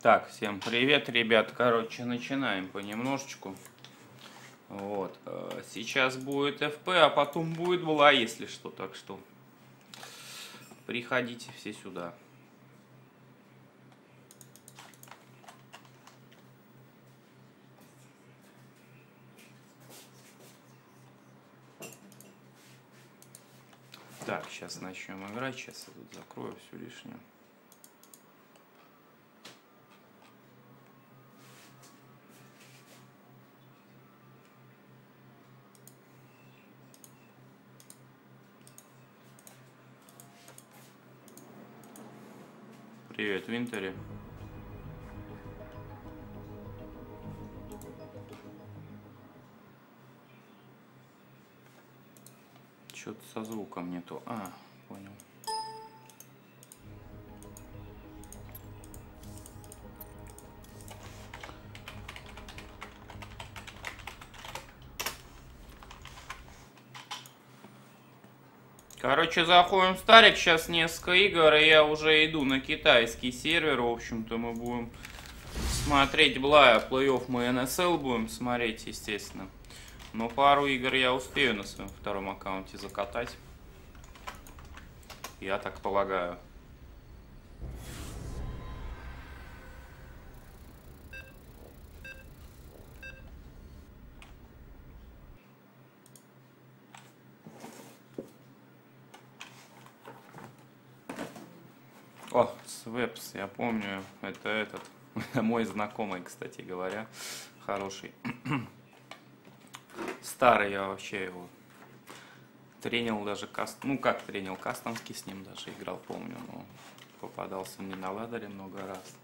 Так, всем привет, ребят. Короче, начинаем понемножечку. Вот. э, Сейчас будет FP, а потом будет была, если что. Так что приходите все сюда. Так, сейчас начнем играть. Сейчас я тут закрою все лишнее. Привет, Винтери. Что-то со звуком нету. А, понял. Короче, заходим в Старик, сейчас несколько игр, и я уже иду на китайский сервер. В общем-то, мы будем смотреть Блая, плей-офф мы NSL будем смотреть, естественно. Но пару игр я успею на своем втором аккаунте закатать. Я так полагаю. О, Свепс, я помню, это этот, мой знакомый, кстати говоря, хороший. Старый я вообще его тренил даже каст, ну как тренил, кастомский с ним даже играл, помню, но попадался мне на ладере много раз.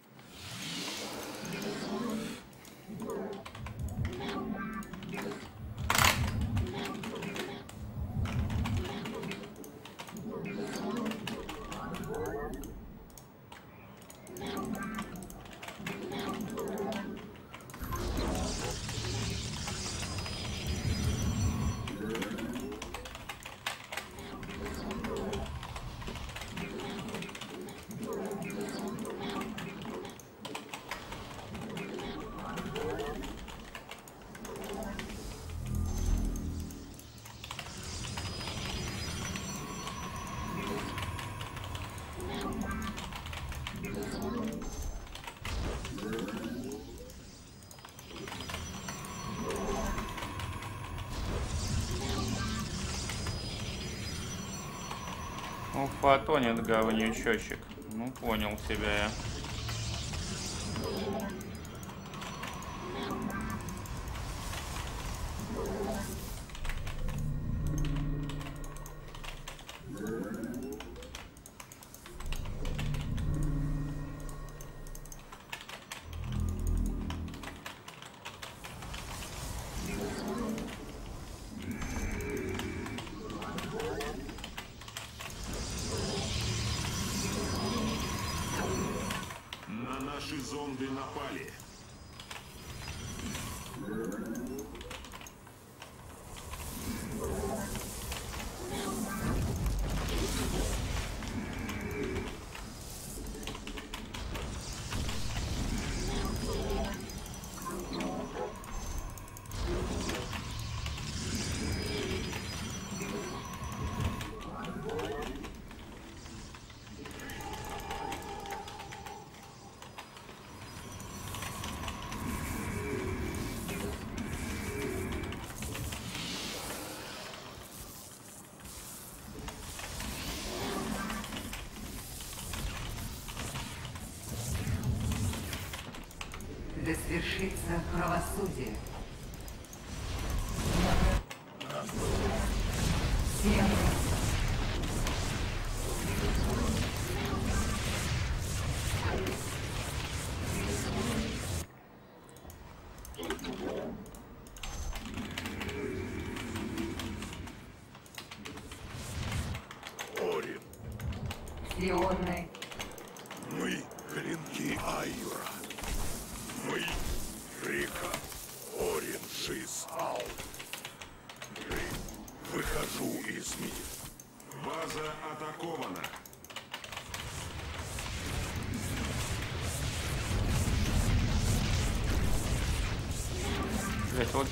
Уфа, тонет говнючочек. Ну, понял тебя я.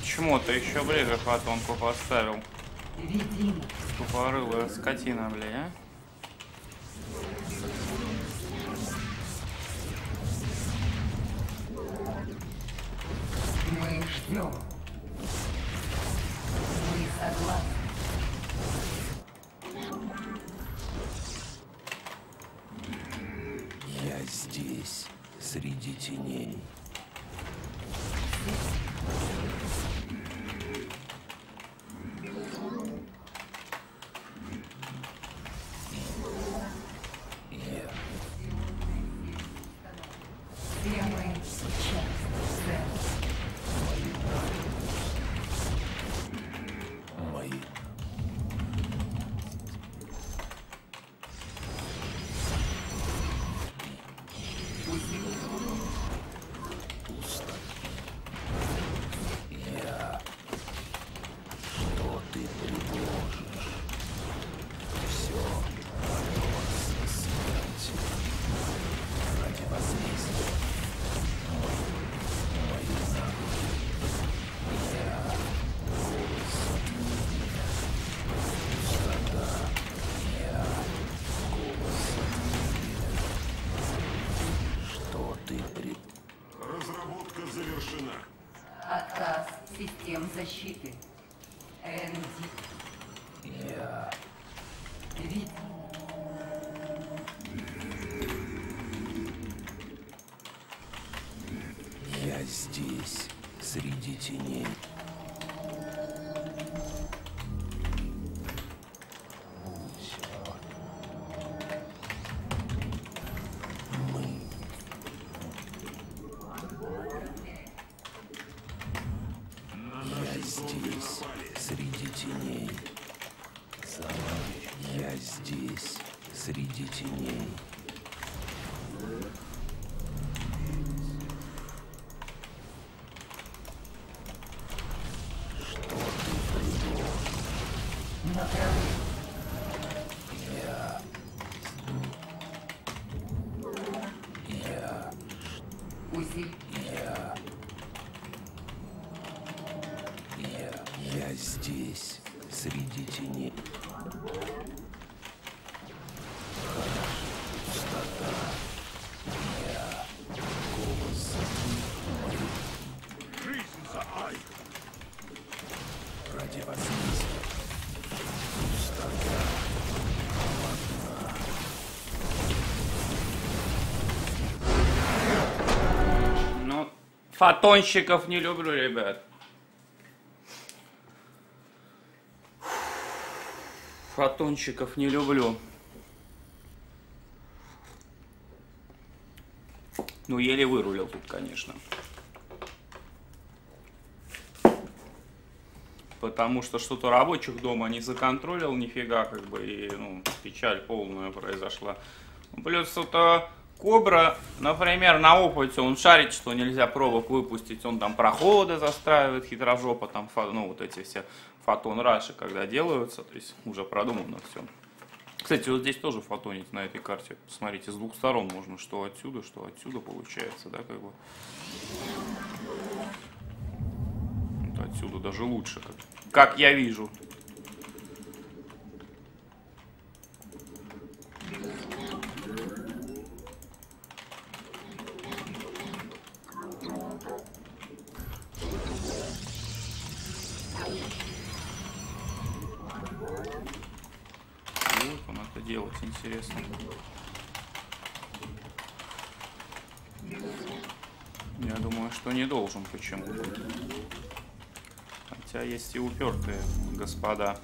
Почему-то еще ближе фотонку поставил. Тупорылая скотина, бля, а? Фотонщиков не люблю, ребят. Фотонщиков не люблю. Ну, еле вырулил тут, конечно. Потому что что-то рабочих дома не законтролил нифига, как бы, и, ну, печаль полная произошла. Плюс это Кобра, например, на опыте он шарит, что нельзя провок выпустить, он там проходы застраивает, хитрожопа, там, ну, вот эти все фотон раши, когда делаются, то есть уже продумано все. Кстати, вот здесь тоже фотонить на этой карте. Посмотрите, с двух сторон можно, что отсюда, что отсюда получается, да, как бы. Вот отсюда даже лучше, как, как я вижу. Делать, интересно. Я думаю, что не должен почему-то. Хотя есть и упертые господа.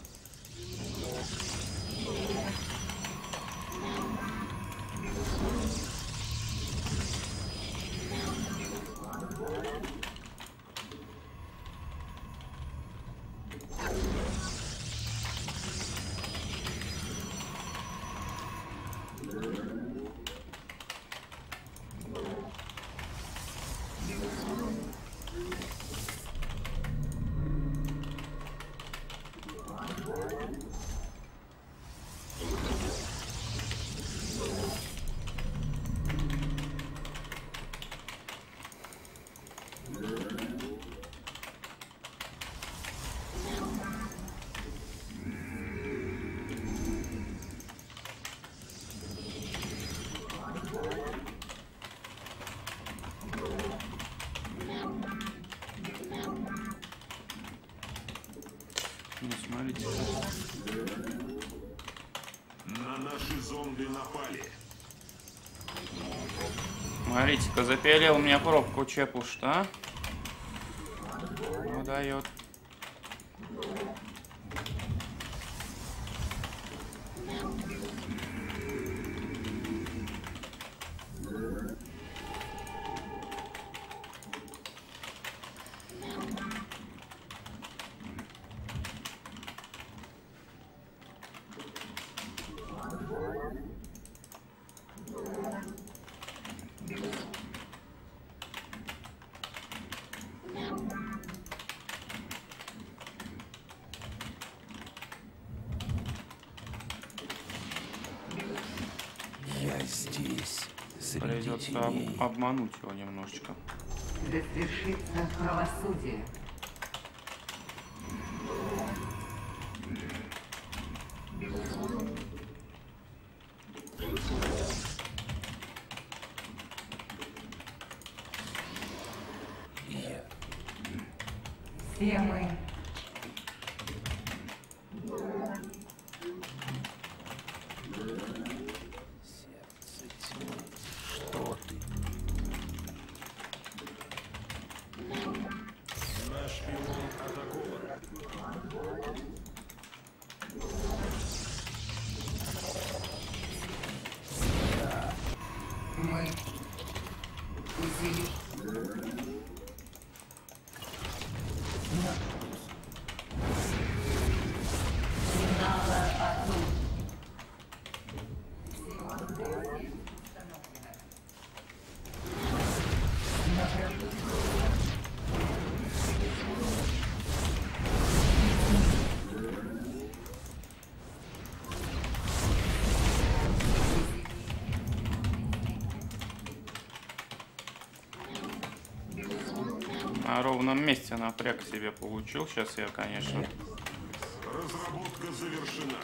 Смотрите-ка, запилил мне пробку чепуш, а? Ну, дает. Обмануть его немножечко. Да свершится правосудие. На ровном месте напряг себе получил. Сейчас я, конечно, Разработка завершена.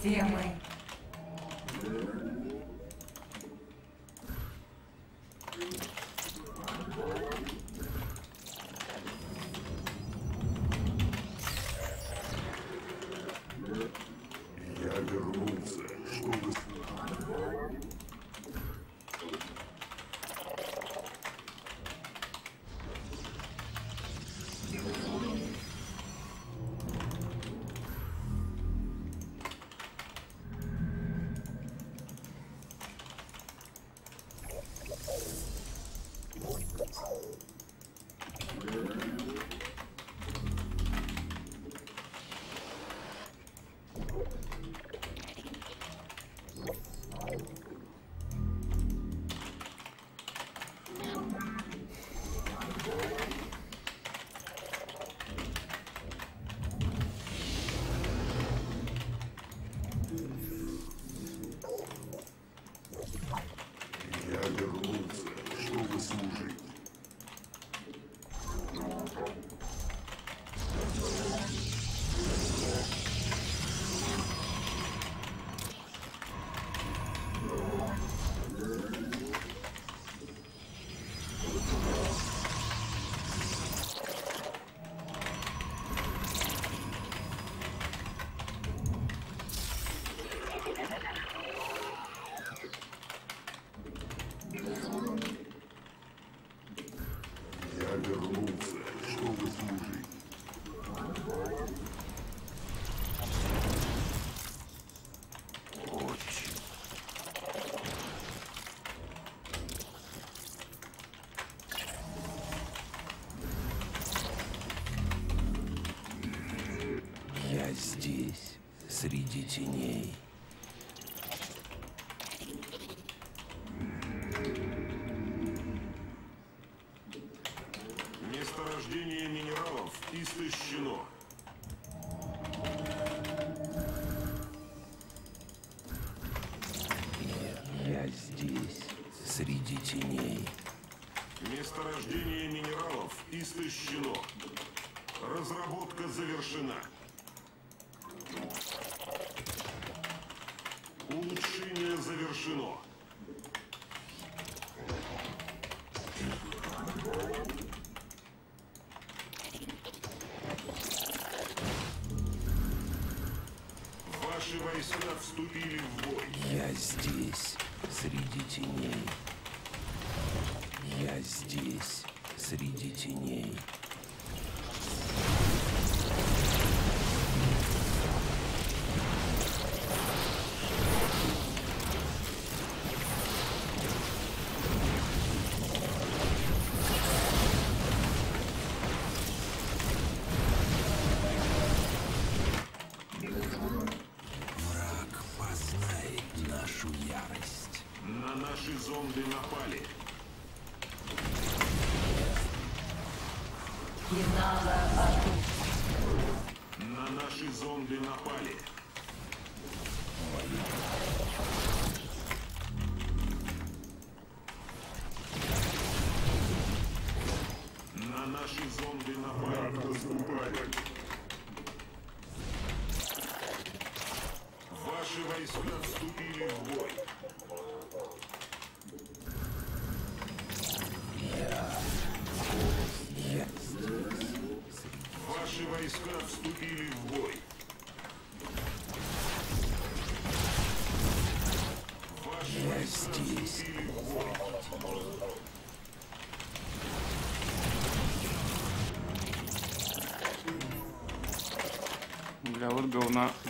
Все теней. Месторождение минералов истощено. Я здесь, среди теней. Месторождение минералов истощено. Разработка завершена. Ваши войска вступили в бой. Я здесь, среди теней. Я здесь, среди теней.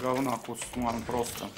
Говна, кусман просто.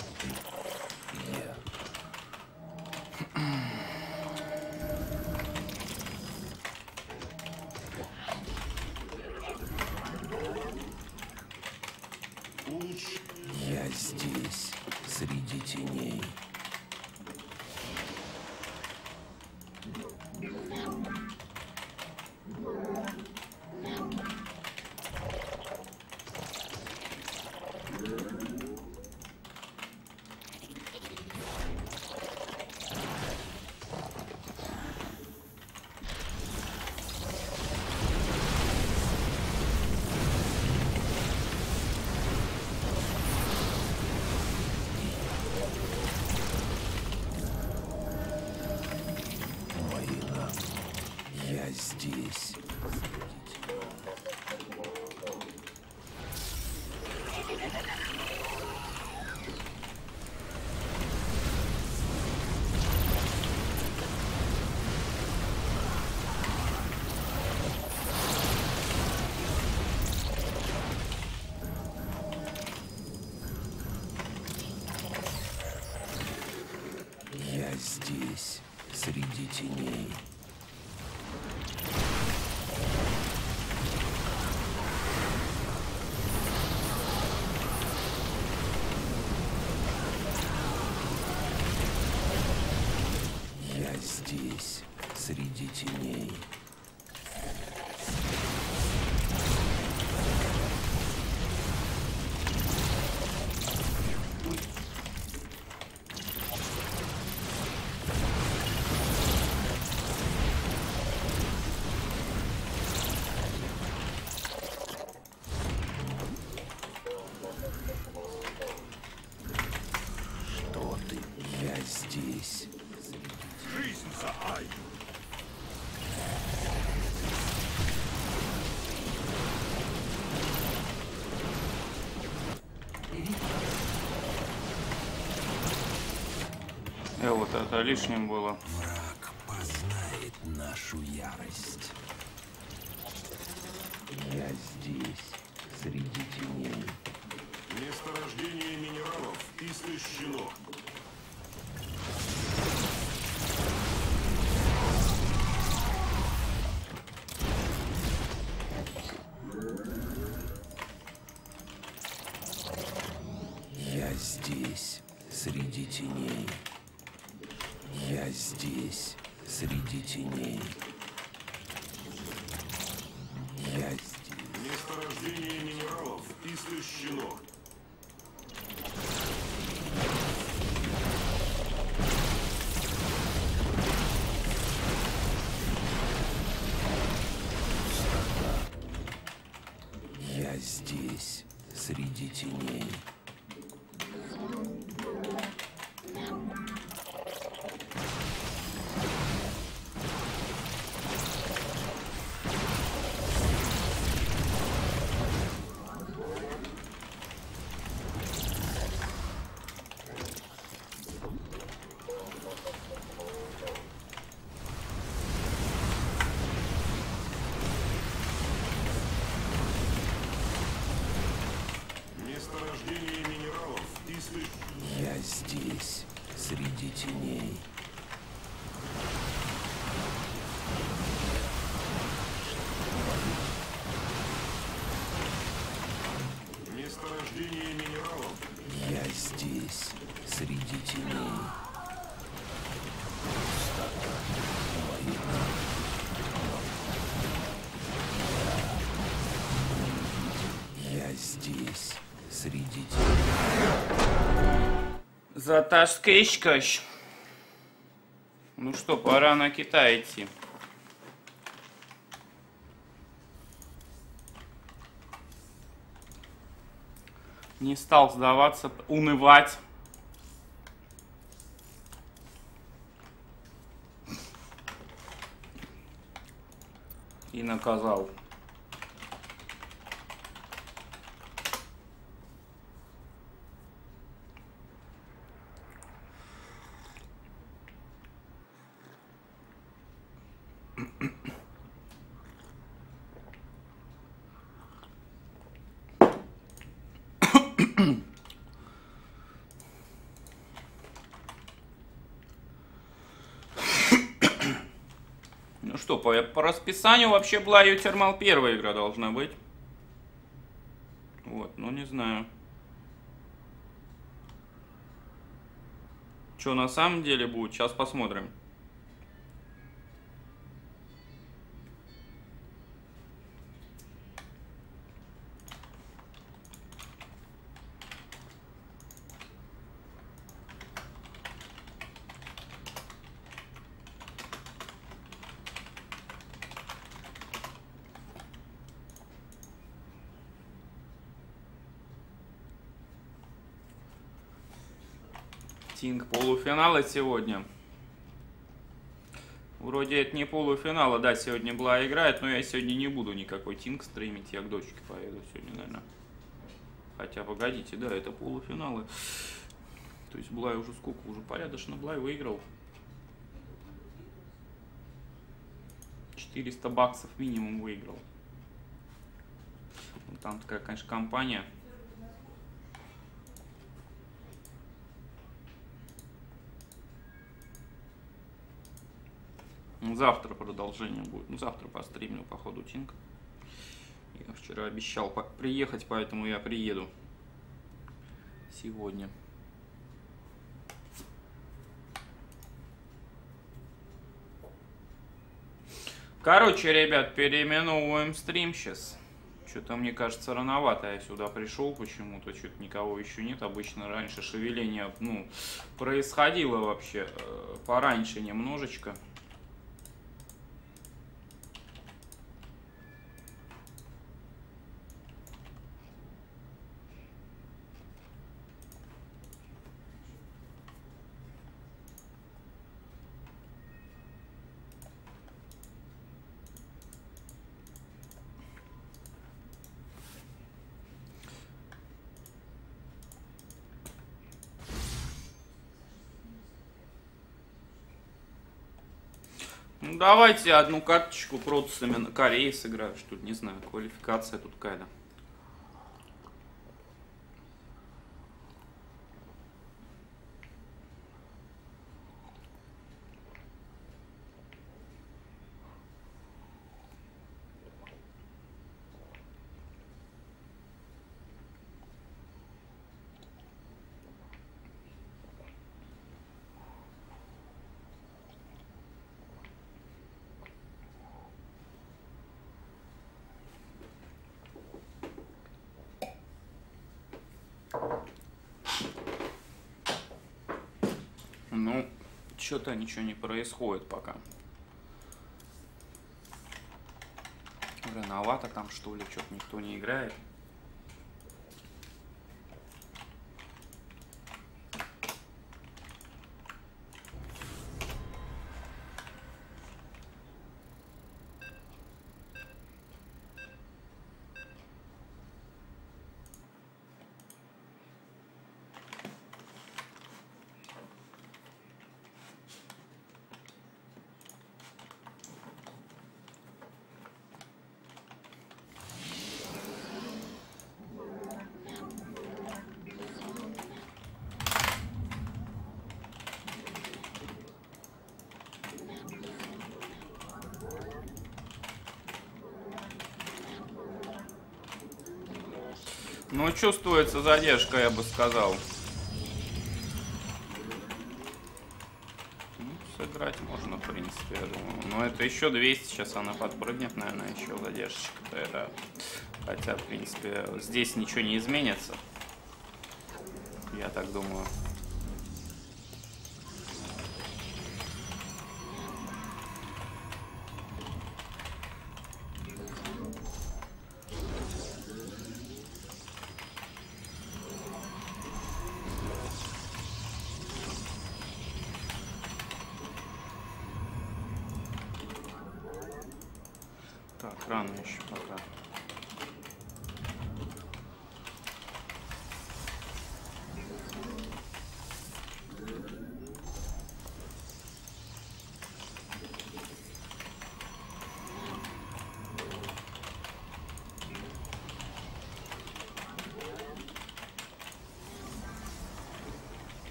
Это лишним было. Враг познает нашу ярость. Я здесь, среди теней. Месторождение минералов истощено. среди теней. Здесь, среди теней. Я здесь. Месторождение минералов истощено. Я здесь, среди теней. Затаскишкаш. Ну что, пора на Китай идти. Не стал сдаваться, унывать. И наказал. Что, по, расписанию вообще была ее термал первая игра должна быть. Вот, ну не знаю. Что на самом деле будет, сейчас посмотрим. Тинг полуфинала сегодня. Вроде это не полуфинала, да, сегодня была играет, но я сегодня не буду никакой Тинг стримить, я к дочке поеду сегодня, наверное. Хотя, погодите, да, это полуфиналы. То есть Блай уже сколько? Уже порядочно Блай выиграл. 400 баксов минимум выиграл. Ну, Там такая, конечно, компания. Ну, Завтра продолжение будет. Ну, завтра постримлю по ходу Тинг. Я вчера обещал приехать, поэтому я приеду сегодня. Короче, ребят, переименовываем стрим сейчас. Что-то мне кажется рановато я сюда пришел почему-то, что-то никого еще нет. Обычно раньше шевеление, ну, происходило вообще э, пораньше немножечко. Ну, давайте одну карточку протусами на Корее сыграю, что ли, не знаю, квалификация тут какая-то. Что-то ничего не происходит пока. Рановато там что ли, что-то никто не играет. Ну, чувствуется задержка, я бы сказал. Ну, сыграть можно, в принципе, я думаю. Но это еще 200, сейчас она подпрыгнет, наверное, еще задержечка-то это. Хотя, в принципе, здесь ничего не изменится. Я так думаю. Так, рано еще пока.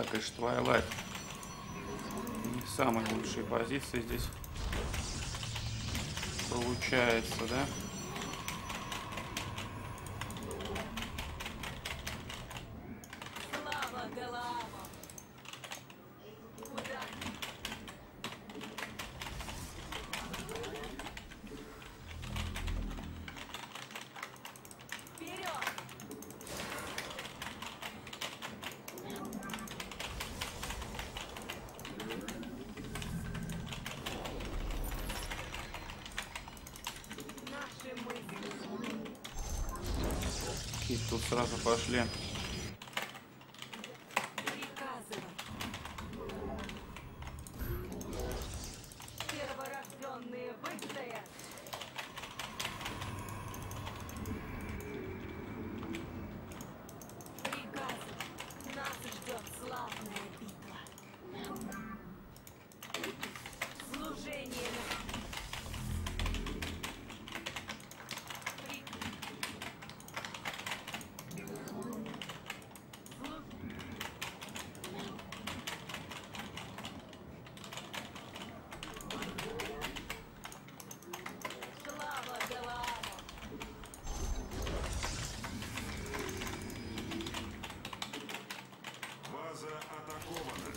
Да, конечно, Twilight не самые лучшие позиции здесь получается, да? Слава Галаама! Куда? Вперед! Наши мысли. И тут сразу пошли. Приказывай. Перворожденные выстоят. Приказывай. Нас ждет славная битва. Служение на... При- Слава Галаама! База атакована.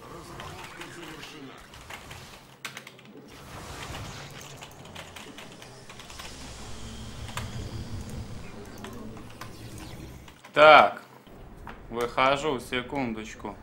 Разработка завершена. Так, выхожу, секундочку.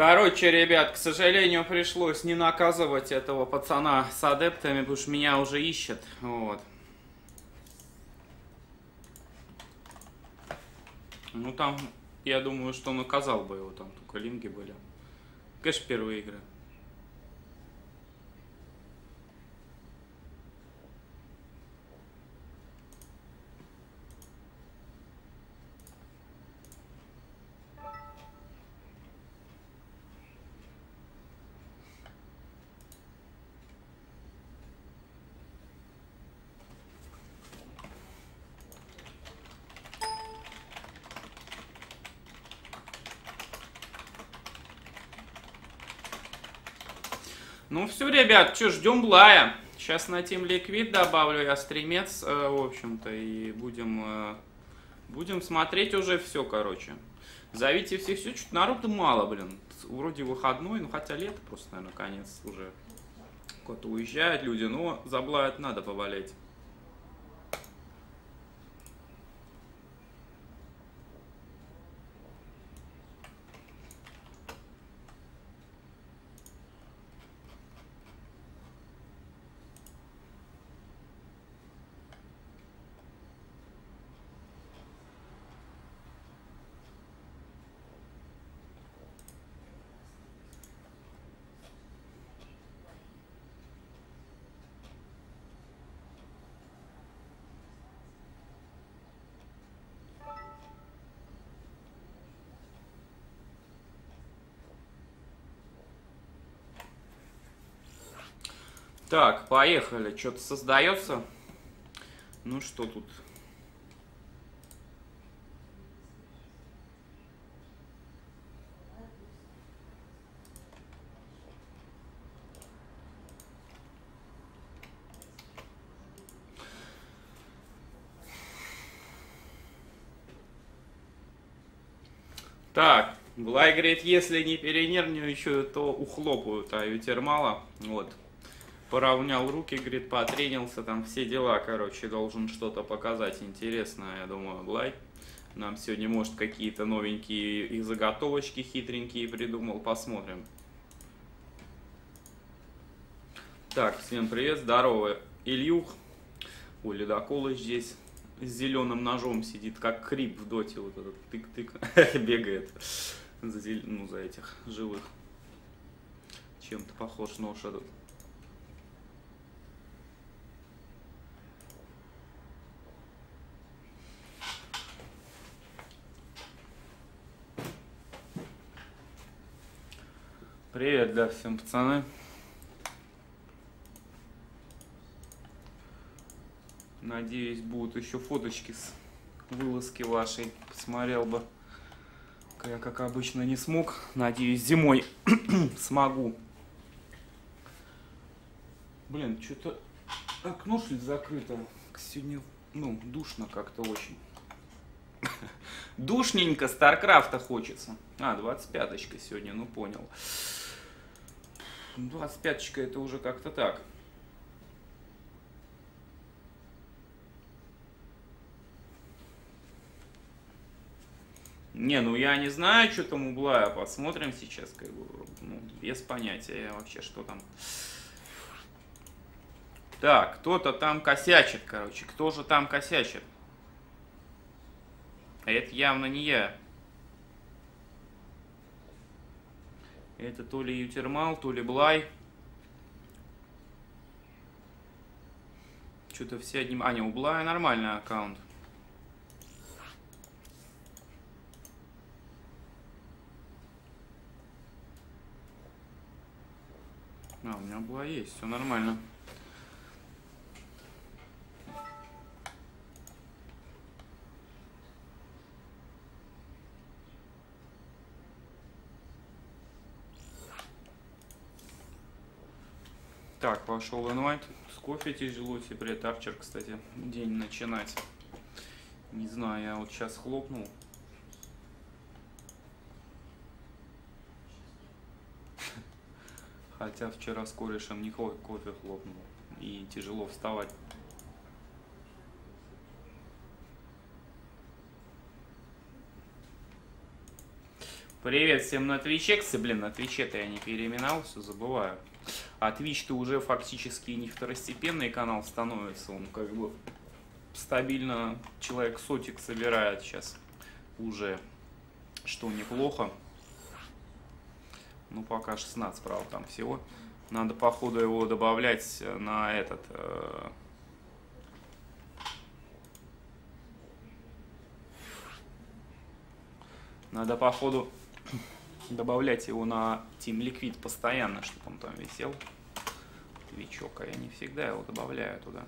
Короче, ребят, к сожалению, пришлось не наказывать этого пацана с адептами, потому что меня уже ищет. Вот. Ну там, я думаю, что наказал бы его, там только линги были. Конечно, первые игры. Ну все, ребят, что, ждем Блая. Сейчас на Team Liquid добавлю я стримец, э, в общем-то, и будем, э, будем смотреть уже все, короче. Зовите всех, все, что-то народу мало, блин. Вроде выходной, ну хотя лето просто, наверное, конец уже. Куда-то уезжают люди, но за Блая надо поболеть. Так, поехали. Что-то создается. Ну что тут? Так, Блай если не перенервничаю, то ухлопают аютермала. Вот. Поравнял руки, говорит, потренился, там все дела, короче, должен что-то показать интересное, я думаю, Блай. Нам сегодня, может, какие-то новенькие и заготовочки хитренькие придумал, посмотрим. Так, всем привет, здорово, Ильюх. У ледокола здесь с зеленым ножом сидит, как крип в доте, вот этот тык-тык, бегает за, зел... ну, за этих живых. Чем-то похож нож этот. Привет, да, всем пацаны. Надеюсь, будут еще фоточки с вылазки вашей. Посмотрел бы. Я, как обычно, не смог. Надеюсь, зимой смогу. Блин, что-то окно что закрыто. Сегодня, ну, душно как-то очень. Душненько Старкрафта хочется. А, 25-очка сегодня, ну понял. 25-очка это уже как-то так. Не, ну я не знаю, что там у Блая, посмотрим сейчас, как бы, ну, без понятия вообще, что там. Так, кто-то там косячит, короче, кто же там косячит? А это явно не я. Это то ли Ютермал, то ли Блай. Что-то все одним... А, не, у Блая нормальный аккаунт. А, у меня Блай есть, все нормально. Так, пошел инвайт. С кофе тяжело себе, Арчер, кстати, день начинать. Не знаю, я вот сейчас хлопнул. Хотя вчера с корешем не кофе хлопнул. И тяжело вставать. Привет всем на Твиче. Кстати, блин, на Твиче-то я не переименовался, забываю. А Твич-то уже фактически не второстепенный канал становится. Он как бы стабильно человек сотик собирает сейчас уже, что неплохо. Ну, пока 16, правда, там всего. Надо, походу, его добавлять на этот... э, Надо, походу, добавлять его на Team Liquid постоянно, чтобы он там висел. Твичок, а я не всегда его добавляю туда.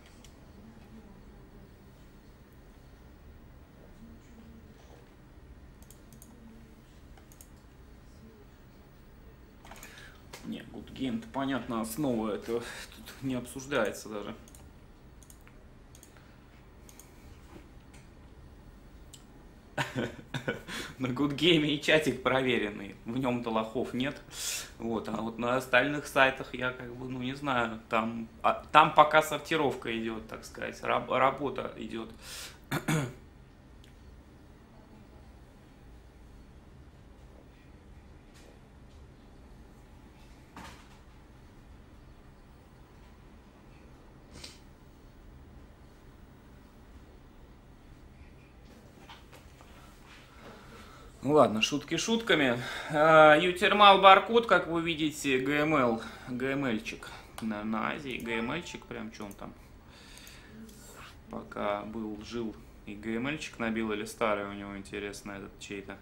Не, Good Game, понятно, основа, это тут не обсуждается даже. На Game и чатик проверенный, в нем-то лохов нет. Вот, а вот на остальных сайтах я как бы, ну не знаю, там, а, там пока сортировка идет, так сказать, раб- работа идет. Ну ладно, шутки шутками. А, Ютермал Баркут, как вы видите, GML, GML-чик на, на Азии, GML-чик, прям что он там, пока был, жил, и GML-чик набил или старый у него, интересно, этот чей-то.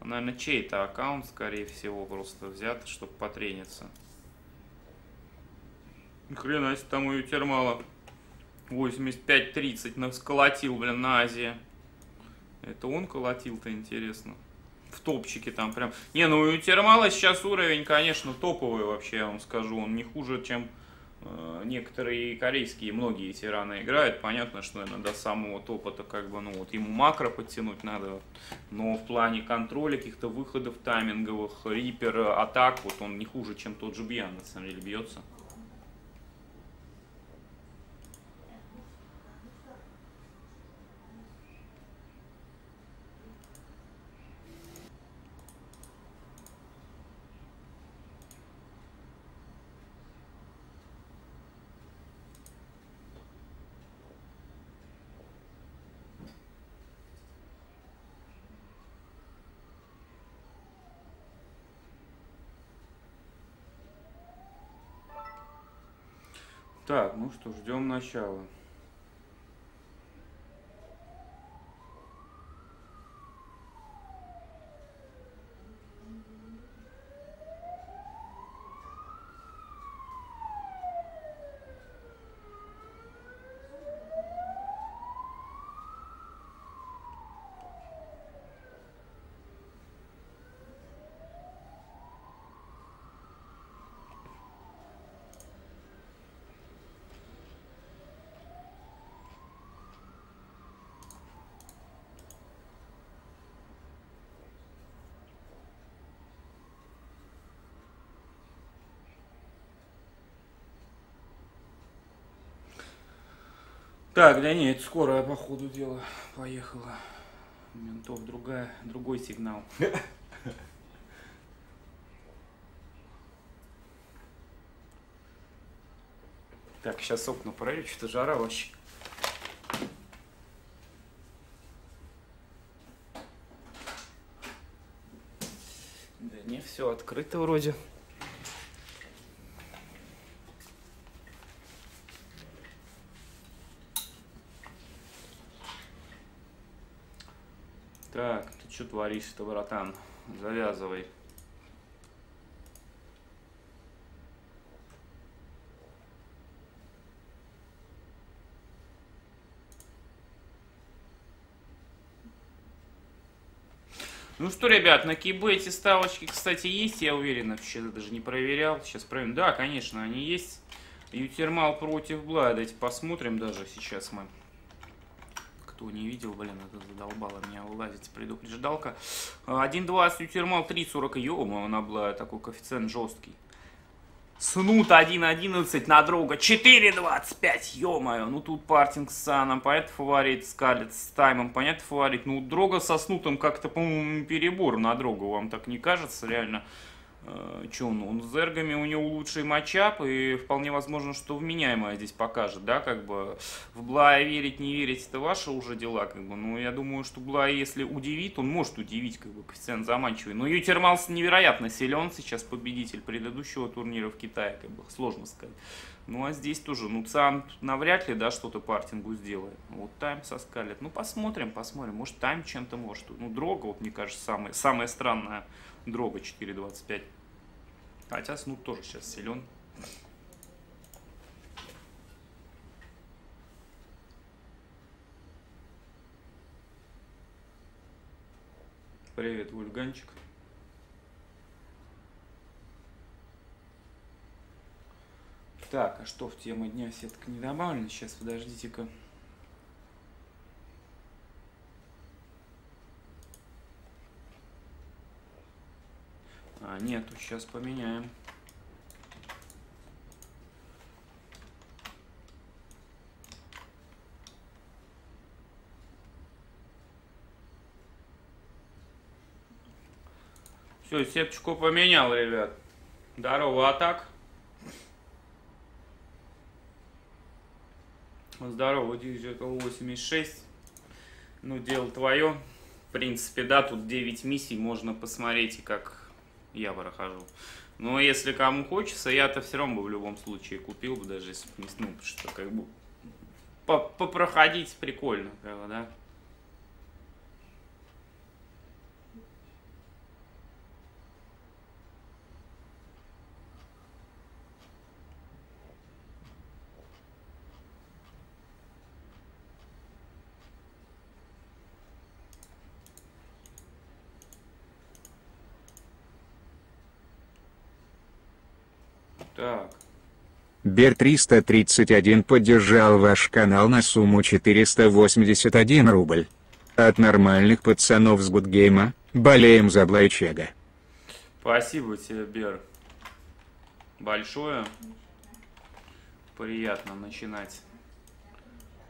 Наверное, чей-то аккаунт, скорее всего, просто взят, чтобы потрениться. Ни Хрена себе там у Ютермала 85-30 нас сколотил, блин, на Азии. Это он колотил-то, интересно. В топчике там прям. Не, ну у Термала сейчас уровень, конечно, топовый вообще, я вам скажу. Он не хуже, чем э, некоторые корейские, многие тираны играют. Понятно, что, наверное, до самого топа-то как бы, ну вот ему макро подтянуть надо. Но в плане контроля, каких-то выходов тайминговых, рипер, атак, вот он не хуже, чем тот же Бьян, на самом деле, бьется. Так, что, ждем начала. Так, да нет, скорая по ходу дела поехала. Ментов другая, другой сигнал. Так, сейчас окна проверю, что-то жара вообще. Да не, все открыто вроде. Так, ты что творишь-то, братан? Завязывай. Ну что, ребят, на Кибе эти ставочки, кстати, есть, я уверен, вообще даже не проверял. Сейчас проверим. Да, конечно, они есть. Ютермал против Бла. Давайте посмотрим даже сейчас мы. Кто не видел, блин, это задолбало меня вылазить предупреждалка. 1.20 Ютермал 3.40. Ё-моё, она была такой коэффициент жесткий. Снут 1.11 на друга 4.25, ё-моё. Ну тут Партинг с Саном, понятно фаворит, Скарлет с Таймом, понятно фаворит. Ну Дрога со Снутом как-то, по-моему, перебор на Дрога, вам так не кажется, реально? Э, Че он, он с зергами, у него лучший матчап, и вполне возможно, что вменяемое здесь покажет, да, как бы в Блая верить, не верить, это ваши уже дела, как бы, ну, я думаю, что Блай, если удивит, он может удивить, как бы, коэффициент заманчивый, но Ютермалс невероятно силен, сейчас победитель предыдущего турнира в Китае, как бы, сложно сказать. Ну, а здесь тоже, ну, Цан навряд ли, да, что-то партингу сделает. Вот Тайм соскалит. Ну, посмотрим, посмотрим. Может, Тайм чем-то может. Ну, Дрога, вот, мне кажется, самое, самое странное. Дрога 4.25. Хотя Снуп тоже сейчас силен. Привет, Вульганчик. Так, а что в тему дня сетка не добавлена? Сейчас, подождите-ка. А, нету, сейчас поменяем. Все, сеточку поменял, ребят. Здорово, атак. Здорово, Digital 86. Ну, дело твое. В принципе, да, тут 9 миссий, можно посмотреть, как я прохожу. Но если кому хочется, я-то все равно бы в любом случае купил бы, даже если бы не ну, что как бы попроходить прикольно, как бы, да. Так. Бер 331 поддержал ваш канал на сумму 481 рубль. От нормальных пацанов с Гудгейма, болеем за Блайчега. Спасибо тебе, Бер. Большое. Приятно начинать.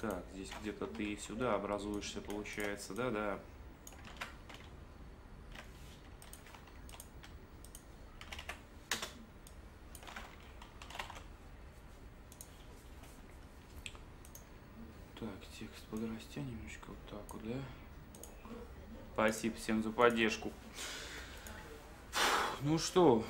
Так, здесь где-то ты сюда образуешься, получается, да-да. Так, текст подрастя немножко вот так вот, да? Спасибо всем за поддержку. Ну что,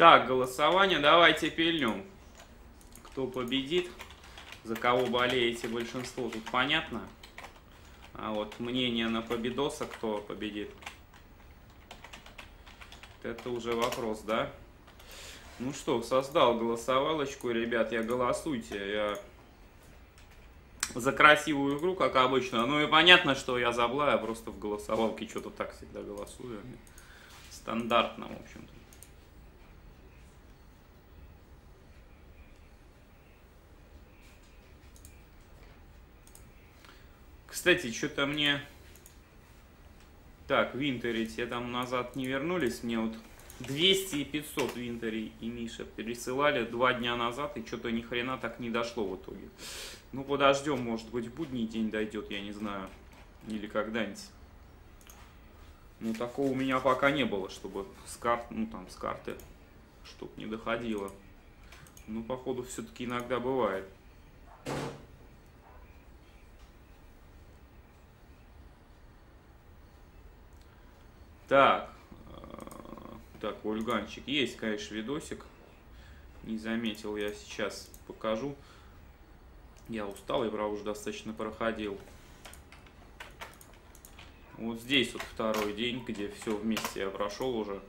Так, голосование давайте пильнем. Кто победит, за кого болеете большинство, тут понятно. А вот мнение на победоса, кто победит. Это уже вопрос, да? Ну что, создал голосовалочку, ребят, я голосуйте. Я за красивую игру, как обычно. Ну и понятно, что я за Блая, просто в голосовалке что-то так всегда голосую. Стандартно, в общем-то. Кстати, что-то мне... Так, Винтери, те там назад не вернулись. Мне вот 200 и 500 Винтери и Миша пересылали два дня назад, и что-то ни хрена так не дошло в итоге. Ну, подождем, может быть, будний день дойдет, я не знаю. Или когда-нибудь. Ну, такого у меня пока не было, чтобы с карт, ну, там, с карты, чтоб не доходило. Ну, походу, все-таки иногда бывает. Так. э, Так, Ольганчик. Есть, конечно, видосик. Не заметил я сейчас. Покажу. Я устал, я, правда, уже достаточно проходил. Вот здесь вот второй день, где все вместе я прошел уже.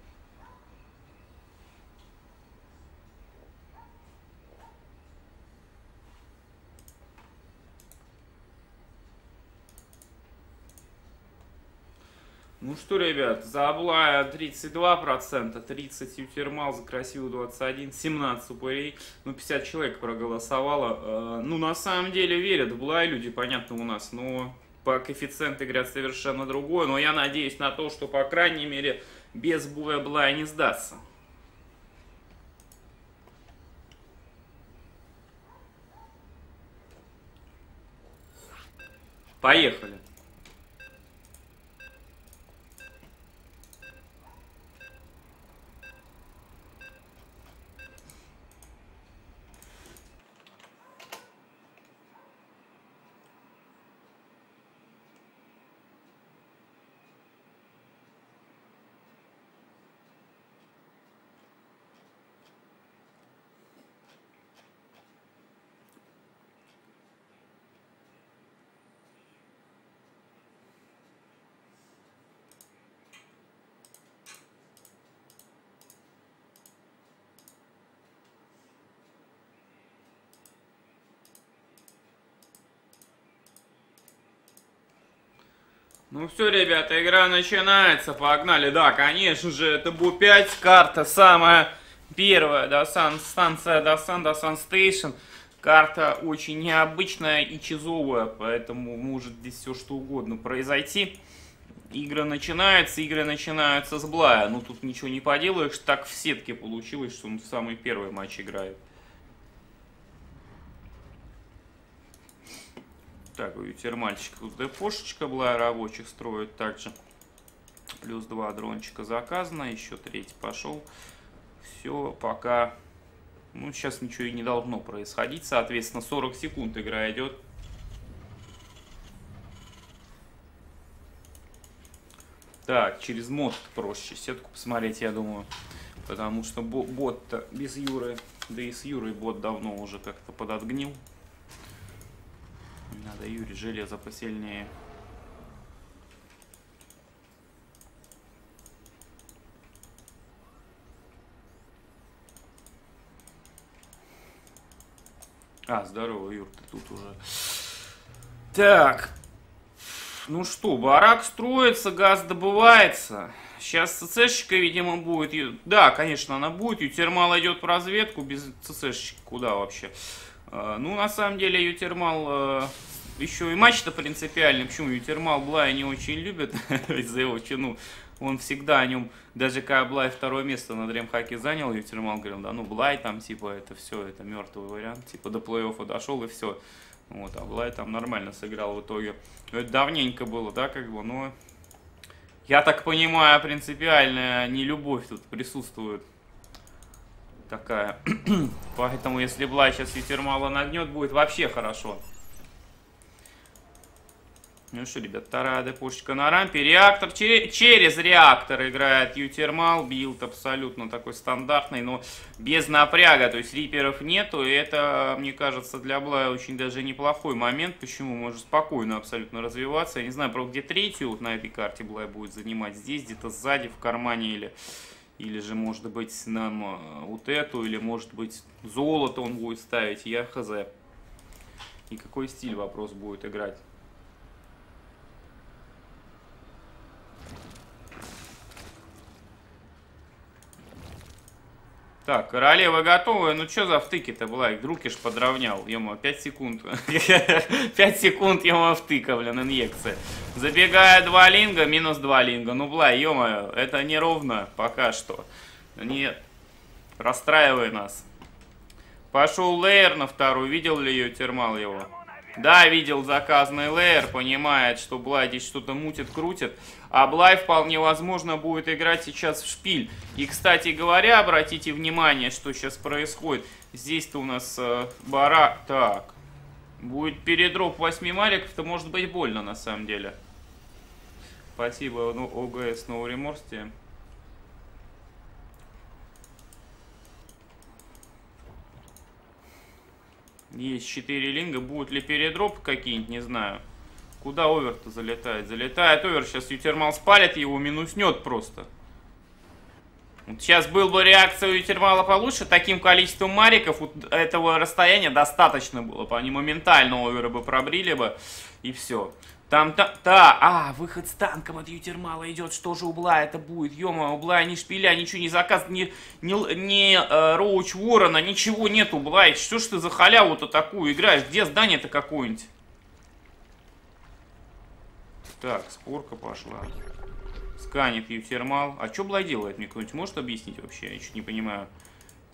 Ну что, ребят, за Аблая 32%, 30 Ютермал, за красивую 21, 17 упырей, ну 50 человек проголосовало. Э, Ну, на самом деле верят в Блай люди, понятно, у нас, но по коэффициенту играть совершенно другое. Но я надеюсь на то, что, по крайней мере, без боя Блай не сдастся. Поехали. Ну все, ребята, игра начинается, погнали. Да, конечно же, это BO5, карта самая первая, Дасан, станция Дасан, Dasan Station. Карта очень необычная и чизовая, поэтому может здесь все что угодно произойти. Игра начинается, игры начинаются с Блая. Ну тут ничего не поделаешь, так в сетке получилось, что он в самый первый матч играет. Так, у тут депошечка была, рабочих строят также. Плюс два дрончика заказано, еще третий пошел. Все, пока... Ну, сейчас ничего и не должно происходить. Соответственно, 40 секунд игра идет. Так, через мод проще сетку посмотреть, я думаю. Потому что бот-то без Юры, да и с Юрой бот давно уже как-то подотгнил. Надо Юрий железо посильнее. А, здорово, Юр, ты тут уже. Так. Ну что, барак строится, газ добывается. Сейчас ЦЦшечка, видимо, будет. Да, конечно, она будет. Ютермал идет в разведку. Без ЦЦшечки куда вообще? А, ну, на самом деле, Ютермал э, еще и матч-то принципиальный. Почему Ютермал Блая не очень любит из-за его чину. Он всегда о нем, даже когда Блай второе место на дремхаке занял, Ютермал говорил, да ну Блай там, типа, это все, это мертвый вариант. Типа, до плей-оффа дошел и все. Вот, а Блай там нормально сыграл в итоге. Это давненько было, да, как бы, но... Я так понимаю, принципиальная нелюбовь тут присутствует такая. Поэтому, если Блай сейчас Ютермала нагнет, будет вообще хорошо. Ну что, ребят, вторая депушечка на рампе. Реактор через реактор играет Ютермал. Билд абсолютно такой стандартный, но без напряга. То есть риперов нету. И это, мне кажется, для Блая очень даже неплохой момент. Почему? Может спокойно абсолютно развиваться. Я не знаю, про где третью вот на этой карте Блай будет занимать. Здесь, где-то сзади, в кармане или... Или же, может быть, нам э, вот эту, или, может быть, золото он будет ставить, я хз. И какой стиль вопрос будет играть. Так, королева готовая. Ну что за втыки-то была? Их друг иш подровнял. Ема, 5 секунд. 5 секунд ема втыка, блин, инъекция. Забегая 2 линга, минус 2 линга. Ну, бла, ё это неровно пока что. Нет. Расстраивай нас. Пошел лейер на вторую. Видел ли ее термал его? Да, видел заказанный лейер, понимает, что здесь что-то мутит, крутит. А Блай вполне возможно будет играть сейчас в шпиль. И, кстати говоря, обратите внимание, что сейчас происходит. Здесь-то у нас э, бара... Так. Будет передроп 8 маликов, то может быть больно на самом деле. Спасибо, ну, ОГС No Remorse тебе. Есть 4 линга. Будут ли передроп какие-нибудь, не знаю. Куда овер-то залетает? Залетает овер, сейчас Ютермал спалит, его минуснет просто. Вот сейчас был бы реакция у Ютермала получше, таким количеством мариков вот этого расстояния достаточно было бы. Они моментально овера бы пробрили бы, и все. Там, та, та, а, выход с танком от Ютермала идет, что же у Блая это будет? Ё-моё, у Блая ни шпиля, ничего не заказ, ни, ни, ни э, Роуч Ворона, ничего нету, Блай. Что ж ты за халяву-то такую играешь? Где здание-то какое-нибудь? Так, спорка пошла. Сканит Ютермал. А что Блай делает? Мне кто-нибудь может объяснить вообще? Я чуть не понимаю.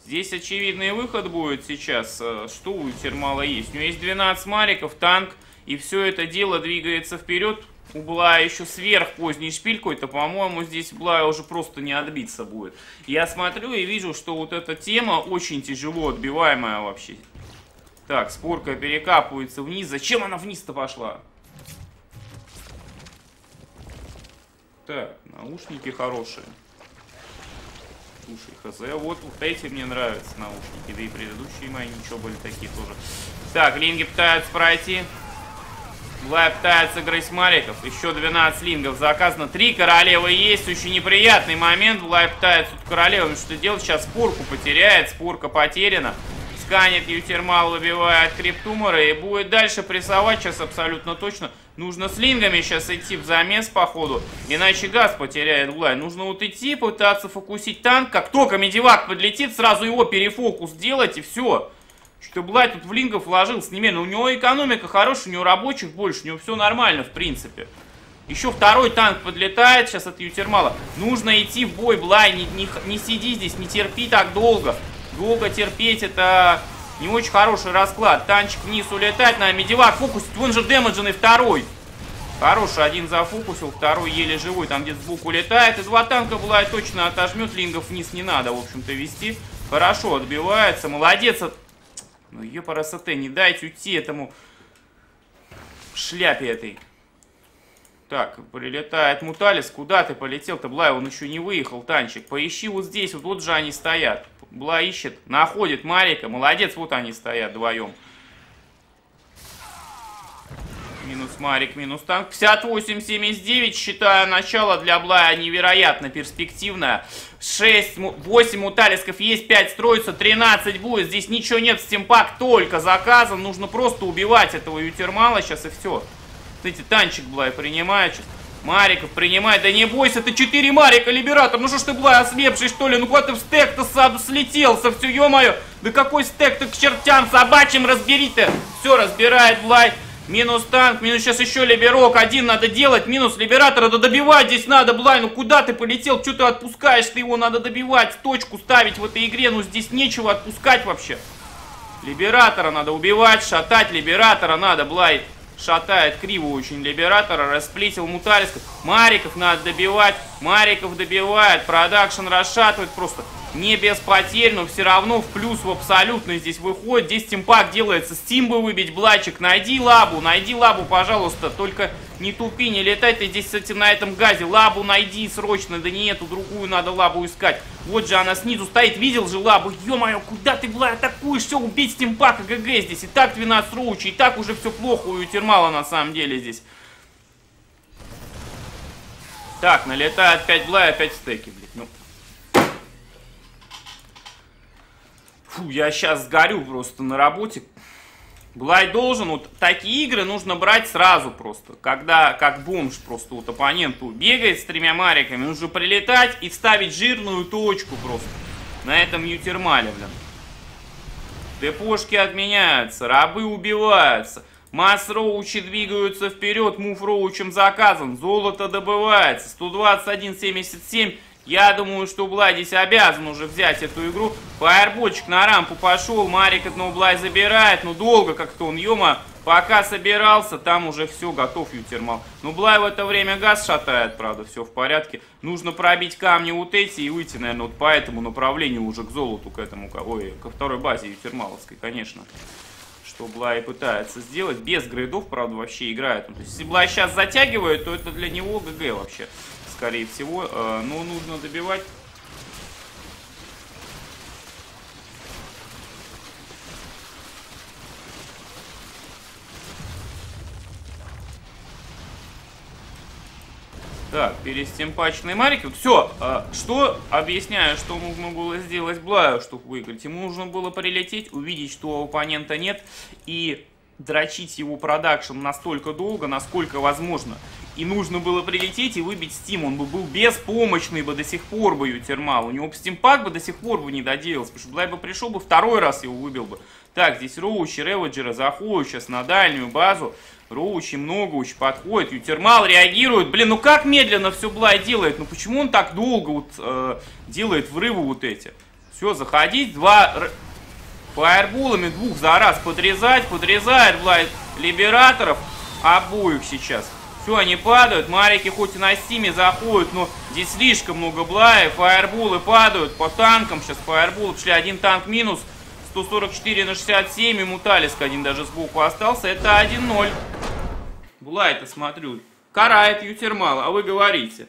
Здесь очевидный выход будет сейчас. Э, Что у Ютермала есть? У него есть 12 мариков, танк. И все это дело двигается вперед. У Блая еще сверх поздний шпиль какой-то. По-моему, здесь Блая уже просто не отбиться будет. Я смотрю и вижу, что вот эта тема очень тяжело отбиваемая вообще. Так, спорка перекапывается вниз. Зачем она вниз-то пошла? Так, наушники хорошие. Слушай, хз, вот, вот эти мне нравятся наушники, да и предыдущие мои ничего были такие тоже. Так, линги пытаются пройти. Блай пытается грызть мариков. Еще 12 лингов заказано. Три королевы есть. Очень неприятный момент. Блай пытается тут королевами что делать. Сейчас спорку потеряет. Спорка потеряна. Сканет Ютермал, выбивает криптумора и будет дальше прессовать сейчас абсолютно точно. Нужно с лингами сейчас идти в замес, походу. Иначе газ потеряет Блай. Нужно вот идти, пытаться фокусить танк. Как только медивак подлетит, сразу его перефокус делать и все. Что Блай тут в лингов вложился немедленно. У него экономика хорошая, у него рабочих больше, у него все нормально, в принципе. Еще второй танк подлетает сейчас от Ютермала. Нужно идти в бой, Блай, не, не, не сиди здесь, не терпи так долго. Долго терпеть это не очень хороший расклад. Танчик вниз улетать, на медивак фокусить. Вон же демедженный второй. Хороший, один зафокусил, второй еле живой, там где-то звук улетает. И два танка Блай точно отожмет, лингов вниз не надо, в общем-то, вести. Хорошо отбивается, молодец. Ну, ЕПРСТ, не дайте уйти этому шляпе этой. Так, прилетает Муталис. Куда ты полетел-то, Блай? Он еще не выехал, танчик. Поищи вот здесь, вот, вот же они стоят. Блай ищет, находит Марика. Молодец, вот они стоят вдвоем. Минус Марик, минус танк. 58-79, считаю, начало для Блая невероятно перспективное. 6, 8 муталисков есть, 5 строится, 13 будет. Здесь ничего нет, стимпак только заказан. Нужно просто убивать этого ютермала сейчас и все. Смотрите, танчик Блай принимает сейчас. Мариков принимает. Да не бойся, ты 4 Марика, Либератор. Ну что ж ты, Блай, ослепший, что ли? Ну куда ты в стек-то сам слетелся? Все, ё-моё. Да какой стек ты к чертям собачьим разбери-то? Все, разбирает Блай. Минус танк, минус сейчас еще либерок. Один надо делать, минус либератора. Да добивать здесь надо, Блай. Ну куда ты полетел? Что ты отпускаешь? Ты его надо добивать, точку ставить в этой игре. Ну здесь нечего отпускать вообще. Либератора надо убивать, шатать либератора надо, Блай. Шатает криво очень Либератора, расплитил Муталисков. Мариков надо добивать, Мариков добивает, production расшатывает просто не без потерь, но все равно в плюс в абсолютно здесь выходит. Здесь стимпак делается, стим бы выбить, Блайчик, найди лабу, найди лабу, пожалуйста, только не тупи, не летай ты здесь этим на этом газе, лабу найди срочно, да не эту, другую надо лабу искать. Вот же она снизу стоит, видел же лабу, ё-моё, куда ты, бля, атакуешь, все, убить стимпака ГГ здесь, и так 12 роучей, и так уже все плохо у Ютермала на самом деле здесь. Так, налетает 5 Блай, опять стеки, блядь, ну. Фу, я сейчас сгорю просто на работе. Блай должен, вот такие игры нужно брать сразу просто. Когда, как бомж просто вот оппоненту бегает с тремя мариками, нужно прилетать и вставить жирную точку просто. На этом ютермале, блин. Депошки отменяются, рабы убиваются. Масс роучи двигаются вперед, мув роучем заказан. Золото добывается. 121.77. Я думаю, что Блай здесь обязан уже взять эту игру. Фаербольчик на рампу пошел. Марик одного Блай забирает. Ну, долго как-то он, ема. Пока собирался, там уже все, готов ютермал. Ну, Блай в это время газ шатает, правда, все в порядке. Нужно пробить камни вот эти и выйти, наверное, вот по этому направлению уже к золоту, к этому, ой, ко второй базе ютермаловской, конечно. Что Блай пытается сделать. Без грейдов, правда, вообще играет. Ну, то есть, если Блай сейчас затягивает, то это для него ГГ вообще скорее всего. Э, но нужно добивать. Так, перестемпаченные марики. Все, что объясняю, что нужно было сделать Блаю, чтобы выиграть. Ему нужно было прилететь, увидеть, что оппонента нет, и дрочить его продакшн настолько долго, насколько возможно. И нужно было прилететь и выбить Steam. Он бы был беспомощный бы до сих пор бы Ютермал. У него бы стимпак бы до сих пор бы не доделался. Потому что Блай бы пришел бы, второй раз его выбил бы. Так, здесь Роучи, Реводжера заходят сейчас на дальнюю базу. Роучи много очень подходит. Ютермал реагирует. Блин, ну как медленно все Блай делает? Ну почему он так долго вот э, делает врывы вот эти? Все, заходить. Два фаерболами двух за раз подрезать. Подрезает Блай либераторов обоих сейчас. Все, они падают. Марики хоть и на стиме заходят, но здесь слишком много блаев. Фаерболы падают по танкам. Сейчас фаерболы шли. Один танк минус. 144 на 67. И Муталиск один даже сбоку остался. Это 1-0. Блай-то смотрю. Карает Ютермал, а вы говорите.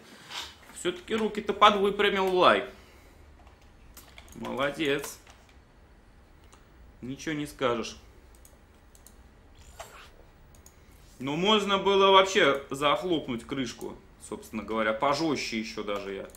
Все-таки руки-то подвыпрямил Блай. Молодец. Ничего не скажешь. Ну, можно было вообще захлопнуть крышку, собственно говоря, пожестче еще даже я.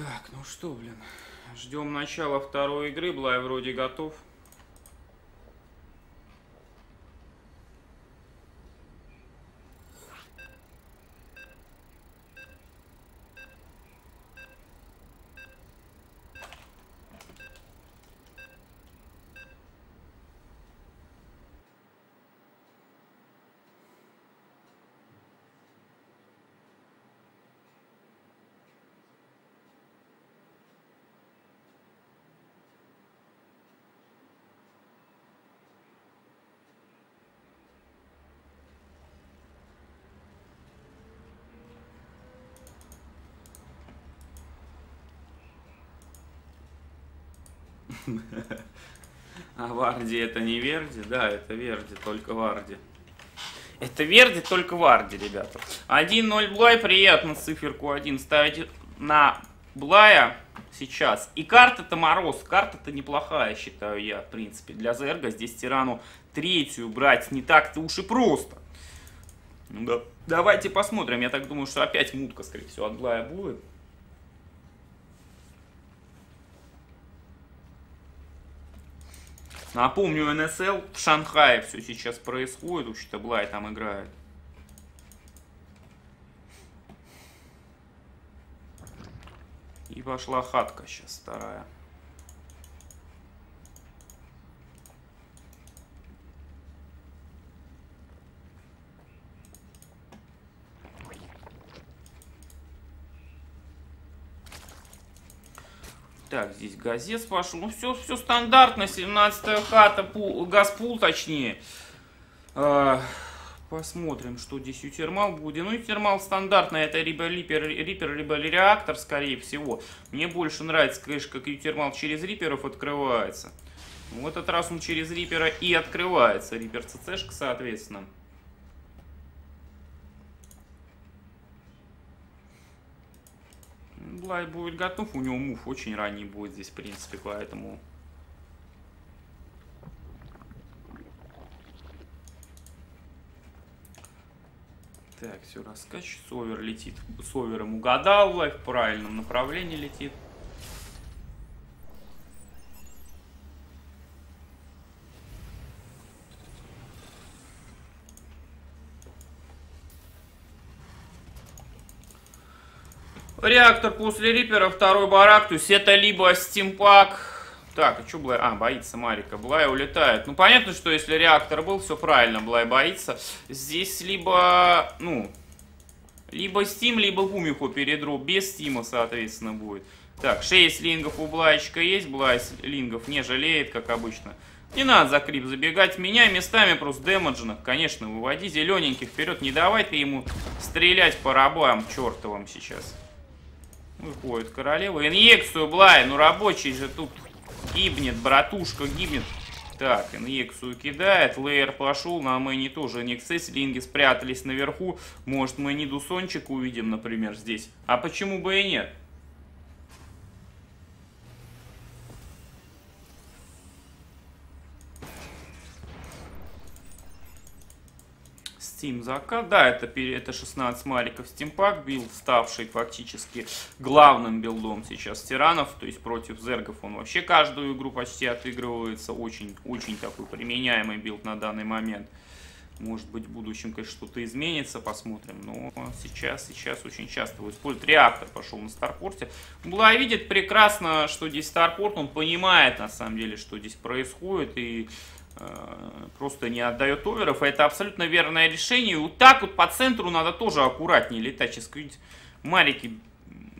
Так, ну что, блин. Ждем начала второй игры. Блай вроде готов. А Варди это не Верди? Да, это Верди, только Варди. Это Верди, только Варди, ребята. 1-0 Блай, приятно циферку 1 ставить на Блая сейчас. И карта-то Мороз, карта-то неплохая, считаю я, в принципе. Для Зерга здесь тирану третью брать не так-то уж и просто. Ну да. Давайте посмотрим. Я так думаю, что опять мутка, скорее всего, от Блая будет. Напомню, НСЛ в Шанхае все сейчас происходит, вообще-то Блай там играет. И пошла хатка сейчас вторая. Так, здесь газет пошел. Ну, все, все стандартно. 17 хата, пул, газпул точнее. А, посмотрим, что здесь у термал будет. Ну, и термал стандартный. Это либо рипер, рипер, либо реактор, скорее всего. Мне больше нравится, конечно, как ютермал через риперов открывается. В этот раз он через рипера и открывается. Рипер ЦЦшка, соответственно. Блай будет готов, у него мув очень ранний будет здесь, в принципе, поэтому... Так, все, раскач. Совер летит. Совером угадал, Блай в правильном направлении летит. Реактор после Рипера, второй барак, то есть это либо стимпак... Так, а что Блай... А, боится Марика. Блай улетает. Ну, понятно, что если реактор был, все правильно, Блай боится. Здесь либо, ну, либо Steam, либо Гумиху передроп. Без Стима, соответственно, будет. Так, 6 лингов у Блайчика есть. Блай лингов не жалеет, как обычно. Не надо за крип забегать. Меняй местами просто демеджных. Конечно, выводи зелененьких вперед. Не давай ты ему стрелять по рабам чертовым сейчас. Выходит королева. Инъекцию, Блай. Ну, рабочий же тут гибнет. Братушка гибнет. Так, инъекцию кидает. Лейер пошел. На мэне тоже инъекции. Линги спрятались наверху. Может, мы не Дусончик увидим, например, здесь. А почему бы и нет? Stim заказ. Да, это, это 16 мариков stimpack билд, ставший фактически главным билдом сейчас терранов. То есть против зергов он вообще каждую игру почти отыгрывается. Очень, очень такой применяемый билд на данный момент. Может быть, в будущем, конечно, что-то изменится, посмотрим. Но сейчас, сейчас очень часто его используют. Реактор пошел на Старпорте. Блай видит прекрасно, что здесь Старпорт. Он понимает, на самом деле, что здесь происходит. И просто не отдает оверов. Это абсолютно верное решение. вот так вот по центру надо тоже аккуратнее летать. Сейчас какие-нибудь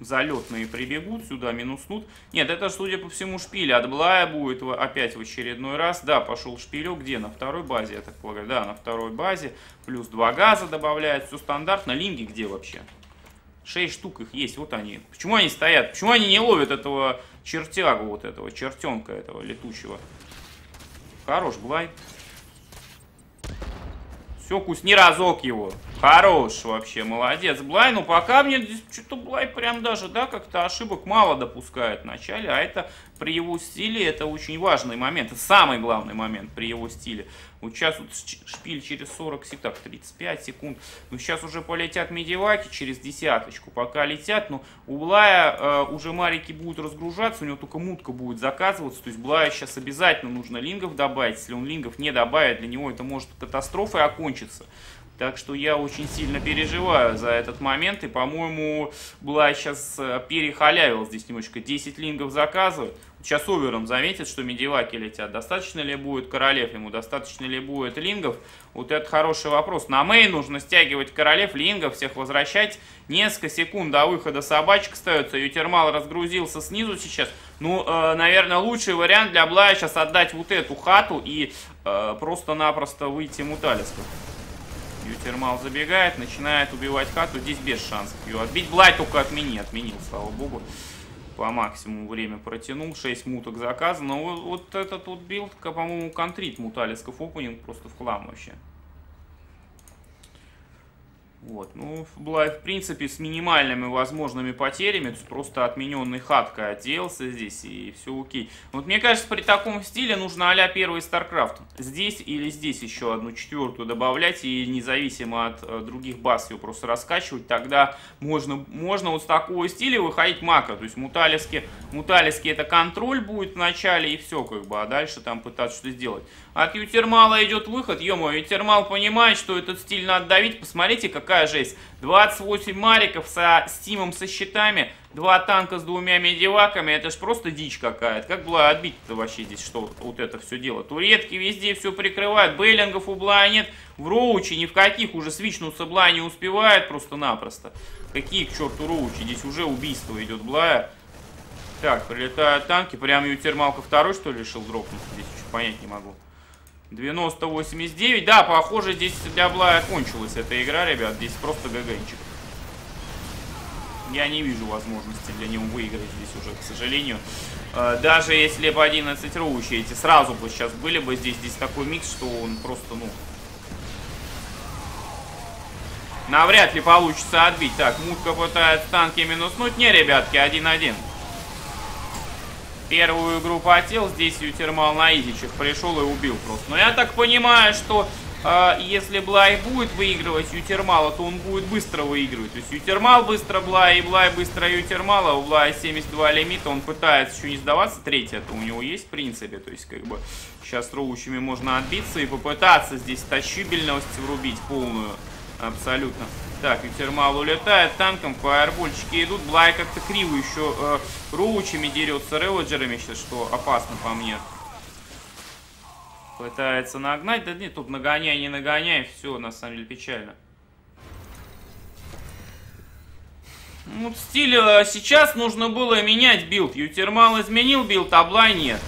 залетные прибегут сюда, минуснут. Нет, это, судя по всему, шпиль от Блая будет опять в очередной раз. Да, пошел шпилек. Где? На второй базе, я так полагаю. Да, на второй базе. Плюс два газа добавляет. Все стандартно. Линги где вообще? Шесть штук их есть. Вот они. Почему они стоят? Почему они не ловят этого чертягу, вот этого чертенка этого летучего? Хорош, Блай. Все, кусни разок его. Хорош вообще, молодец. Блай, ну пока мне что-то Блай прям даже, да, как-то ошибок мало допускает в начале, а это при его стиле, это очень важный момент, это самый главный момент при его стиле. Вот сейчас вот шпиль через 40 секунд, 35 секунд. Ну, сейчас уже полетят медиваки через десяточку. Пока летят, но у Блая э, уже марики будут разгружаться, у него только мутка будет заказываться. То есть Блая сейчас обязательно нужно лингов добавить. Если он лингов не добавит, для него это может катастрофой окончиться. Так что я очень сильно переживаю за этот момент. И, по-моему, была сейчас э, перехалявил здесь немножко. 10 лингов заказывает. Сейчас овером заметит, что медиваки летят. Достаточно ли будет королев ему? Достаточно ли будет лингов? Вот это хороший вопрос. На мейн нужно стягивать королев, лингов, всех возвращать. Несколько секунд до выхода собачка остается. Ютермал разгрузился снизу сейчас. Ну, э, наверное, лучший вариант для Блая сейчас отдать вот эту хату и э, просто-напросто выйти муталисков. Ютермал забегает, начинает убивать хату. Здесь без шансов ее отбить. Блай только отмени, отменил, слава богу. По максимуму время протянул. 6 муток заказано. Вот, вот этот вот билд, по-моему, контрит муталисков опенинг просто в хлам вообще. Вот, ну, Блай, в принципе, с минимальными возможными потерями, то есть просто отмененный хаткой отделался здесь, и все окей. Вот мне кажется, при таком стиле нужно а первый StarCraft. Здесь или здесь еще одну четвертую добавлять, и независимо от э, других баз ее просто раскачивать, тогда можно, можно вот с такого стиля выходить макро. То есть муталиски, муталиски это контроль будет в начале, и все, как бы, а дальше там пытаться что сделать. От Ютермала идет выход, ё-моё, Ютермал понимает, что этот стиль надо давить, посмотрите, какая жесть. 28 мариков со стимом, со щитами, два танка с двумя медиваками, это ж просто дичь какая-то. Как было отбить-то вообще здесь, что вот это все дело? Туретки везде все прикрывают, бейлингов у Бла нет, в Роуче ни в каких уже свичнуться Бла не успевает просто-напросто. Какие к черту Роучи, здесь уже убийство идет Блая. Так, прилетают танки, прям Ютермалка второй что ли решил дропнуть, здесь еще понять не могу. 90-89. Да, похоже, здесь для Блая кончилась эта игра, ребят. Здесь просто ГГнчик. Я не вижу возможности для него выиграть здесь уже, к сожалению. Э, даже если бы 11 роучи эти сразу бы сейчас были бы здесь, здесь такой микс, что он просто, ну... Навряд ли получится отбить. Так, Мутка пытается танки минуснуть. Не, ребятки, 1-1. Первую игру потел, здесь Ютермал на изичах пришел и убил просто. Но я так понимаю, что э, если Блай будет выигрывать Ютермала, то он будет быстро выигрывать. То есть Ютермал быстро Блай и Блай быстро Ютермала. У Блая 72 лимита, он пытается еще не сдаваться. Третья это у него есть в принципе. То есть как бы сейчас роучами можно отбиться и попытаться здесь тащибельность врубить полную. Абсолютно. Так, Ютермал улетает танком, фаербольчики идут. Блай как-то криво еще э, роучами дерется, равэджерами сейчас, что опасно по мне. Пытается нагнать. Да нет, тут нагоняй, не нагоняй. Все, на самом деле, печально. Ну, вот стиль э, сейчас нужно было менять билд. Ютермал изменил билд, а Блай нет.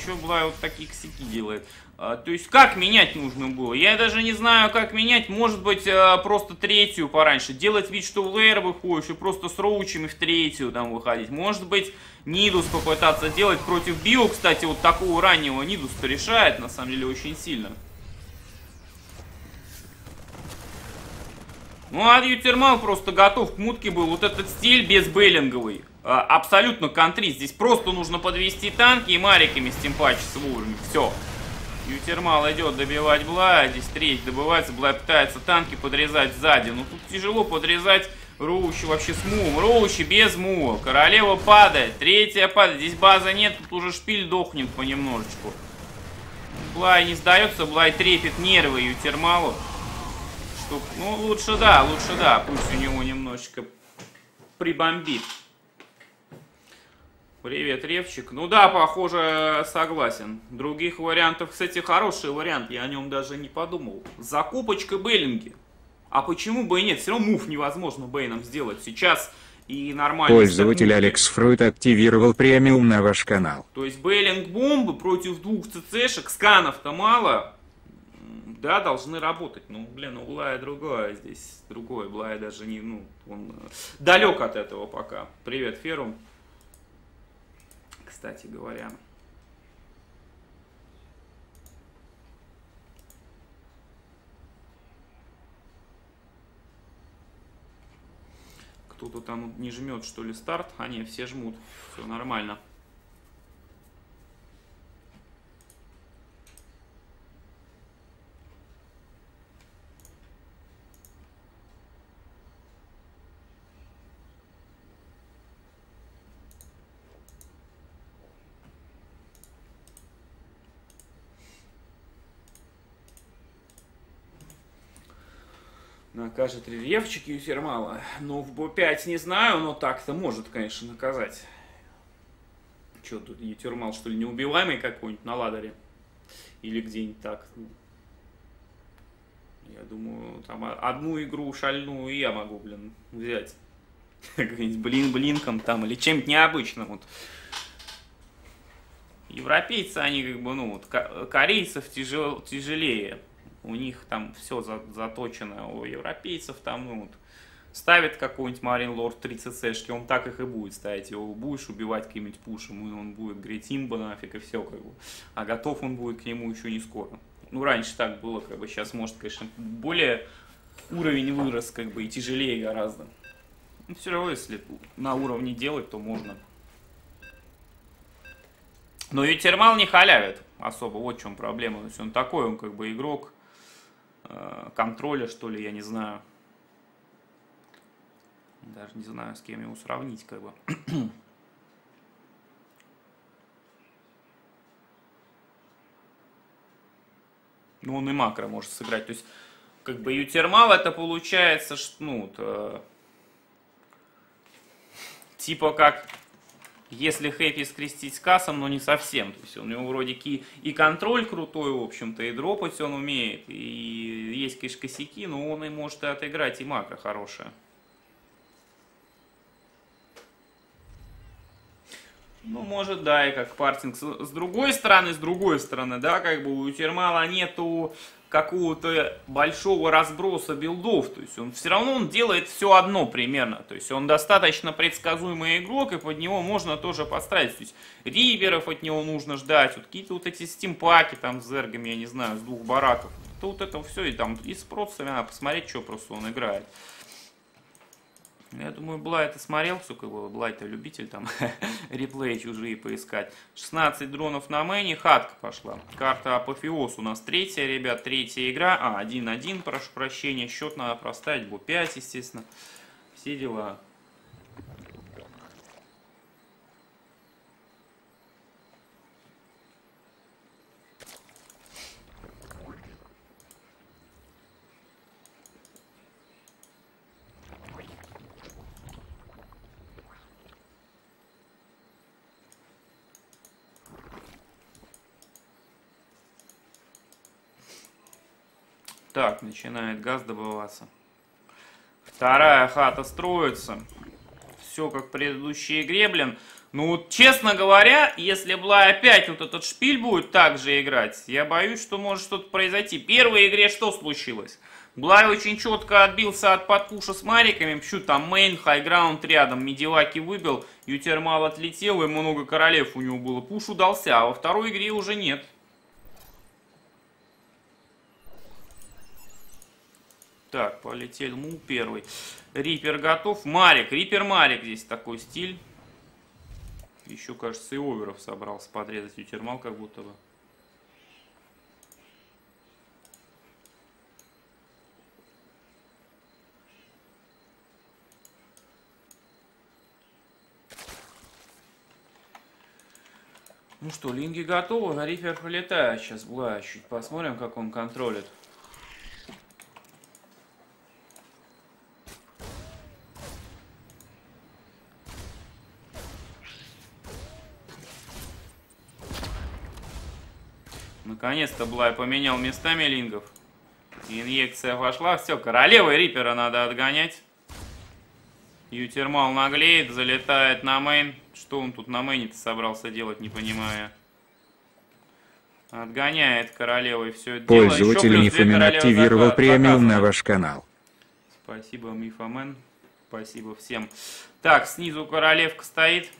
Еще Блай вот такие косяки делает. А, то есть как менять нужно было? Я даже не знаю, как менять. Может быть, а, просто третью пораньше. Делать вид, что в лейер выходишь, и просто с роучами в третью там выходить. Может быть, Нидус попытаться делать против Био. Кстати, вот такого раннего Нидус-то решает, на самом деле, очень сильно. Ну, а Ютермал просто готов к мутке был. Вот этот стиль без бейлинговый. А, абсолютно контри. Здесь просто нужно подвести танки и мариками стимпачиться вовремя. Все. Ютермал идет добивать Блая, здесь треть добывается, Блай пытается танки подрезать сзади. Ну тут тяжело подрезать Роучи вообще с мувом. Роучи без мува. Королева падает, третья падает. Здесь базы нет, тут уже шпиль дохнет понемножечку. Блай не сдается, Блай трепет нервы Ютермалу. Что, ну лучше да, лучше да, пусть у него немножечко прибомбит. Привет, Ревчик. Ну да, похоже, согласен. Других вариантов, кстати, хороший вариант, я о нем даже не подумал. Закупочка Беллинги. А почему бы и нет? Все равно мув невозможно Бейном сделать сейчас и нормально. Пользователь Алекс Фройд активировал премиум на ваш канал. То есть Бейлинг бомбы против двух ЦЦшек, сканов-то мало. Да, должны работать. Ну, блин, у Блая другое здесь. Другое. Блая даже не, ну, он далек от этого пока. Привет, Ферум кстати говоря. Кто-то там не жмет, что ли, старт. А не, все жмут. Все нормально. Накажет рельефчики у Фермала. Ну, в Бо-5 не знаю, но так-то может, конечно, наказать. Что тут, Етермал, что ли, неубиваемый какой-нибудь на ладере? Или где-нибудь так? Я думаю, там одну игру шальную я могу, блин, взять. Какой-нибудь блин-блинком там, или чем-нибудь необычным. Вот. Европейцы, они как бы, ну, вот, корейцев тяжел, тяжелее у них там все за, заточено, у европейцев там, ну, вот, ставит какой-нибудь Марин Лорд 3 ЦЦшки, он так их и будет ставить, его будешь убивать каким-нибудь пушем, и он будет говорить имба нафиг, и все, как бы. А готов он будет к нему еще не скоро. Ну, раньше так было, как бы, сейчас, может, конечно, более уровень вырос, как бы, и тяжелее гораздо. Ну, все равно, если на уровне делать, то можно. Но и термал не халявит особо, вот в чем проблема. То есть он такой, он как бы игрок, контроля, что ли, я не знаю. Даже не знаю, с кем его сравнить, как бы. Ну, он и макро может сыграть. То есть, как бы ютермал это получается, ну, то, типа как если Хэппи скрестить с кассом, но не совсем. То есть у него вроде и, и контроль крутой, в общем-то, и дропать он умеет, и есть, конечно, но он и может и отыграть, и макро хорошая. Ну, может, да, и как партинг. С другой стороны, с другой стороны, да, как бы у Термала нету какого-то большого разброса билдов. То есть он все равно он делает все одно примерно. То есть он достаточно предсказуемый игрок, и под него можно тоже подстраивать. То есть риверов от него нужно ждать. Вот какие-то вот эти стимпаки там с зергами, я не знаю, с двух бараков. То вот это все, и там и с процессами надо посмотреть, что просто он играет. Я думаю, Блай это смотрел, сука, было. Блай-то любитель там реплеи чужие поискать. 16 дронов на мэне, хатка пошла. Карта Апофеоз у нас третья, ребят, третья игра. А, 1-1, прошу прощения. Счет надо проставить, бо 5, естественно. Все дела. Так, начинает газ добываться. Вторая хата строится. Все как в предыдущей. Ну, честно говоря, если Блай опять вот этот шпиль будет так же играть, я боюсь, что может что-то произойти. В первой игре что случилось? Блай очень четко отбился от подпуша с мариками, почему там мейн, хайграунд рядом, медиваки выбил, ютермал отлетел, и много королев у него было. Пуш удался, а во второй игре уже нет. Так, полетел мул первый. Рипер готов. Марик, Рипер Марик здесь такой стиль. Еще, кажется, и оверов собрался подрезать ютермал как будто бы. Ну что, линги готовы, а рифер пролетает сейчас, Блая, чуть посмотрим, как он контролит. Наконец-то Блай поменял местами лингов. Инъекция вошла. Все, королевы Рипера надо отгонять. Ютермал наглеет, залетает на мейн. Что он тут на мейне-то собрался делать, не понимаю. Отгоняет королевой все это. Пользователь королевы активировал премиум на ваш канал. Спасибо, Мифамен. Спасибо всем. Так, снизу королевка стоит.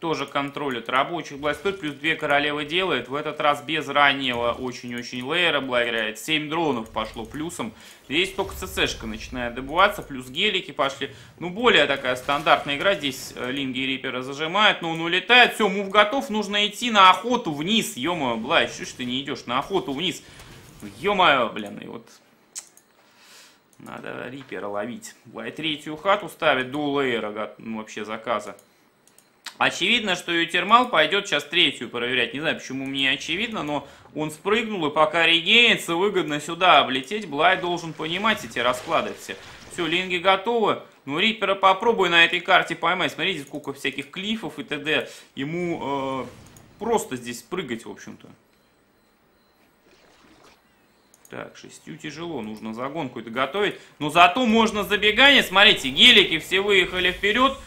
Тоже контролит рабочих. Бластер плюс две королевы делает. В этот раз без раннего очень-очень лейера Бла играет. 7 дронов пошло плюсом. Здесь только ЦЦшка начинает добываться. Плюс гелики пошли. Ну, более такая стандартная игра. Здесь э, линги и рипера зажимает. Но он улетает. Все, мув готов. Нужно идти на охоту вниз. Ё-моё, Бла, что ж ты не идешь на охоту вниз? Ё-моё, блин, и вот надо рипера ловить. Бай третью хату ставит до лейера, вообще заказа. Очевидно, что Ютермал пойдет сейчас третью проверять. Не знаю, почему мне очевидно, но он спрыгнул, и пока регенится, выгодно сюда облететь. Блай должен понимать эти расклады все. Все, линги готовы. Ну, Рипера попробуй на этой карте поймать. Смотрите, сколько всяких клифов и т.д. Ему э, просто здесь прыгать, в общем-то. Так, шестью тяжело, нужно загонку это готовить. Но зато можно забегание, смотрите, гелики все выехали вперед.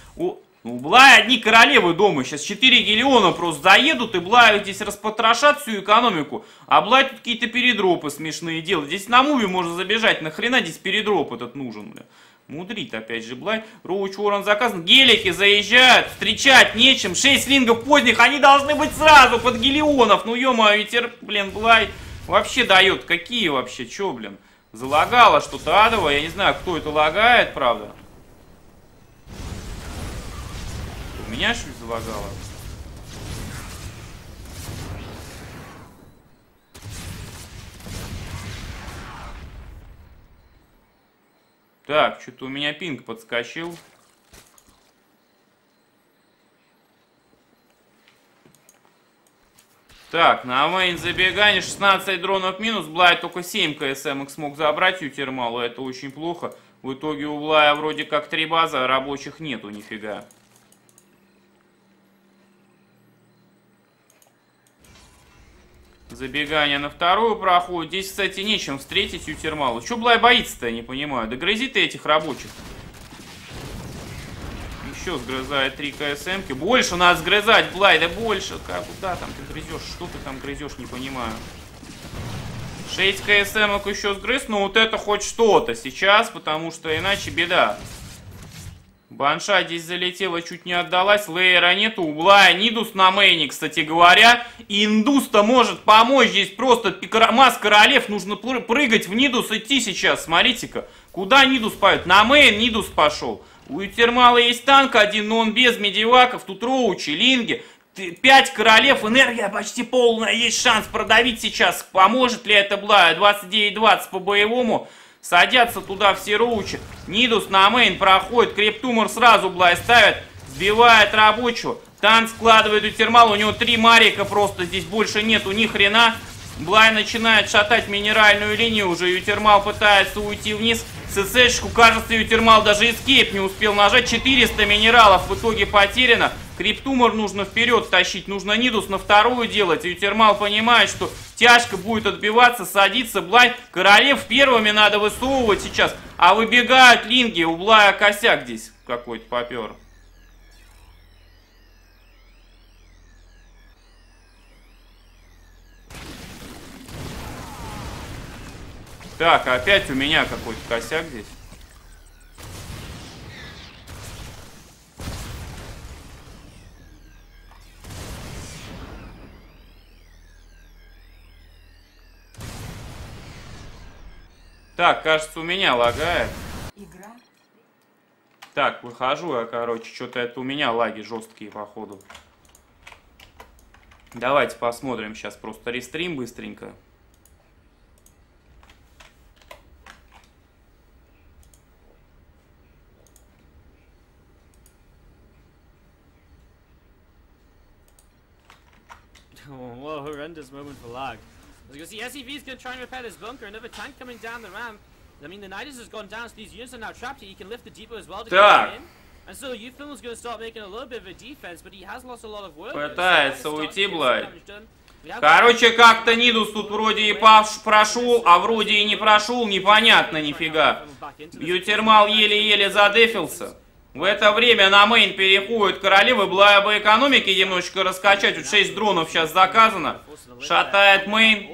Ну, у Блая одни королевы дома, сейчас 4 гелиона просто заедут, и Блаю здесь распотрошат всю экономику. А Блай тут какие-то передропы смешные делает. Здесь на муве можно забежать, нахрена здесь передроп этот нужен, бля. Мудрит опять же Блай. Роуч Уоррен заказан. Гелики заезжают, встречать нечем. 6 лингов поздних, они должны быть сразу под гелионов. Ну ё-моё, ветер, блин, Блай вообще дает. Какие вообще, чё, блин? Залагало что-то адово, я не знаю, кто это лагает, правда. Меня что ли залагало? Так, что-то у меня пинг подскочил. Так, на мейн забегание 16 дронов минус. Блай только 7 КСМ смог забрать у термала. Это очень плохо. В итоге у Блая вроде как три базы, а рабочих нету нифига. Забегание на вторую проходит. Здесь, кстати, нечем встретить у. Че Блай боится-то, я не понимаю. Да ты этих рабочих. Еще сгрызает 3 КСМки. Больше надо сгрызать, Блай, да больше. Как, куда там ты грызешь? Что ты там грызешь, не понимаю. 6 КСМок еще сгрыз, но вот это хоть что-то сейчас, потому что иначе беда. Банша здесь залетела, чуть не отдалась. Лейера нету, угла. Нидус на мейне, кстати говоря. Индус-то может помочь здесь просто. Масс королев, нужно пры- прыгать в Нидус идти сейчас. Смотрите-ка, куда Нидус поет? На мейн Нидус пошел. У Ютермала есть танк один, но он без медиваков. Тут роучи, линги. Пять королев, энергия почти полная, есть шанс продавить сейчас. Поможет ли это Блаю? 29-20 по боевому. Садятся туда все роучи. Nydus на main проходит. Creep tumor сразу Блай ставит. Сбивает рабочую. Танк складывает Ютермала. У него три марика просто. Здесь больше нету ни хрена. Блай начинает шатать минеральную линию. Уже Ютермал пытается уйти вниз. ЦЦшку, кажется, Ютермал даже escape не успел нажать. 400 минералов в итоге потеряно. Creep tumor нужно вперед тащить, нужно Nydus на вторую делать. Ютермал понимает, что тяжко будет отбиваться, садиться. Блай, королев первыми надо высовывать сейчас. А выбегают линги, у Блая косяк здесь какой-то попер. Так, опять у меня какой-то косяк здесь. Так, кажется, у меня лагает. Игра Так, выхожу я, короче, что-то это у меня лаги жесткие, походу. Давайте посмотрим сейчас просто рестрим быстренько. Oh, what a horrendous moment for lag. I was gonna see SCV's gonna try and repair this bunker, another tank coming down the ramp. I mean, the Nidus has gone down, so these units are now trapped here. He can lift the depot as well to Так. get in. And so Euphil's gonna start making a little bit of a defense, but he has lost a lot of work. Пытается уйти, Блай. Короче, как-то Нидус тут вроде и паш- прошел, а вроде и не прошел, непонятно нифига. Ютермал еле-еле задефился. В это время на мейн переходят королевы, Блая бы экономики немножечко раскачать. Тут 6 дронов сейчас заказано. Шатает мейн.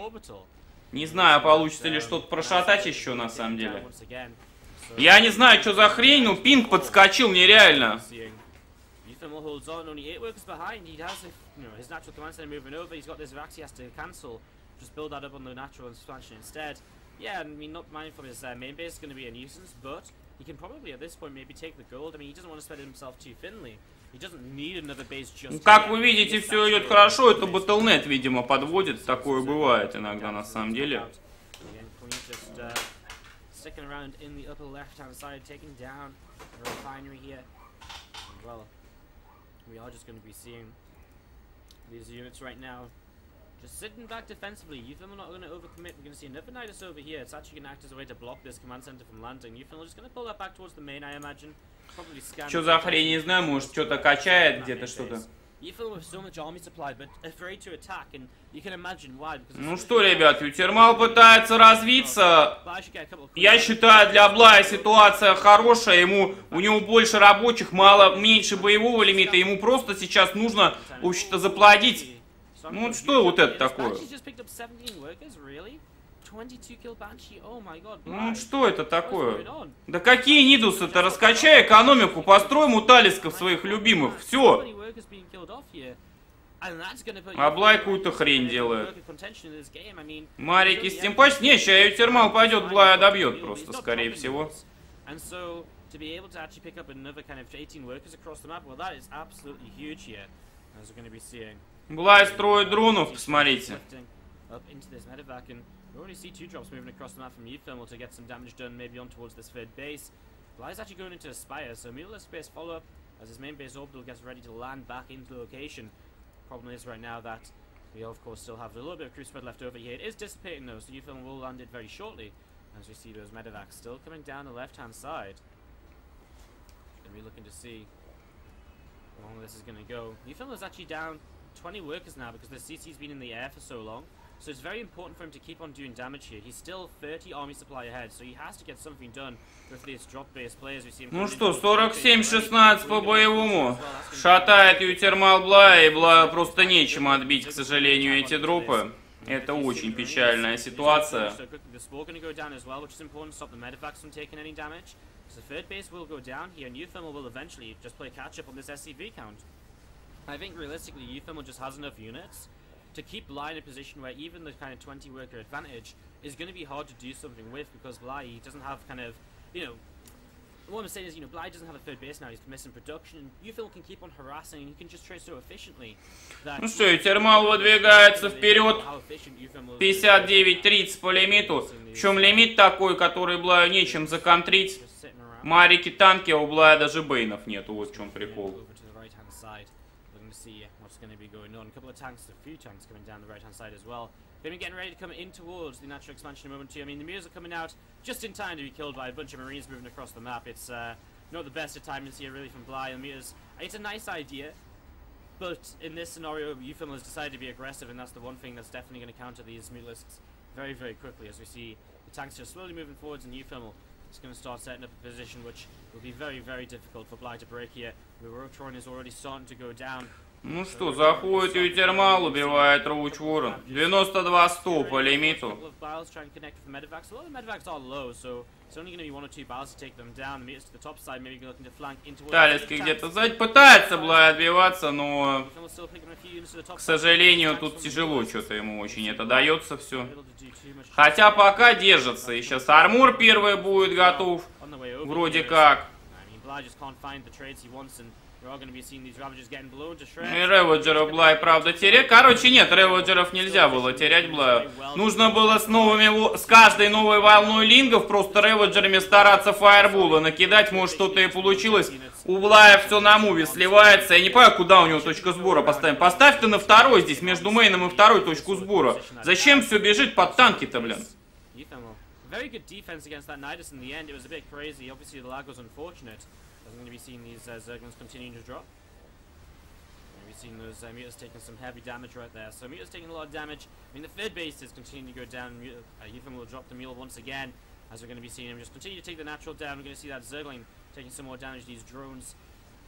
Не знаю, получится ли что-то прошатать еще на самом деле. Я не знаю, что за хрень, но пинг подскочил нереально. Yeah, I mean, not mindful of his uh, main base is going to be a nuisance, but he can probably at this point maybe take the gold. I mean, he doesn't want to spread himself too thinly. He doesn't need another base just Ну, Как вы видите, все идет хорошо. Это. Battle.net, видимо, подводит. Такое бывает иногда на самом деле. Uh, sticking around in the upper left-hand side, taking down the refinery here. Well, we are just going to be seeing these units right now just sitting back defensively. Eutham are not going to overcommit. We're going to see another Nidus over here. It's actually going to act as a way to block this command center from landing. Eutham are just going to pull that back towards the main, I imagine. Probably scan. Что за хрень, не знаю, может что-то качает где-то что-то. Eutham with so much army supply, but afraid to attack, and you can imagine why. Because as Ну что, you- ребят, Ютермал пытается развиться. Я считаю, для Блая ситуация хорошая. Ему, у него больше рабочих, мало, меньше боевого лимита. Ему просто сейчас нужно, в общем-то, заплодить. Ну вот что вот это такое? Ну что это такое? Да какие Нидусы-то? Раскачай экономику, построй муталисков своих любимых. Все. А Блай какую-то хрень делает. Марики стимпач? Не, сейчас Ютермал пойдет, Блая добьет просто, скорее всего. And so to be able to actually pick up another kind of 18 workers across the map, well, that is absolutely huge here, as we're going to be seeing. Блай строит дронов, посмотрите. Lifting Up into this medevac, and we already see two drops moving across the map from Uthermal to get some damage done, maybe on towards this third base. Bly's actually going into Aspire, so Mueller space follow up as his main base orbital gets ready to land back into location. Problem is right now that we of course still have a little bit of crew spread left over here. It is dissipating though, so Uthermal will land it very shortly as we see those medevacs still coming down the left hand side. Gonna be looking to see how long this is gonna go. Newfoundland is actually down 20 workers now because the CC's been in the air for so long. So it's very important for him to keep on doing damage here. He's still 30 army supply ahead, so he has to get something done with these drop-based players we see him Ну что, into the base already. 47-16 по боевому. Шатает Ютермал Блая, и Блая просто нечем отбить, к сожалению, эти дропы. Это очень печальная ситуация. So third base will go down here, and Euthermal will eventually just play catch up on this SCV count. I think realistically, Euthermal just has enough units to keep Bly in a position where even the kind of 20 worker advantage is going to be hard to do something with because Bly he doesn't have kind of, you know, what I'm saying is, you know, Bly doesn't have a third base now, he's missing production. Euthermal can keep on harassing, and he can just trade so efficiently that. Ну что, Ютермал выдвигается вперед. How efficient Euthermal is doing it. 59-30 по лимиту. Причем лимит такой, который Блаю нечем законтрить. Марики танки, а у Блая даже бейнов нету, вот в чем прикол. Going to be going on. A couple of tanks, a few tanks coming down the right hand side as well. Going to be getting ready to come in towards the natural expansion in a moment too. I mean, the Mews are coming out just in time to be killed by a bunch of Marines moving across the map. It's uh, not the best of timings here, really, from Bly and Mews. It's a nice idea But in this scenario, Ufilm has decided to be aggressive, and that's the one thing that's definitely going to counter these Mutalisks very, very quickly. As we see the tanks just slowly moving forwards, and Ufilm is going to start setting up a position which will be very, very difficult for Bly to break here. The Rotron is already starting to go down. Ну что, заходит Ютермал, убивает Роуч Ворон. 92-100 по лимиту. Талиски где-то сзади пытается Блай отбиваться, но, к сожалению, тут тяжело что-то ему очень это дается все. Хотя пока держится. И сейчас армур первый будет готов. Вроде как. Реводжера Блай, правда, терять. Короче, нет, Реводжеров нельзя было терять Блаю. Нужно было с новыми, с каждой новой волной лингов просто Реводжерами стараться фаербола накидать. Может, что-то и получилось. У Блая все на муве сливается. Я не понимаю, куда у него точка сбора поставим. Поставь ты на второй здесь, между мейном и второй точку сбора. Зачем все бежит под танки-то, блин? Very good defense against that Nidus in the end. It was a bit crazy. Obviously, the lag was unfortunate. I'm going to be seeing these uh, Zerglings continuing to drop. We've seen those uh, Mutas taking some heavy damage right there. So Mutas taking a lot of damage. I mean, the third base is continuing to go down. Mut- Uh, Ephraim will drop the mule once again, as we're going to be seeing him just continue to take the natural down. We're going to see that Zergling taking some more damage. These drones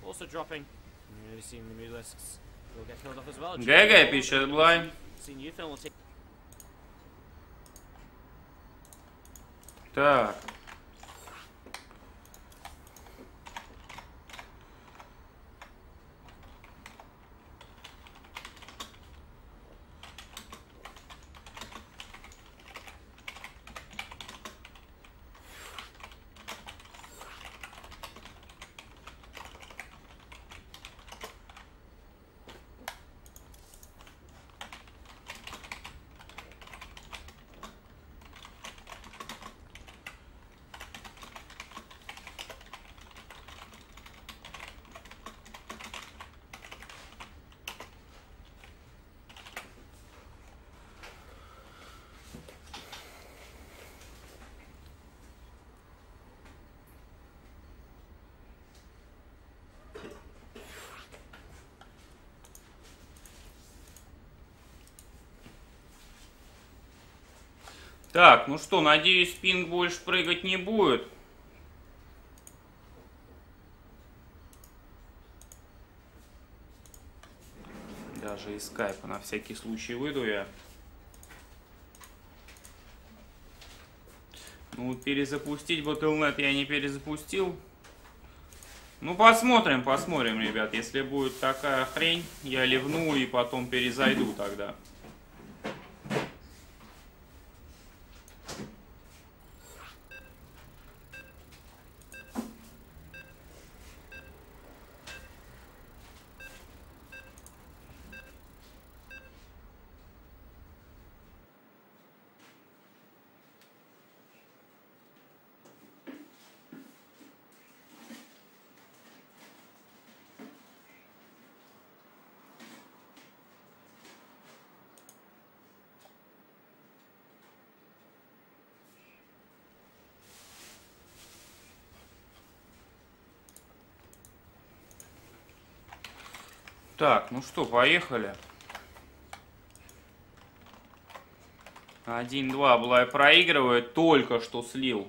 also dropping. And we're going to be seeing the Mutalisks will get killed off as well. ГГ пишет Блай. Seeing Ephraim will take Так. Так, ну что, надеюсь, пинг больше прыгать не будет. Даже из скайпа на всякий случай выйду я. Ну перезапустить Battle.net я не перезапустил. Ну посмотрим, посмотрим, ребят. Если будет такая хрень, я ливну и потом перезайду тогда. Так, ну что, поехали. 1-2 Блай проигрывает, только что слил.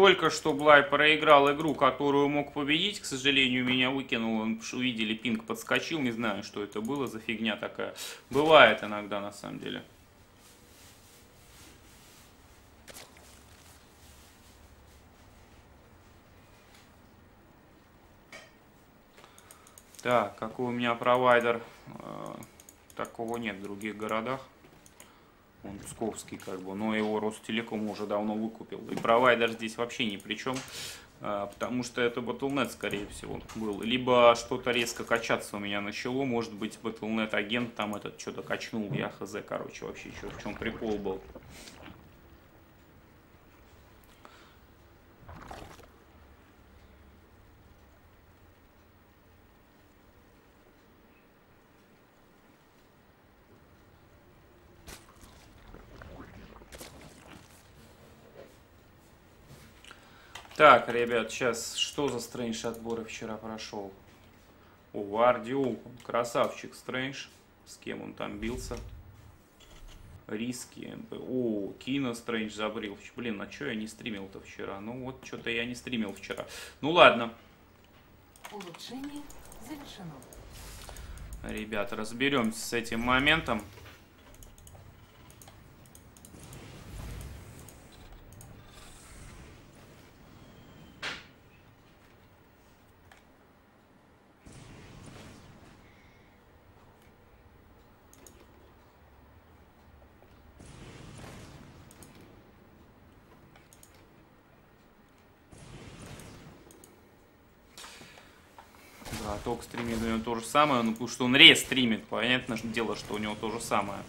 Только что Блай проиграл игру, которую мог победить. К сожалению, меня выкинул. Увидели, пинг подскочил. Не знаю, что это было за фигня такая. Бывает иногда, на самом деле. Так, какой у меня провайдер? Э, Такого нет в других городах. Он псковский как бы, но его Ростелеком уже давно выкупил. И провайдер здесь вообще ни при чем, а, потому что это Battle.net, скорее всего, был. Либо что-то резко качаться у меня начало, может быть, Battle.net агент там этот что-то качнул, я хз, короче, вообще, что, в чем прикол был. Так, ребят, сейчас что за Стрэндж отборы вчера прошел? О, Варди Оупен. Красавчик Стрэндж. С кем он там бился? Риски. О, Кино Стрэндж забрил. Блин, а что я не стримил-то вчера? Ну вот, что-то я не стримил вчера. Ну ладно. Улучшение завершено. Ребят, разберемся с этим моментом. Да, ток стримит у него то же самое, ну потому что он рез стримит, понятно же дело, что у него то же самое.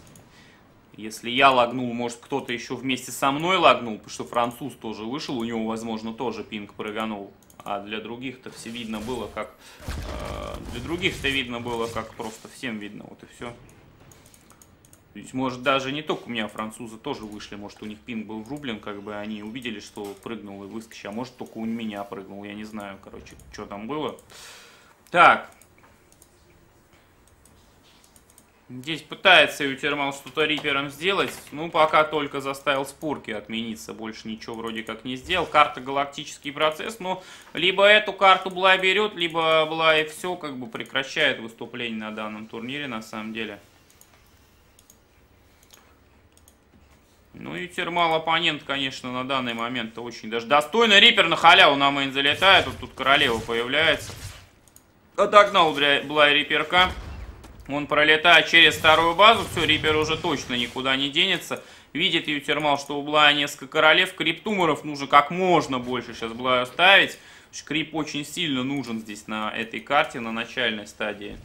Если я лагнул, может кто-то еще вместе со мной лагнул, потому что француз тоже вышел, у него, возможно, тоже пинг прыганул. А для других-то все видно было, как... э, для других-то видно было, как просто всем видно, вот и все. То есть, может, даже не только у меня французы тоже вышли, может, у них пинг был врублен, как бы они увидели, что прыгнул и выскочил, а может, только у меня прыгнул, я не знаю, короче, что там было. Так. Здесь пытается Ютермал что-то рипером сделать. Ну, пока только заставил спорки отмениться. Больше ничего вроде как не сделал. Карта галактический процесс. Но либо эту карту Блай берет, либо Блай все как бы прекращает выступление на данном турнире на самом деле. Ну и Термал оппонент, конечно, на данный момент очень даже достойно. Рипер на халяву на мейн залетает. Вот тут королева появляется. Отогнал Блай Риперка. Он пролетает через вторую базу. Все, Рипер уже точно никуда не денется. Видит Ютермал, что у Блая несколько королев. Криптуморов нужно как можно больше сейчас Блаю ставить. Крип очень сильно нужен здесь на этой карте, на начальной стадии.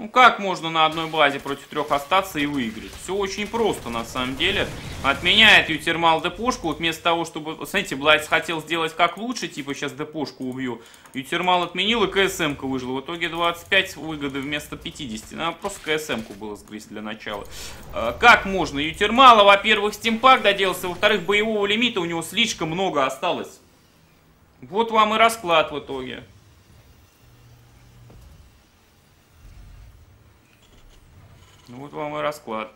Ну как можно на одной базе против трех остаться и выиграть? Все очень просто на самом деле. Отменяет Ютермал депошку. Вместо того, чтобы... Смотрите, Блайс хотел сделать как лучше, типа сейчас депошку убью. Ютермал отменил и КСМ-ка выжила. В итоге 25 выгоды вместо 50. Надо просто КСМ-ку было сгрызть для начала. А, как можно? Ютермала, во-первых, стимпак доделался. Во-вторых, боевого лимита у него слишком много осталось. Вот вам и расклад в итоге. Ну вот вам и расклад.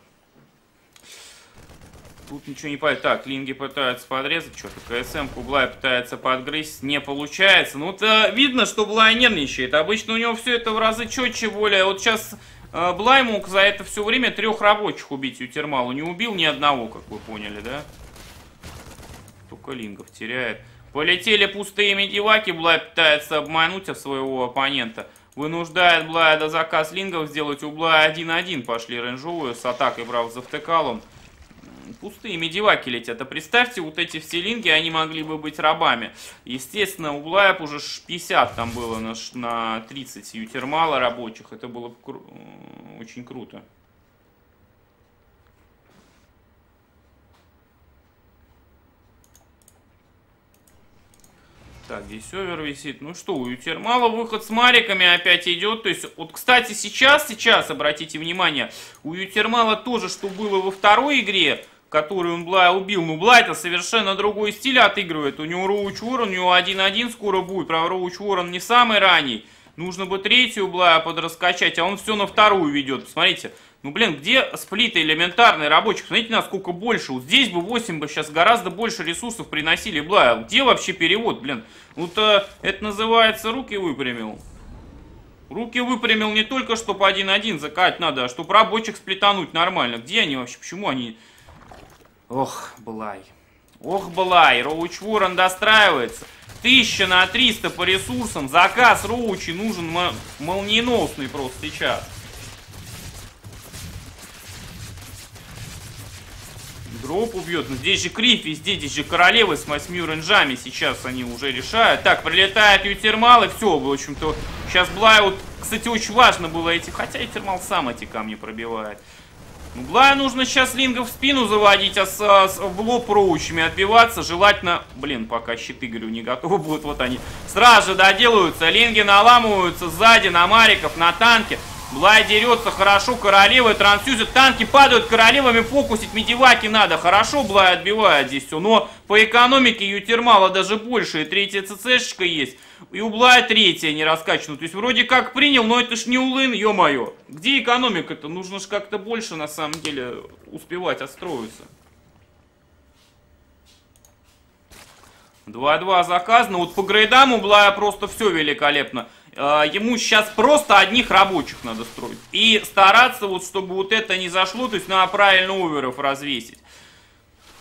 Тут ничего не понятно. Так, Линги пытаются подрезать что-то. КСМ Блай пытается подгрызть. Не получается. Ну, вот э, видно, что Блай нервничает. Обычно у него все это в разы четче более. Вот сейчас э, Блай мог за это все время трех рабочих убить у Термалу. Не убил ни одного, как вы поняли, да? Только Лингов теряет. Полетели пустые медиваки. Блай пытается обмануть своего оппонента. Вынуждает Блая до заказ лингов сделать у Блая 1-1. Пошли рейнжовую с атакой, правда, завтыкалом. Пустые медиваки летят. А представьте, вот эти все линги, они могли бы быть рабами. Естественно, у Блаев уже 50 там было на, на 30 ютермала рабочих. Это было бы кру- э, очень круто. Так, здесь овер висит. Ну что, у Ютермала выход с мариками опять идет. То есть, вот, кстати, сейчас, сейчас, обратите внимание, у Ютермала тоже, что было во второй игре, которую он Блая убил. Ну, Блай-то совершенно другой стиль отыгрывает. У него Роуч Уоррен, у него 1-1 скоро будет. Правда, Роуч Уоррен не самый ранний. Нужно бы третью Блая подраскачать, а он все на вторую ведет. Посмотрите. Ну, блин, где сплиты элементарные рабочих? Смотрите, насколько больше. Вот здесь бы 8 бы сейчас гораздо больше ресурсов приносили Блая. Где вообще перевод, блин? Вот э, это называется руки выпрямил. Руки выпрямил не только, чтобы один-один закать надо, а чтобы рабочих сплетануть нормально. Где они вообще? Почему они... Ох, Блай. Ох, Блай. Роуч Ворон достраивается. 1000 на 300 по ресурсам. Заказ Роучи нужен мо- молниеносный просто сейчас. Дроп убьет. Но здесь же крип, везде здесь же королевы с восьмью рейнджами. Сейчас они уже решают. Так, прилетает Ютермал и все. В общем-то, сейчас Блай вот, кстати, очень важно было эти... Хотя Ютермал сам эти камни пробивает. Ну, Блаю нужно сейчас лингов в спину заводить, а с, а с- в лоб роучами отбиваться. Желательно... Блин, пока щиты, говорю, не готовы будут. Вот они. Сразу же доделаются. Линги наламываются сзади на мариков, на танке. Блай дерется хорошо, королева трансфьюзит, танки падают, королевами фокусить, медиваки надо. Хорошо Блай отбивает здесь все, но по экономике Ютермала даже больше, и третья ЦЦшечка есть. И у Блая третья не раскачана. То есть вроде как принял, но это ж не улын, ё-моё. Где экономика-то? Нужно ж как-то больше на самом деле успевать отстроиться. 2-2 заказано. Вот по грейдам у Блая просто все великолепно. Э, Ему сейчас просто одних рабочих надо строить. И стараться вот, чтобы вот это не зашло, то есть на правильно оверов развесить.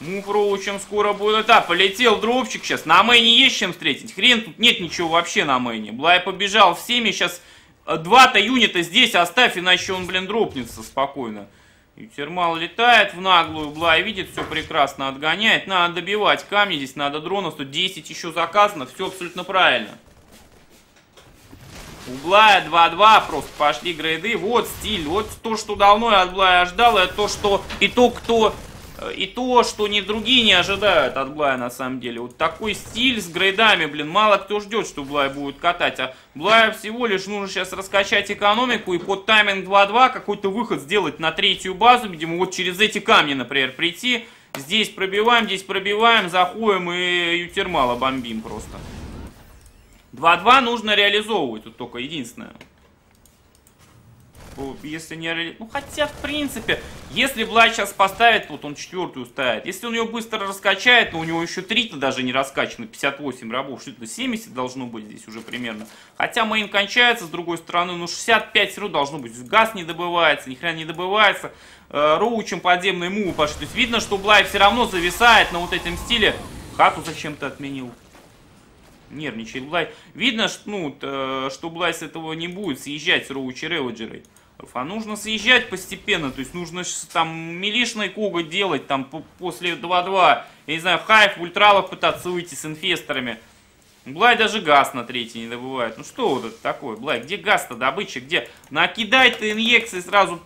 Муфроу чем скоро будет этап. Полетел дропчик сейчас. На мейне есть чем встретить. Хрен тут нет ничего вообще на мейне. Блай побежал всеми. Сейчас э, два-то юнита здесь оставь, иначе он, блин, дропнется спокойно. Ютермал летает в наглую, Блай видит, все прекрасно отгоняет. Надо добивать камни, здесь надо дронов, тут 10 еще заказано, все абсолютно правильно. У Блая 2-2, просто пошли грейды, вот стиль, вот то, что давно я от Блая ждал, это то, что и то, кто Э, И то, что ни другие не ожидают от Блая на самом деле. Вот такой стиль с грейдами, блин, мало кто ждет, что Блай будет катать. А Блая всего лишь нужно сейчас раскачать экономику и под тайминг 2-2 какой-то выход сделать на третью базу. Видимо, вот через эти камни, например, прийти. Здесь пробиваем, здесь пробиваем, заходим и Ютермала бомбим просто. 2-2 нужно реализовывать, тут только единственное. Если не... Ну, хотя, в принципе, если Влад сейчас поставит, вот он четвертую ставит. Если он ее быстро раскачает, но у него еще 3-то даже не раскачано, 58 рабов, что это 70 должно быть здесь уже примерно. Хотя мейн кончается, с другой стороны, ну 65 все равно должно быть. Газ не добывается, ни хрена не добывается. Э, Роучем подземный мувы пошли. То есть видно, что Блай все равно зависает на вот этом стиле. Хату зачем-то отменил нервничает Блай. Видно, что, ну, э, что Блай с этого не будет съезжать с Роучи Реводжерой. А нужно съезжать постепенно, то есть нужно там милишный коготь делать, там после 2-2, я не знаю, хайф, в ультралах пытаться выйти с инфесторами. Блай даже газ на третий не добывает. Ну что вот это такое, Блай, где газ-то, добыча, где? Накидай ты инъекции сразу,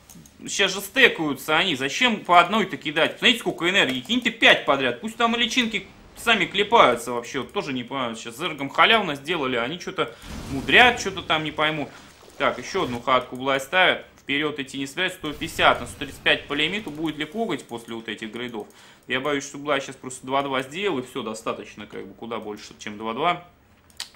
сейчас же стекаются они, зачем по одной-то кидать? Смотрите, сколько энергии, киньте 5 подряд, пусть там личинки сами клепаются вообще, вот тоже не понимаю, сейчас зергом халявно сделали, они что-то мудрят, что-то там не пойму. Так, еще одну хатку Блай ставит. Вперед идти не связь. 150 на 135 по лимиту. Будет ли коготь после вот этих грейдов? Я боюсь, что Блай сейчас просто 2-2 сделал. И все, достаточно, как бы, куда больше, чем 2-2.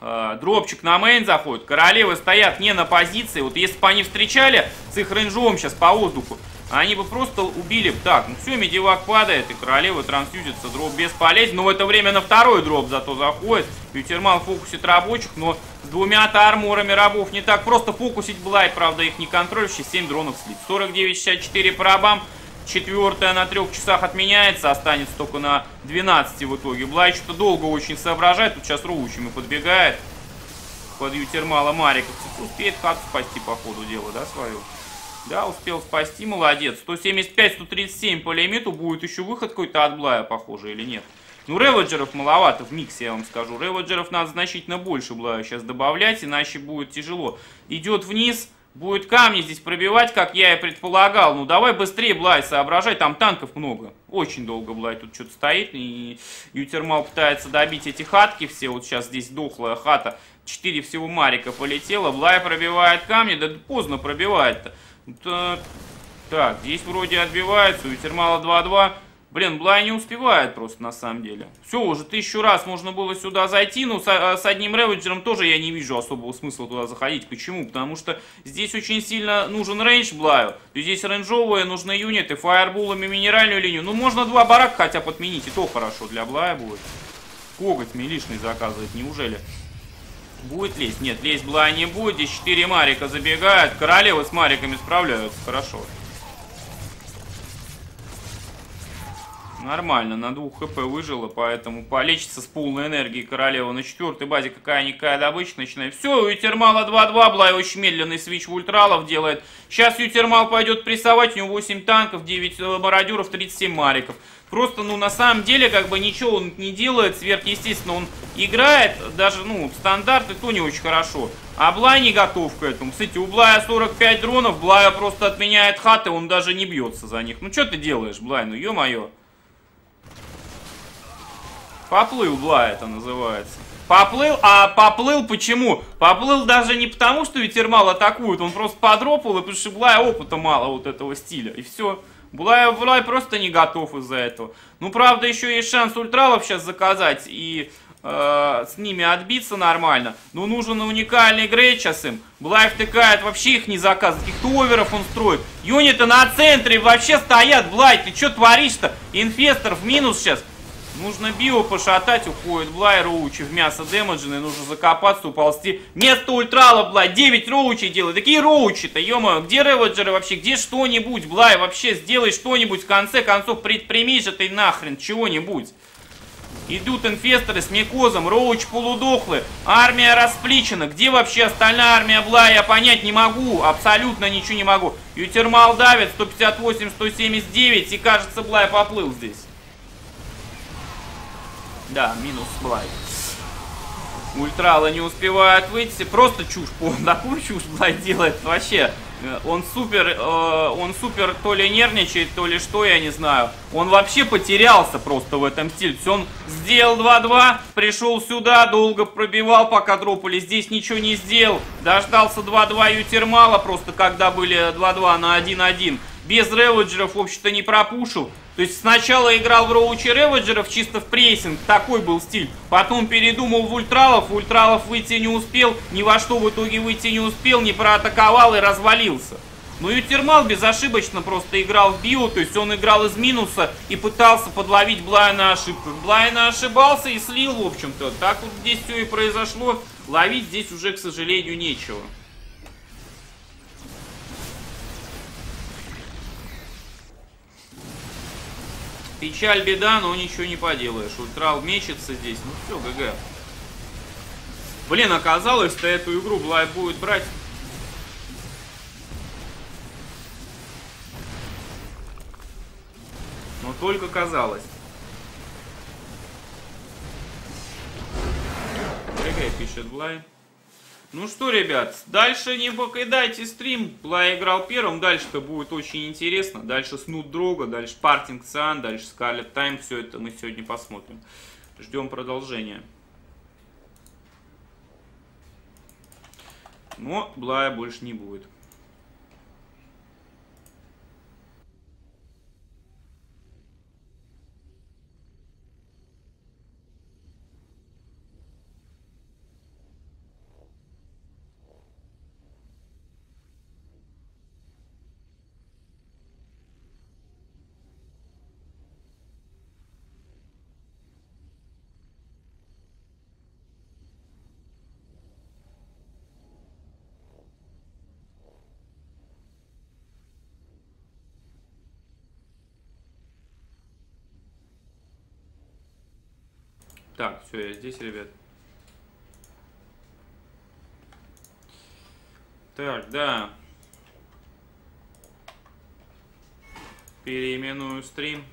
А, дропчик на мейн заходит. Королевы стоят не на позиции. Вот если бы они встречали с их рейнжом сейчас по воздуху, они бы просто убили. Так, ну все, медивак падает, и королева трансюзится. Дроп бесполезен. Но в это время на второй дроп зато заходит. Ютерман фокусит рабочих, но с двумя-то арморами рабов не так просто фокусить Блай. Правда, их не контролирующий. 7 дронов слит. 49-64 по рабам. Четвертая на трех часах отменяется, останется только на 12 в итоге. Блай что-то долго очень соображает, тут сейчас Роучами подбегает. Под Ютермала Марика. Успеет хату спасти по ходу дела, да, свою? Да, успел спасти, молодец. 175-137 по лимиту, будет еще выход какой-то от Блая, похоже, или нет? Ну, реводжеров маловато в миксе, я вам скажу. Реводжеров надо значительно больше Блая сейчас добавлять, иначе будет тяжело. Идет вниз... Будет камни здесь пробивать, как я и предполагал. Ну, давай быстрее, Блай, соображай, там танков много. Очень долго Блай тут что-то стоит, и Ютермал пытается добить эти хатки все. Вот сейчас здесь дохлая хата. Четыре всего Марика полетело. Блай пробивает камни, да поздно пробивает-то. Так, так, здесь вроде отбивается, у Ютермала 2-2. Блин, Блай не успевает просто на самом деле. Все, уже тысячу раз можно было сюда зайти, но с, а, с одним реведжером тоже я не вижу особого смысла туда заходить. Почему? Потому что здесь очень сильно нужен range Блаю. Здесь рейнджовые нужны юниты, фаербулами минеральную линию. Ну, можно два барака хотя бы отменить, и то хорошо для Блая будет. Коготь милишный заказывать, неужели? Будет лезть? Нет, лезть Блая не будет. Здесь 4 Марика забегают. Королевы с Мариками справляются, хорошо. Нормально, на двух хп выжила, поэтому полечится с полной энергией королева на четвертой базе какая-никакая добыча начинает. Все, Ютермала 2-2, Блай очень медленный свич в ультралов делает. Сейчас Ютермал пойдет прессовать, у него 8 танков, 9 э, мародеров, 37 мариков. Просто, ну, на самом деле, как бы ничего он не делает сверхъестественно. Он играет, даже, ну, стандарт, и то не очень хорошо. А Блай не готов к этому. Кстати, у Блая 45 дронов, Блая просто отменяет хаты, он даже не бьется за них. Ну, что ты делаешь, Блай, ну, ё-моё. Поплыл Блай это называется. Поплыл, а поплыл почему? Поплыл даже не потому, что Ветермал атакует, он просто подропал, и потому что Блая опыта мало вот этого стиля, и все. Блай, Блай просто не готов из-за этого. Ну, правда, еще есть шанс ультралов сейчас заказать и э, с ними отбиться нормально. Но нужен уникальный грейд сейчас им. Блай втыкает, вообще их не заказывает. Каких-то оверов он строит. Юниты на центре вообще стоят. Блай, ты что творишь-то? Инфестор в минус сейчас. Нужно био пошатать, уходит Блай, Роучи в мясо дэмэджины, нужно закопаться, уползти. Место ультрала, Блай, 9 Роучи делай. Такие Роучи-то, ё где Реведжеры вообще, где что-нибудь, Блай, вообще сделай что-нибудь, в конце концов, предприми же ты нахрен чего-нибудь. Идут инфесторы с микозом, Роуч полудохлый, армия расплечена. Где вообще остальная армия Блая, я понять не могу, абсолютно ничего не могу. Ютермал давит, 158, 179, и кажется Блай поплыл здесь. Да, минус Блай. Ультрала не успевает выйти. Просто чушь. Такую чушь Блай делает вообще. Э, Он супер, э, он супер то ли нервничает, то ли что, я не знаю. Он вообще потерялся просто в этом стиле. Он сделал 2-2, пришел сюда, долго пробивал, пока дропали. Здесь ничего не сделал. Дождался 2-2 Ютермала, просто когда были 2-2 на 1-1. Без реведжеров, в общем-то, не пропушил. То есть сначала играл в Роучи Реведжеров чисто в прессинг, такой был стиль. Потом передумал в Ультралов, в Ультралов выйти не успел, ни во что в итоге выйти не успел, не проатаковал и развалился. Ну и Термал безошибочно просто играл в био, то есть он играл из минуса и пытался подловить Блая на ошибках. Блай наошибался и слил, в общем-то. Так вот здесь все и произошло. Ловить здесь уже, к сожалению, нечего. Печаль, беда, но ничего не поделаешь. Ультрал мечется здесь. Ну все, GG. Блин, оказалось-то эту игру Блай будет брать. Но только казалось. GG пишет Блай. Ну что, ребят, дальше не покидайте стрим. Блай играл первым, дальше-то будет очень интересно. Дальше Снут Дрога, дальше Партинг Сан, дальше Скарлет Тайм. Все это мы сегодня посмотрим. Ждем продолжения. Но Блая больше не будет. Так, все, я здесь, ребят. Так, да. Переименую стрим.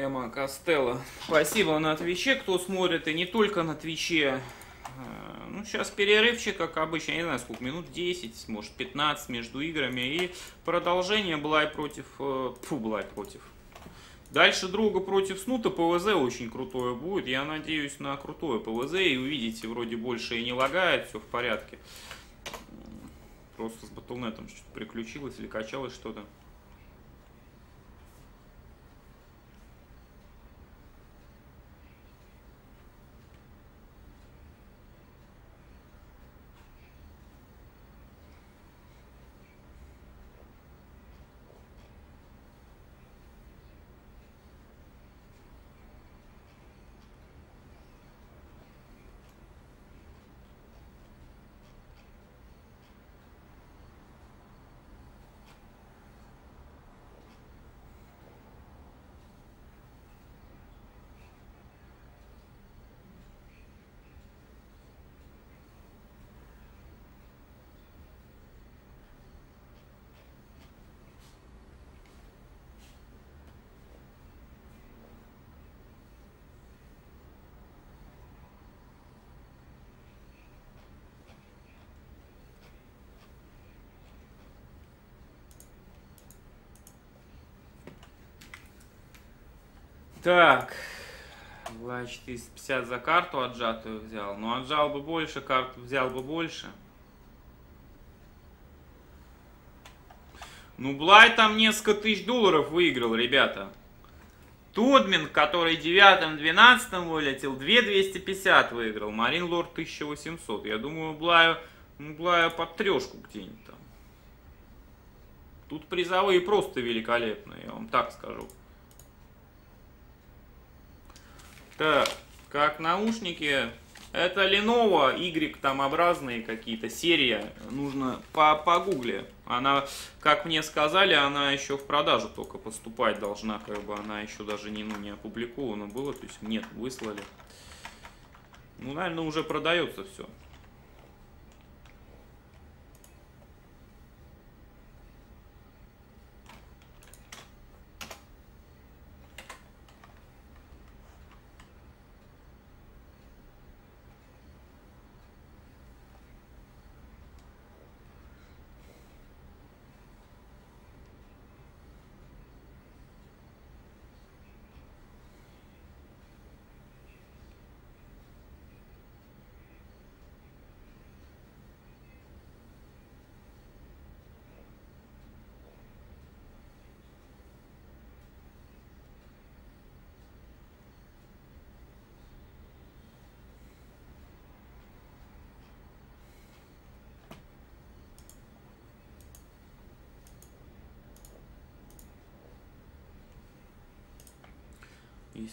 Эма Костелло. Спасибо на Твиче, кто смотрит, и не только на Твиче. Э, Ну, сейчас перерывчик, как обычно, я не знаю, сколько, минут 10, может 15 между играми. И продолжение Блай против... э, Фу, Блай против. Дальше Дрога против Снута PvZ очень крутое будет. Я надеюсь на крутое PvZ. И увидите, вроде больше и не лагает, все в порядке. Просто с батлнетом что-то приключилось или качалось что-то. Так. Влад 450 за карту отжатую взял. Ну, отжал бы больше, карту взял бы больше. Ну, Блай там несколько тысяч долларов выиграл, ребята. Тодмин, который 9-12 вылетел, 2250 выиграл. Марин Лорд 1800. Я думаю, Блаю, ну, Блаю под трешку где-нибудь там. Тут призовые просто великолепные, я вам так скажу. Так, как наушники. Это Lenovo Y там образные какие-то, серия. Нужно по погугле. Она, как мне сказали, она еще в продажу только поступать должна, как бы она еще даже не, ну, не опубликована была, то есть нет, выслали. Ну, наверное, уже продается все.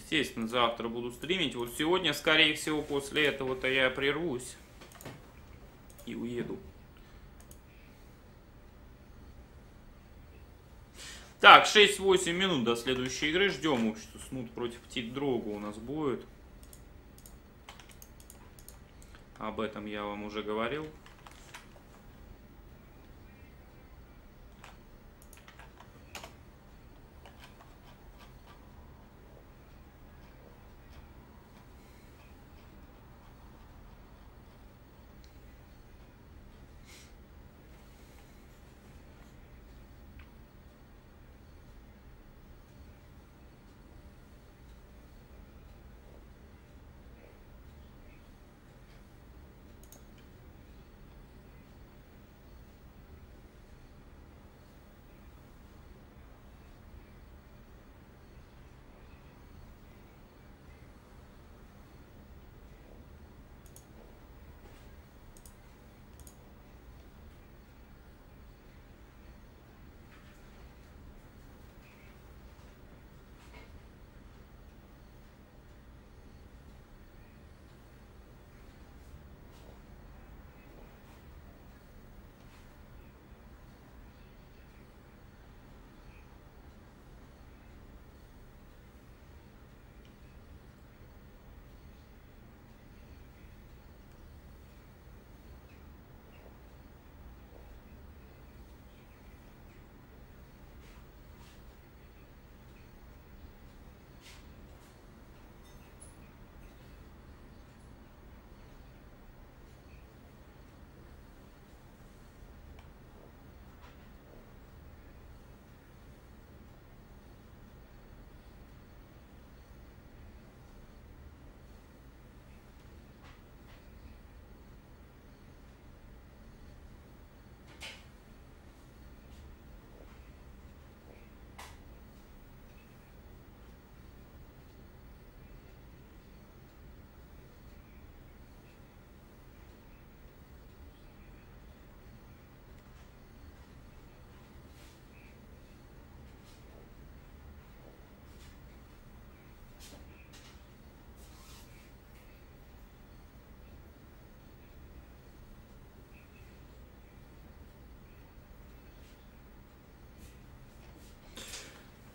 Естественно, завтра буду стримить. Вот сегодня, скорее всего, после этого-то я прервусь. И уеду. Так, 6-8 минут до следующей игры. Ждем общество. Снут против Тит Дрогу у нас будет. Об этом я вам уже говорил.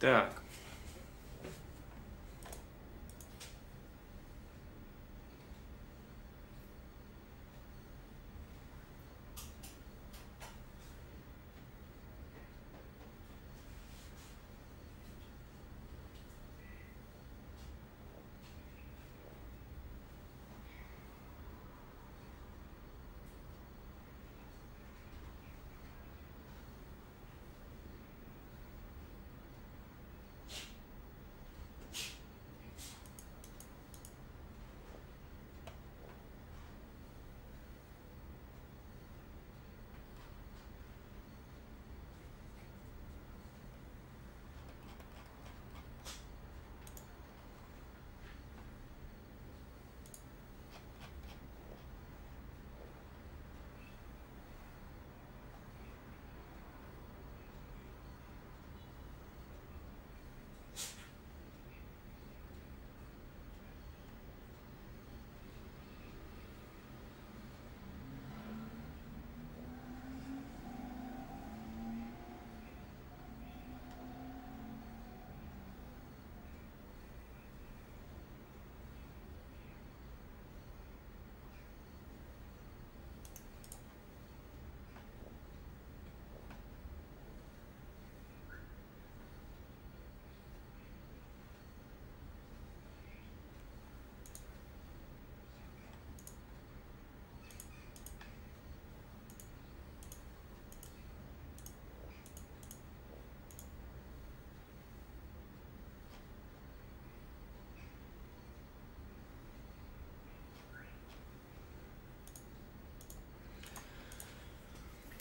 Так.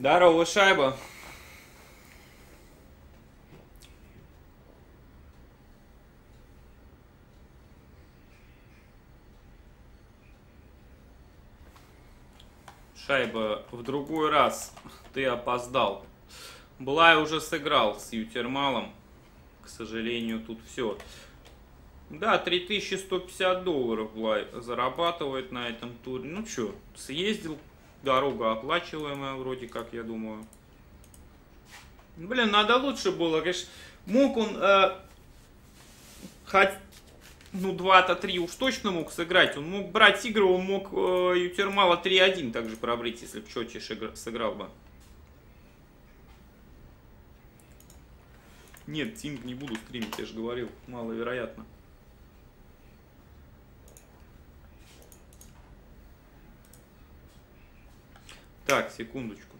Здорово, шайба. Шайба, в другой раз ты опоздал. Блай уже сыграл с Ютермалом. К сожалению, тут все. Да, 3150 долларов Блай зарабатывает на этом туре. Ну что, съездил, дорога оплачиваемая вроде как, я думаю. Блин, надо лучше было, конечно. Мог он э, хоть, ну, 2-3 уж точно мог сыграть. Он мог брать игры, он мог э, Ютермала 3-1 также пробрить, если бы четче сыграл бы. Нет, Тинг не буду стримить, я же говорил, маловероятно. Так, секундочку.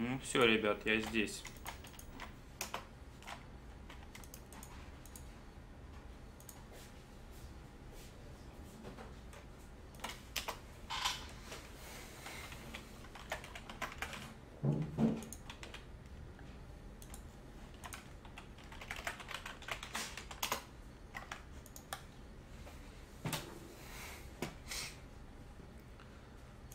Ну все, ребят, я здесь.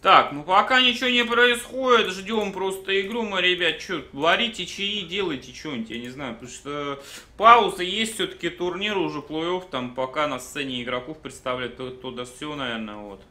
Так, ну пока ничего не происходит, ждем просто игру, мы, ребят, что, варите чаи, делайте что-нибудь, я не знаю, потому что пауза есть все-таки турнир, уже плей-офф, там пока на сцене игроков представляют, то, то да все, наверное, вот.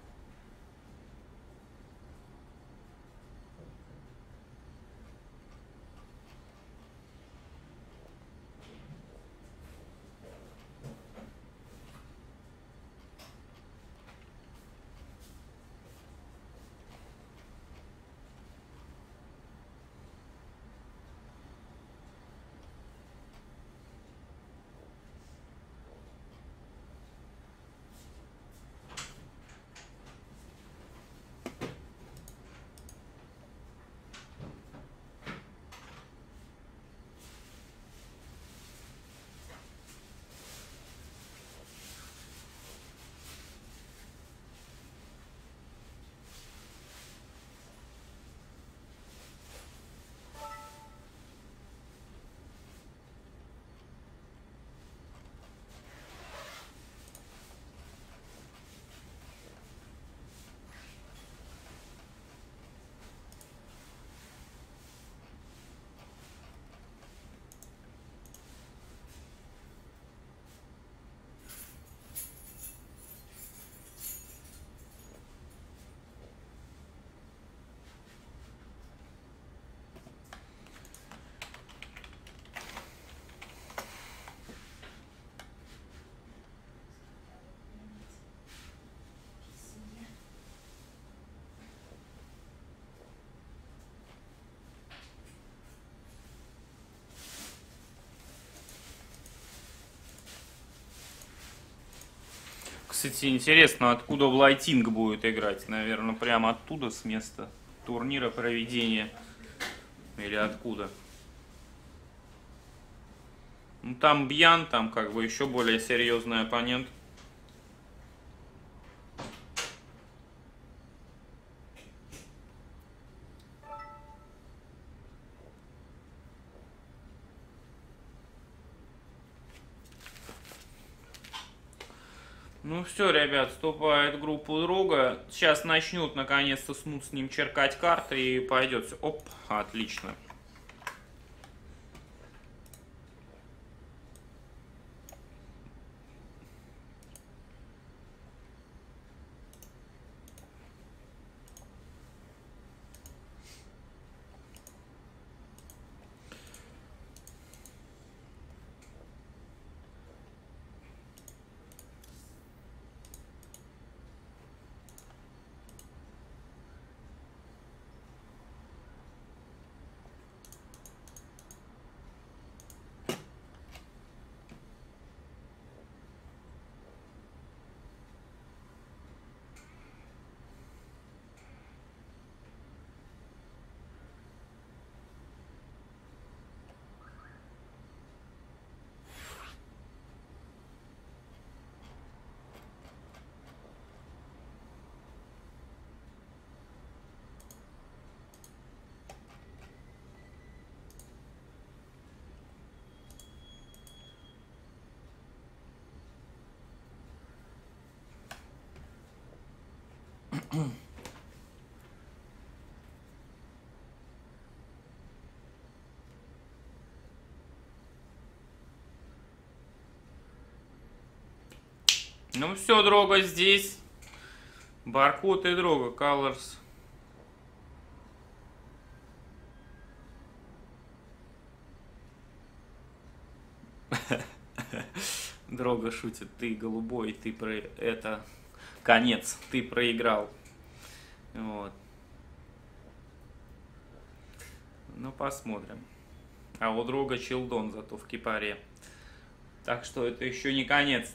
Кстати, интересно, откуда Влайтинг будет играть? Наверное, прямо оттуда, с места турнира проведения. Или откуда? Ну, там Бьян, там как бы еще более серьезный оппонент. Все, ребят, вступает группу друга. Сейчас начнут наконец-то снут с ним черкать карты и пойдет. Оп, отлично. Ну все, Дрога здесь. Баркут и Дрога, Colors. Дрога шутит, ты голубой, ты про это конец, ты проиграл. Вот. Ну, посмотрим. А у друга Челдон зато в кипаре. Так что это еще не конец.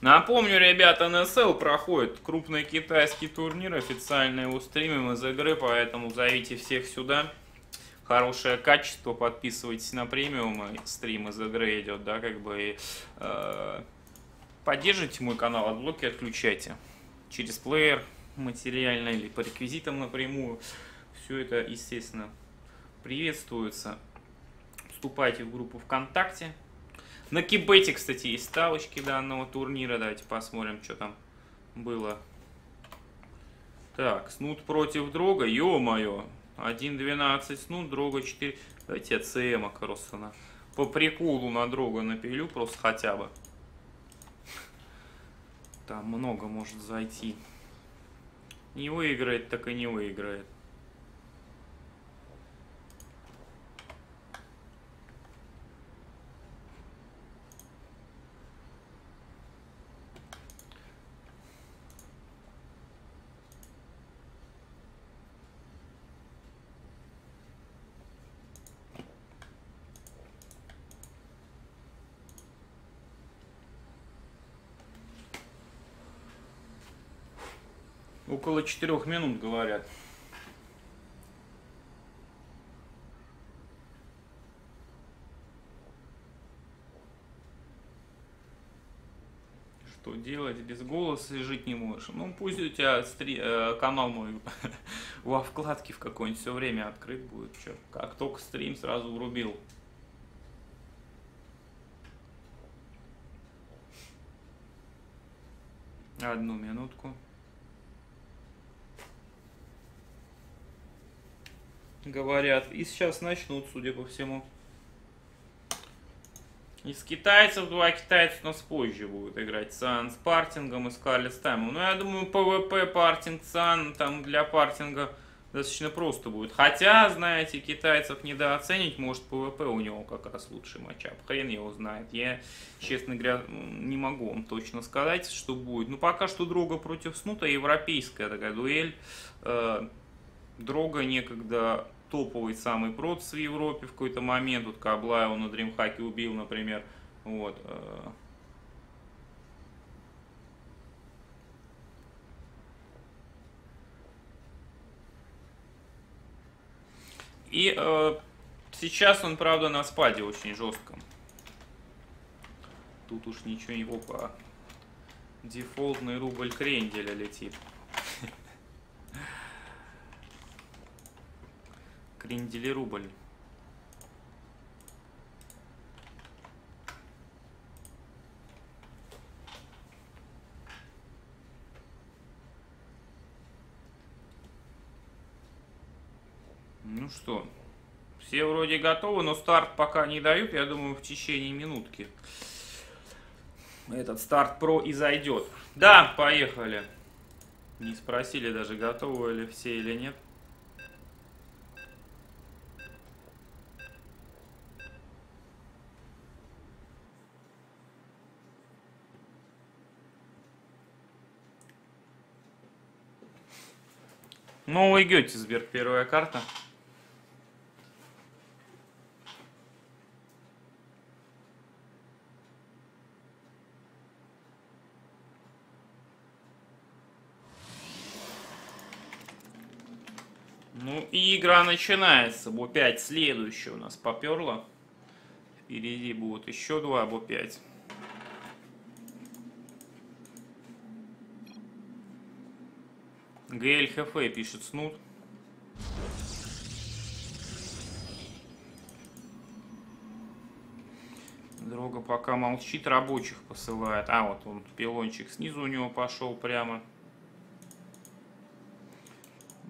Напомню, ребята, NSL проходит крупный китайский турнир, официально его стримим из игры, поэтому зовите всех сюда. Хорошее качество, подписывайтесь на премиум, стрим из игры идет, да, как бы, и, э, поддержите мой канал, адблоки отключайте через плеер материально или по реквизитам напрямую. Все это, естественно, приветствуется. Вступайте в группу ВКонтакте, на Кибете, кстати, есть ставочки данного турнира. Давайте посмотрим, что там было. Так, снут против Дрога. Ё-моё. 1.12 снут, Дрога 4. Давайте я ЦМа Кроссона. По приколу на Дрога напилю просто хотя бы. Там много может зайти. Не выиграет, так и не выиграет. Около четырех минут, говорят. Что делать? Без голоса жить не можешь. Ну, пусть у тебя стри... э, канал мой во вкладке в какой-нибудь все время открыт будет. Чё? Как только стрим сразу врубил. Одну минутку. Говорят. И сейчас начнут, судя по всему. Из китайцев два китайца у нас позже будут играть. Сан с партингом и Скарлет с таймом. Ну, я думаю, PvP, партинг, Сан там для партинга достаточно просто будет. Хотя, знаете, китайцев недооценить, может, PvP у него как раз лучший matchup. Хрен его знает. Я, честно говоря, не могу вам точно сказать, что будет. Ну, пока что Дрога против Снута, европейская такая дуэль. Дрога некогда топовый самый проц в Европе в какой-то момент. Вот Каблаева на Дримхаке убил, например. Вот. э. И э, сейчас он, правда, на спаде очень жестком. Тут уж ничего не... Опа. Дефолтный рубль кренделя летит. Крендели рубль. Ну что, все вроде готовы, но старт пока не дают, я думаю, в течение минутки. Этот старт про и зайдет. Да, поехали. Не спросили даже, готовы ли все или нет. Новый Гетисберг, первая карта. Ну и игра начинается. Бо 5 следующая у нас поперла. Впереди будет еще два бо 5. ГЛХФ пишет снут. Дрога пока молчит, рабочих посылает. А, вот он, пилончик снизу у него пошел прямо.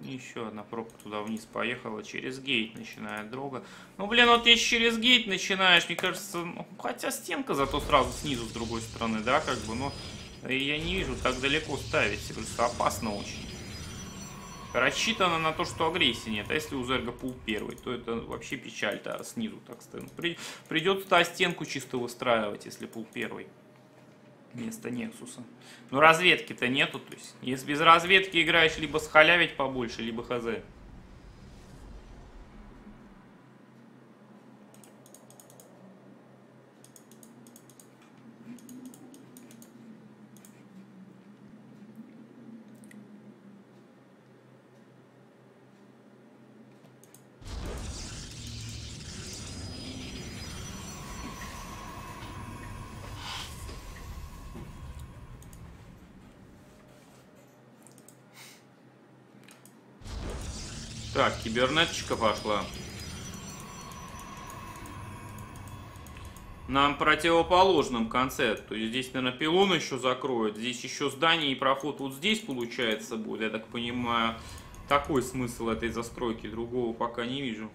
Еще одна пробка туда вниз поехала. Через гейт начинает дрога. Ну, блин, вот если через гейт начинаешь, мне кажется, ну, хотя стенка зато сразу снизу с другой стороны, да, как бы, но я не вижу так далеко ставить. Просто опасно очень. Рассчитано на то, что агрессии нет. А если у Зерга пул первый, то это вообще печаль-то снизу так стоит. При, придется стенку чисто выстраивать, если пул первый. Вместо Нексуса. Но разведки-то нету. То есть, если без разведки играешь, либо схалявить побольше, либо хз. Так, кибернетчика пошла. На противоположном конце. То есть здесь, наверное, пилон еще закроют. Здесь еще здание и проход вот здесь получается будет. Я так понимаю, такой смысл этой застройки. Другого пока не вижу.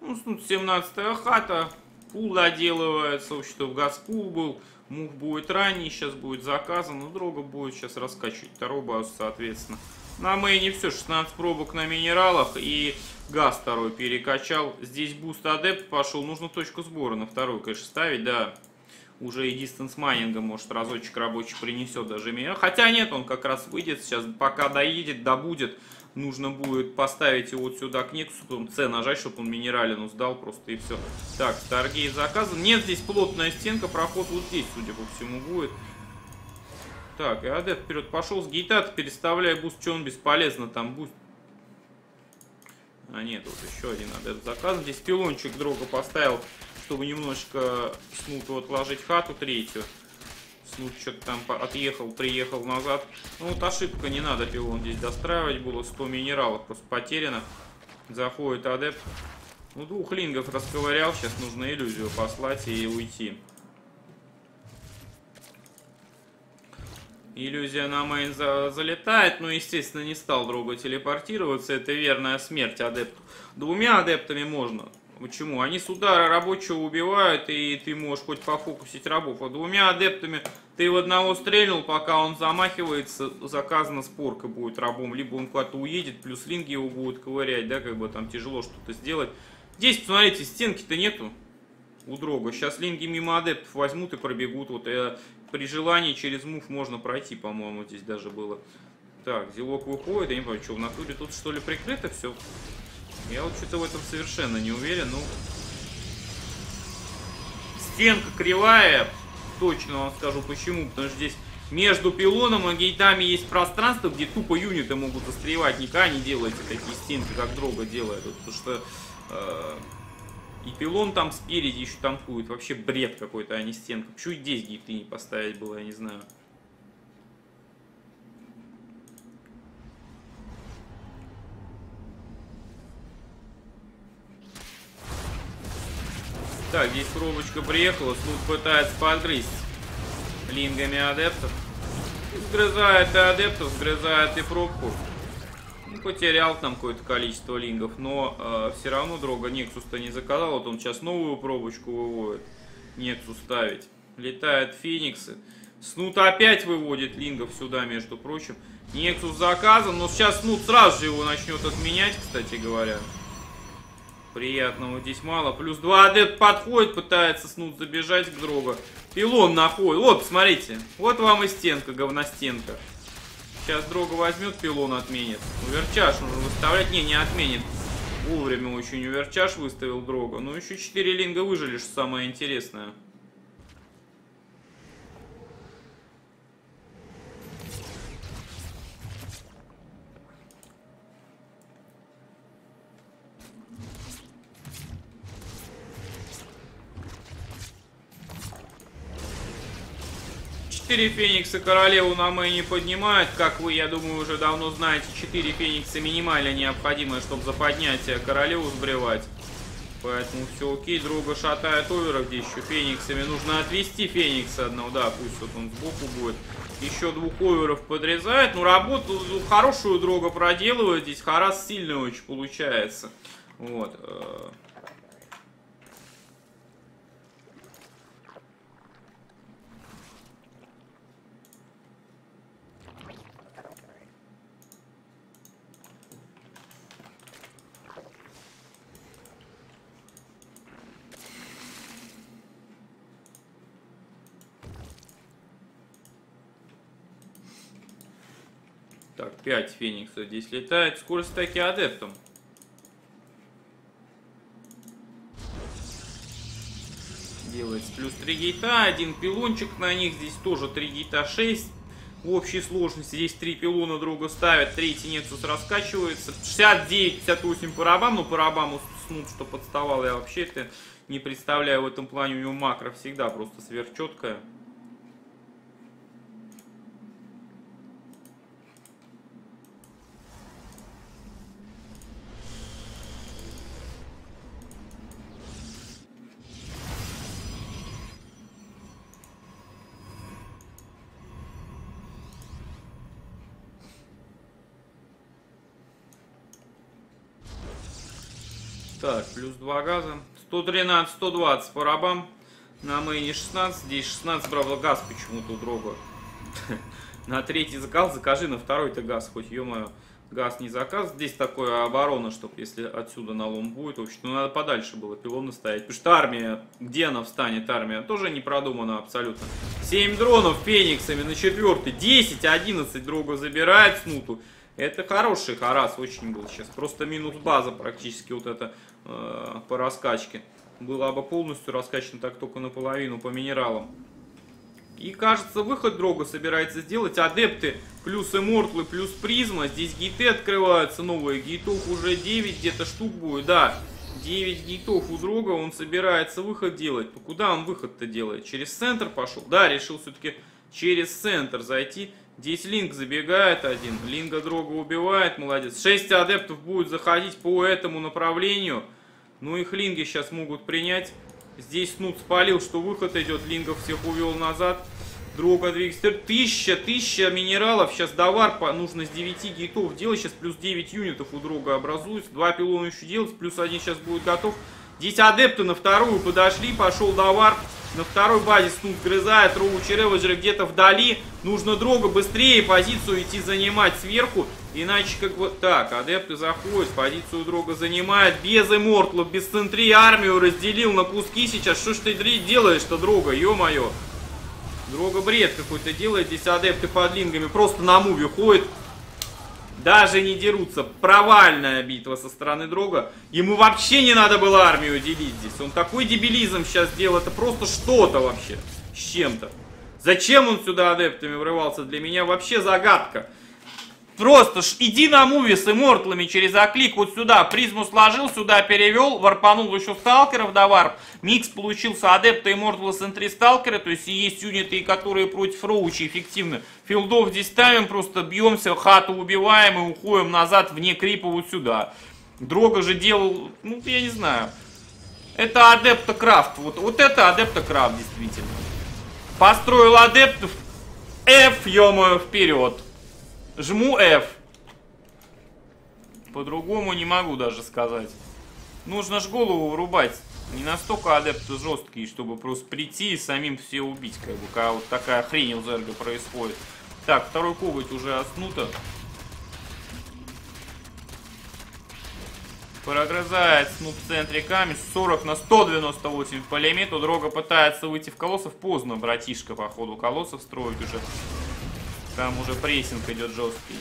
Ну, тут 17 хата. Пул доделывается. В общем-то, в газпул был. Move будет ранний, сейчас будет заказан, но Дрога будет сейчас раскачивать второй базу, соответственно. На мейне все, 16 пробок на минералах и газ второй перекачал. Здесь boost адепт пошел, нужно точку сбора на вторую, конечно, ставить, да. Уже и distance майнинга, может, разочек рабочий принесет даже меня. Хотя нет, он как раз выйдет сейчас, пока доедет, добудет нужно будет поставить его вот сюда к Нексу, потом С нажать, чтобы он минералину сдал просто и все. Так, Stargate заказан. Нет, здесь плотная стенка, проход вот здесь, судя по всему, будет. Так, и адепт вперед пошел с гейта, переставляя boost, что он бесполезно там boost. А нет, вот еще один адепт заказан. Здесь пилончик дрога поставил, чтобы немножечко снуту отложить хату третью. Снут что-то там отъехал, приехал назад. Ну вот ошибка, не надо пилон здесь достраивать было. 100 минералов просто потеряно. Заходит адепт. Ну двух лингов расковырял, сейчас нужно иллюзию послать и уйти. Иллюзия на мейн за залетает, но, естественно, не стал друга телепортироваться. Это верная смерть адепту. Двумя адептами можно. Почему? Они с удара рабочего убивают, и ты можешь хоть пофокусить рабов. А двумя адептами ты в одного стрельнул, пока он замахивается, заказана спорка будет рабом. Либо он куда-то уедет, плюс линги его будут ковырять, да, как бы там тяжело что-то сделать. Здесь, посмотрите, стенки-то нету у дрога. Сейчас линги мимо адептов возьмут и пробегут. Вот э, при желании через мув можно пройти, по-моему, здесь даже было. Так, зелок выходит, я не понимаю, что в натуре тут что ли прикрыто все? Я вот что-то в этом совершенно не уверен. Ну, стенка кривая. Точно вам скажу почему. Потому что здесь между пилоном и гейтами есть пространство, где тупо юниты могут застревать. Никогда не делайте такие стенки, как дрога делает. Потому что э, и пилон там спереди еще танкует. Вообще бред какой-то, а не стенка. Почему здесь гейты не поставить было, я не знаю. Так, здесь пробочка приехала, Слуг пытается подгрызть лингами адептов. Сгрызает и адептов, сгрызает и пробку. Ну, потерял там какое-то количество лингов, но все равно Дрога Нексус-то не заказал. Вот он сейчас новую пробочку выводит. Нексус ставить. Летают фениксы. Снут опять выводит лингов сюда, между прочим. Нексус заказан, но сейчас Снут сразу же его начнет отменять, кстати говоря. Приятного здесь мало. Плюс два адепт подходит, пытается Снут забежать к Дрога. Пилон находит. Вот, посмотрите. Вот вам и стенка, говностенка. Сейчас Дрога возьмет, пилон отменит. Уверчаш нужно выставлять. Не, не отменит. Вовремя очень уверчаш выставил Дрога. Ну, еще 4 линга выжили, что самое интересное. Четыре феникса королеву на мейне поднимают. Как вы, я думаю, уже давно знаете, четыре феникса минимально необходимое, чтобы за поднятие королеву сбривать. Поэтому все окей. Друга шатает овера, где еще фениксами. Нужно отвести феникса одного. Да, пусть вот он сбоку будет. Еще двух оверов подрезает. Ну, работу хорошую друга проделывает. Здесь Харас сильный очень получается. Вот. 5 фениксов здесь летает. Скорость таки адептом. Делается плюс 3 гейта, один пилончик на них. Здесь тоже 3 гейта 6. В общей сложности здесь 3 пилона друга ставят. Третий Нексус раскачивается. 69-58 по рабам. Но по рабам что подставал. Я вообще это не представляю в этом плане. У него макро всегда просто сверхчеткая. Так, плюс 2 газа. 113, 120 по рабам. На мейне 16. Здесь 16, правда, газ почему-то у дрога. На третий заказ закажи, на второй-то газ, хоть, ё газ не заказ. Здесь такое оборона, чтобы если отсюда налом будет. В общем, ну надо подальше было пилоны ставить. Потому что армия, где она встанет, армия, тоже не продумана абсолютно. 7 дронов фениксами на четвертый. 10, 11 друга забирает снуту. Это хороший Харас очень был сейчас. Просто минус база практически вот это по раскачке. Была бы полностью раскачана так только наполовину по минералам. И кажется, выход Дрога собирается сделать. Адепты плюс Эмортлы плюс Призма. Здесь гейты открываются новые. Гейтов уже 9 где-то штук будет. Да, 9 гейтов у Дрога. Он собирается выход делать. Но куда он выход-то делает? Через центр пошел? Да, решил все-таки через центр зайти. Здесь Линк забегает один. Линга Дрога убивает. Молодец. 6 адептов будет заходить по этому направлению. Ну их линги сейчас могут принять. Здесь Снут спалил, что выход идет. Лингов всех увел назад. Дрога двигатель. Тысяча, тысяча минералов. Сейчас давар нужно с 9 гейтов делать. Сейчас плюс 9 юнитов у Дрога образуется. Два пилона еще делать. Плюс один сейчас будет готов. Здесь адепты на вторую подошли. Пошел давар. На второй базе Снут грызает. Роу Череваджера где-то вдали. Нужно Дрога быстрее позицию идти занимать сверху. Иначе как вот так, адепты заходят, позицию друга занимает, без иммортлов, без центри армию разделил на куски сейчас. Что ж ты делаешь-то, друга, ё-моё. Друга бред какой-то делает, здесь адепты под лингами просто на муве ходят. Даже не дерутся. Провальная битва со стороны друга. Ему вообще не надо было армию делить здесь. Он такой дебилизм сейчас делал. Это просто что-то вообще. С чем-то. Зачем он сюда адептами врывался? Для меня вообще загадка. Просто ж, иди на муви с иммортлами через a-click вот сюда. Призму сложил, сюда перевел, варпанул еще сталкеров до warp. Микс получился адепта иммортла sentry сталкера. То есть есть юниты, которые против роучи эффективны. Филдов здесь ставим, просто бьемся, хату убиваем и уходим назад вне крипа вот сюда. Дрога же делал, ну я не знаю. Это адепта крафт. Вот, вот это адепта крафт действительно. Построил адептов, F, ё вперед. Жму F. По-другому не могу даже сказать. Нужно ж голову врубать. Не настолько адепты жесткие, чтобы просто прийти и самим все убить, как бы, когда вот такая хрень у Зерга происходит. Так, второй коготь уже оснуто. Прогрызает снуп в центре камень. 40 на 198 по лимиту. Дрога пытается выйти в колоссов. Поздно, братишка, походу, колоссов строить уже. Там уже прессинг идет жесткий.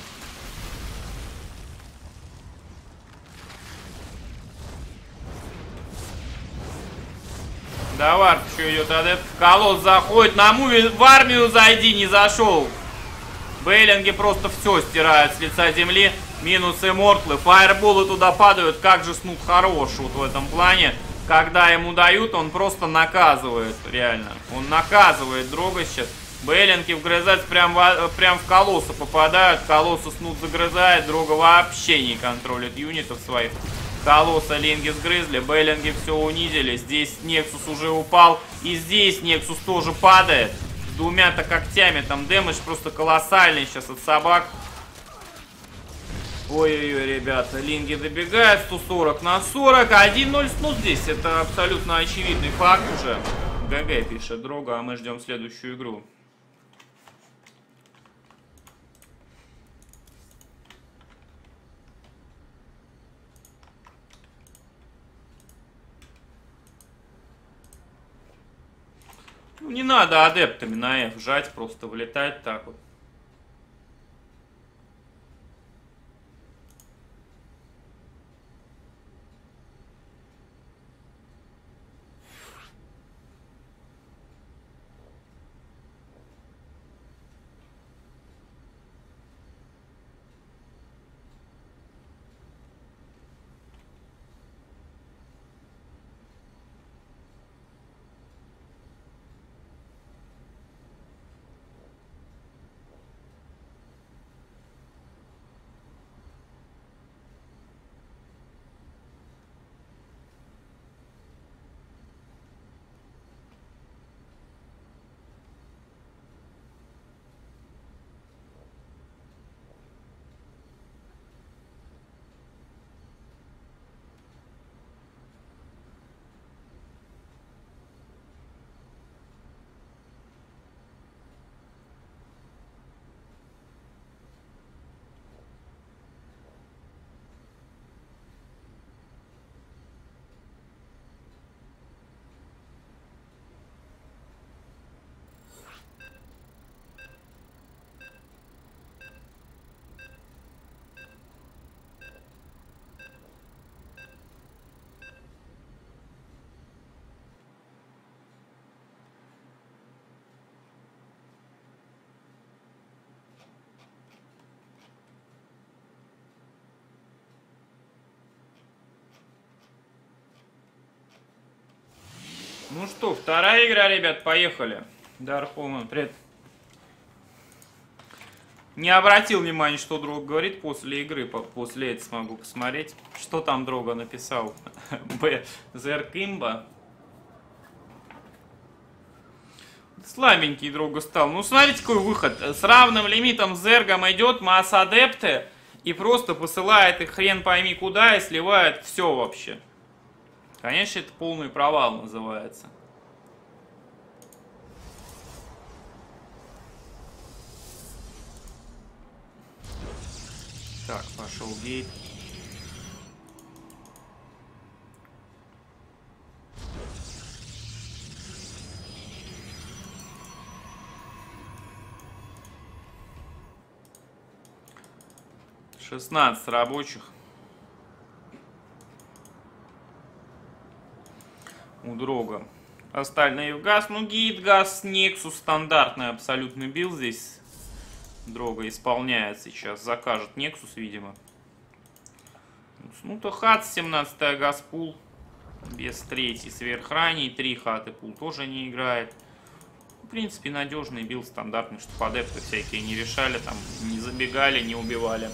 Давай, что идет адепт? Колосс заходит на муви. В армию зайди, не зашел. Бейлинги просто все стирают с лица земли. Минусы Мортлы. Фаерболы туда падают. Как же Снуп хорош вот в этом плане. Когда ему дают, он просто наказывает. Реально. Он наказывает Дрога сейчас. Бейлинги вгрызаются прям прям в колосса попадают. Колосса Снуп загрызает. Дрога вообще не контролит юнитов своих. Колосса Линги сгрызли, Бейлинги все унизили. Здесь Нексус уже упал. И здесь Нексус тоже падает. Двумя-то когтями. Там дэмэдж просто колоссальный сейчас от собак. Ой-ой-ой, ребята, Линги добегает 140 на 40. 1-0 снут здесь. Это абсолютно очевидный факт уже. ГГ пишет Дрога, а мы ждем следующую игру. Ну, не надо адептами на F жать, просто вылетать так вот. Ну что, вторая игра, ребят, поехали. Дархома, привет. Не обратил внимания, что друг говорит после игры, после этого смогу посмотреть. Что там Дрога написал? Б. Зеркимба. Слабенький Дрога стал. Ну, смотрите, какой выход. С равным лимитом Зергом идет масса адепты и просто посылает их хрен пойми куда и сливает все вообще. Конечно, это полный провал называется. Так, пошел гейт. Шестнадцать рабочих. У Дрога. Остальные в газ. Ну, гейт, газ, Нексус стандартный абсолютно бил здесь. Дрога исполняет сейчас. Закажет Нексус, видимо. Ну, то хат 17 газпул. Без третьей сверхраней. Три хаты пул тоже не играет. В принципе, надежный бил стандартный, чтобы адепты всякие не решали, там, не забегали, не убивали.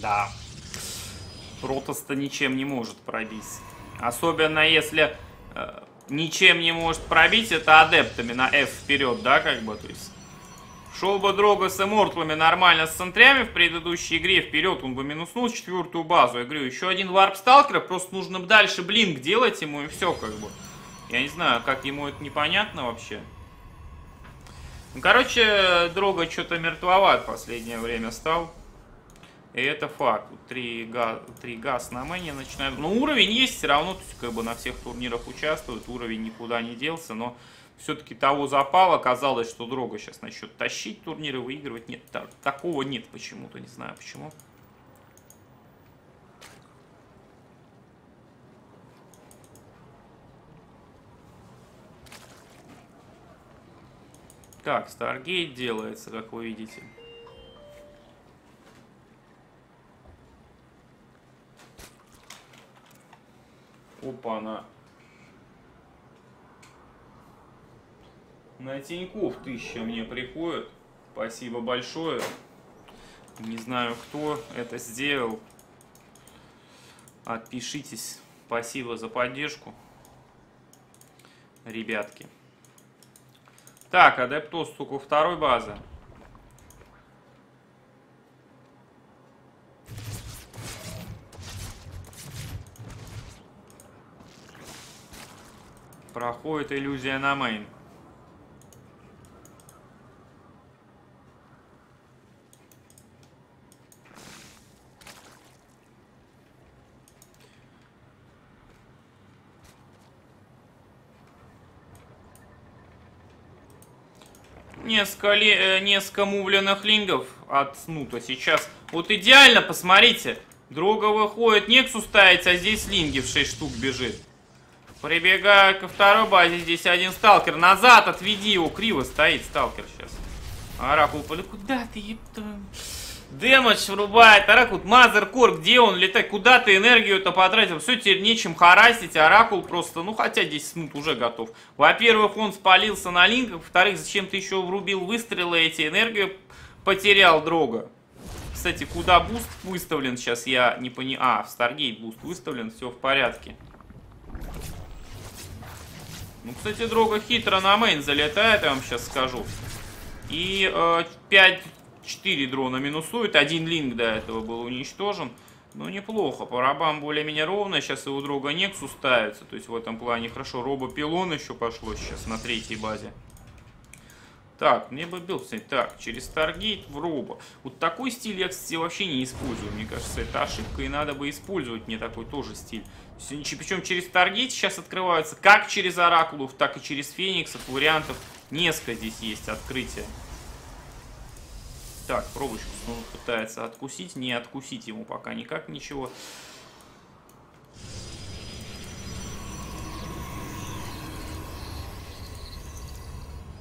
Да. Протоста ничем не может пробить. Особенно если э, ничем не может пробить, это адептами на F вперед, да, как бы, то есть. Шел бы Дрога с иммортлами нормально с центрями в предыдущей игре вперед, он бы минуснул четвертую базу. Я говорю, еще один варп сталкера, просто нужно дальше блинк делать ему и все как бы. Я не знаю, как ему это непонятно вообще. Ну, короче, Дрога что-то мертвоват в последнее время стал. И это факт. Три, га, три газ на мэне начинают. Но уровень есть все равно, то есть как бы на всех турнирах участвует, уровень никуда не делся, но все-таки того запало, казалось, что Дрога сейчас начнет тащить турниры, выигрывать. Нет, так, такого нет почему-то, не знаю почему. Так, Старгейт делается, как вы видите. Опа-на. На Тиньков тысяча мне приходит. Спасибо большое. Не знаю, кто это сделал. Отпишитесь. Спасибо за поддержку. Ребятки. Так, Адептос только второй базы. Проходит иллюзия на мейн. Несколько, ли, э, несколько мувленных лингов от снута сейчас. Вот идеально, посмотрите. Друга выходит Нексу ставить, а здесь линги в 6 штук бежит. Прибегаю ко второй базе, здесь один сталкер. Назад отведи его, криво стоит сталкер сейчас. Оракул, поле, куда ты, епта? Дэмэдж врубает, Оракул, Мазеркор, где он летает? Куда ты энергию-то потратил? Все, теперь нечем харасить, Оракул просто, ну хотя 10 минут уже готов. Во-первых, он спалился на лингах, во-вторых, зачем ты еще врубил выстрелы эти, энергию потерял Дрога. Кстати, куда boost выставлен сейчас, я не понимаю. А, в Stargate boost выставлен, все в порядке. Ну, кстати, Дрога хитро на main залетает, я вам сейчас скажу. И э, 5-4 дрона минусует. Один ling до этого был уничтожен. Ну, неплохо. По рабам более-менее ровно. Сейчас его Дрога Nexus ставится. То есть в этом плане хорошо. Robo-пилон еще пошло сейчас на третьей базе. Так, мне бы бил, кстати, так, через Старгейт в Робо. Вот такой стиль я, кстати, вообще не использую. Мне кажется, это ошибка, и надо бы использовать мне такой тоже стиль. Причем через Старгейт сейчас открываются как через Оракулов, так и через Фениксов. Вариантов несколько здесь есть открытия. Так, пробочку снова пытается откусить. Не откусить ему пока никак ничего.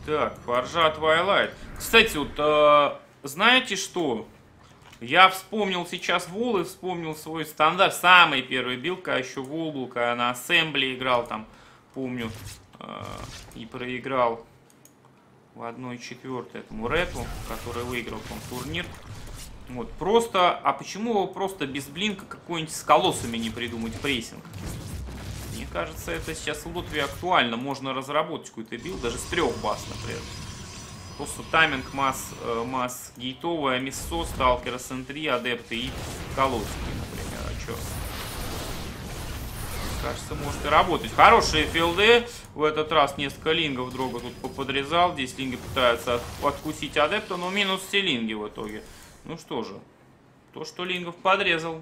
Так, Форжа Twilight. Кстати, вот, э, знаете что? Я вспомнил сейчас WoL и вспомнил свой стандарт. Самый первый build, когда еще WoL был, когда на ассембле играл, там, помню, э, и проиграл в 1-4 этому Рету, который выиграл там турнир. Вот, просто, а почему просто без блинка какой-нибудь с колоссами не придумать прессинг? Мне кажется, это сейчас в LotV актуально. Можно разработать какой-то build, даже с трех баз, например. Просто timing mass, э, mass гейтовая, миссо, сталкера, sentry, адепты и колодки, например. А чё? Кажется, может и работать. Хорошие филды. В этот раз несколько лингов Дрога тут подрезал. Здесь линги пытаются от, откусить адепта, но минус все линги в итоге. Ну что же. То, что лингов подрезал.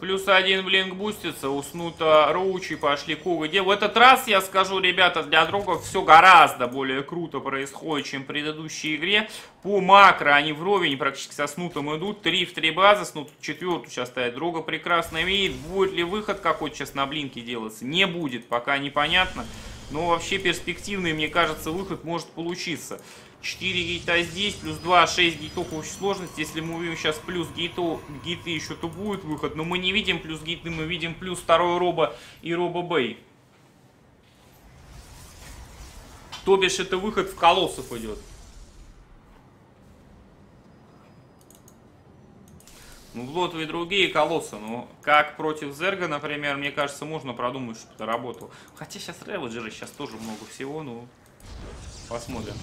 Плюс один блинк бустится, уснута Роучи, пошли Куга. В этот раз, я скажу, ребята, для другов все гораздо более круто происходит, чем в предыдущей игре. По макро они вровень практически со снутом идут. Три в три базы, снут четвертую сейчас стоит. Друга прекрасно видит. Будет ли выход какой-то сейчас на блинке делаться? Не будет, пока непонятно. Но вообще перспективный, мне кажется, выход может получиться. 4 гейта здесь, плюс 2, 6 гейтов общей сложности. Если мы увидим сейчас плюс гейту, гейты еще, то будет выход. Но мы не видим плюс гейты, мы видим плюс второй робо и робо бей. То бишь это выход в колоссов идет. Ну, в Лотве другие колоссы, но как против Зерга, например, мне кажется, можно продумать, что это работало. Хотя сейчас Реводжеры, сейчас тоже много всего, ну, посмотрим.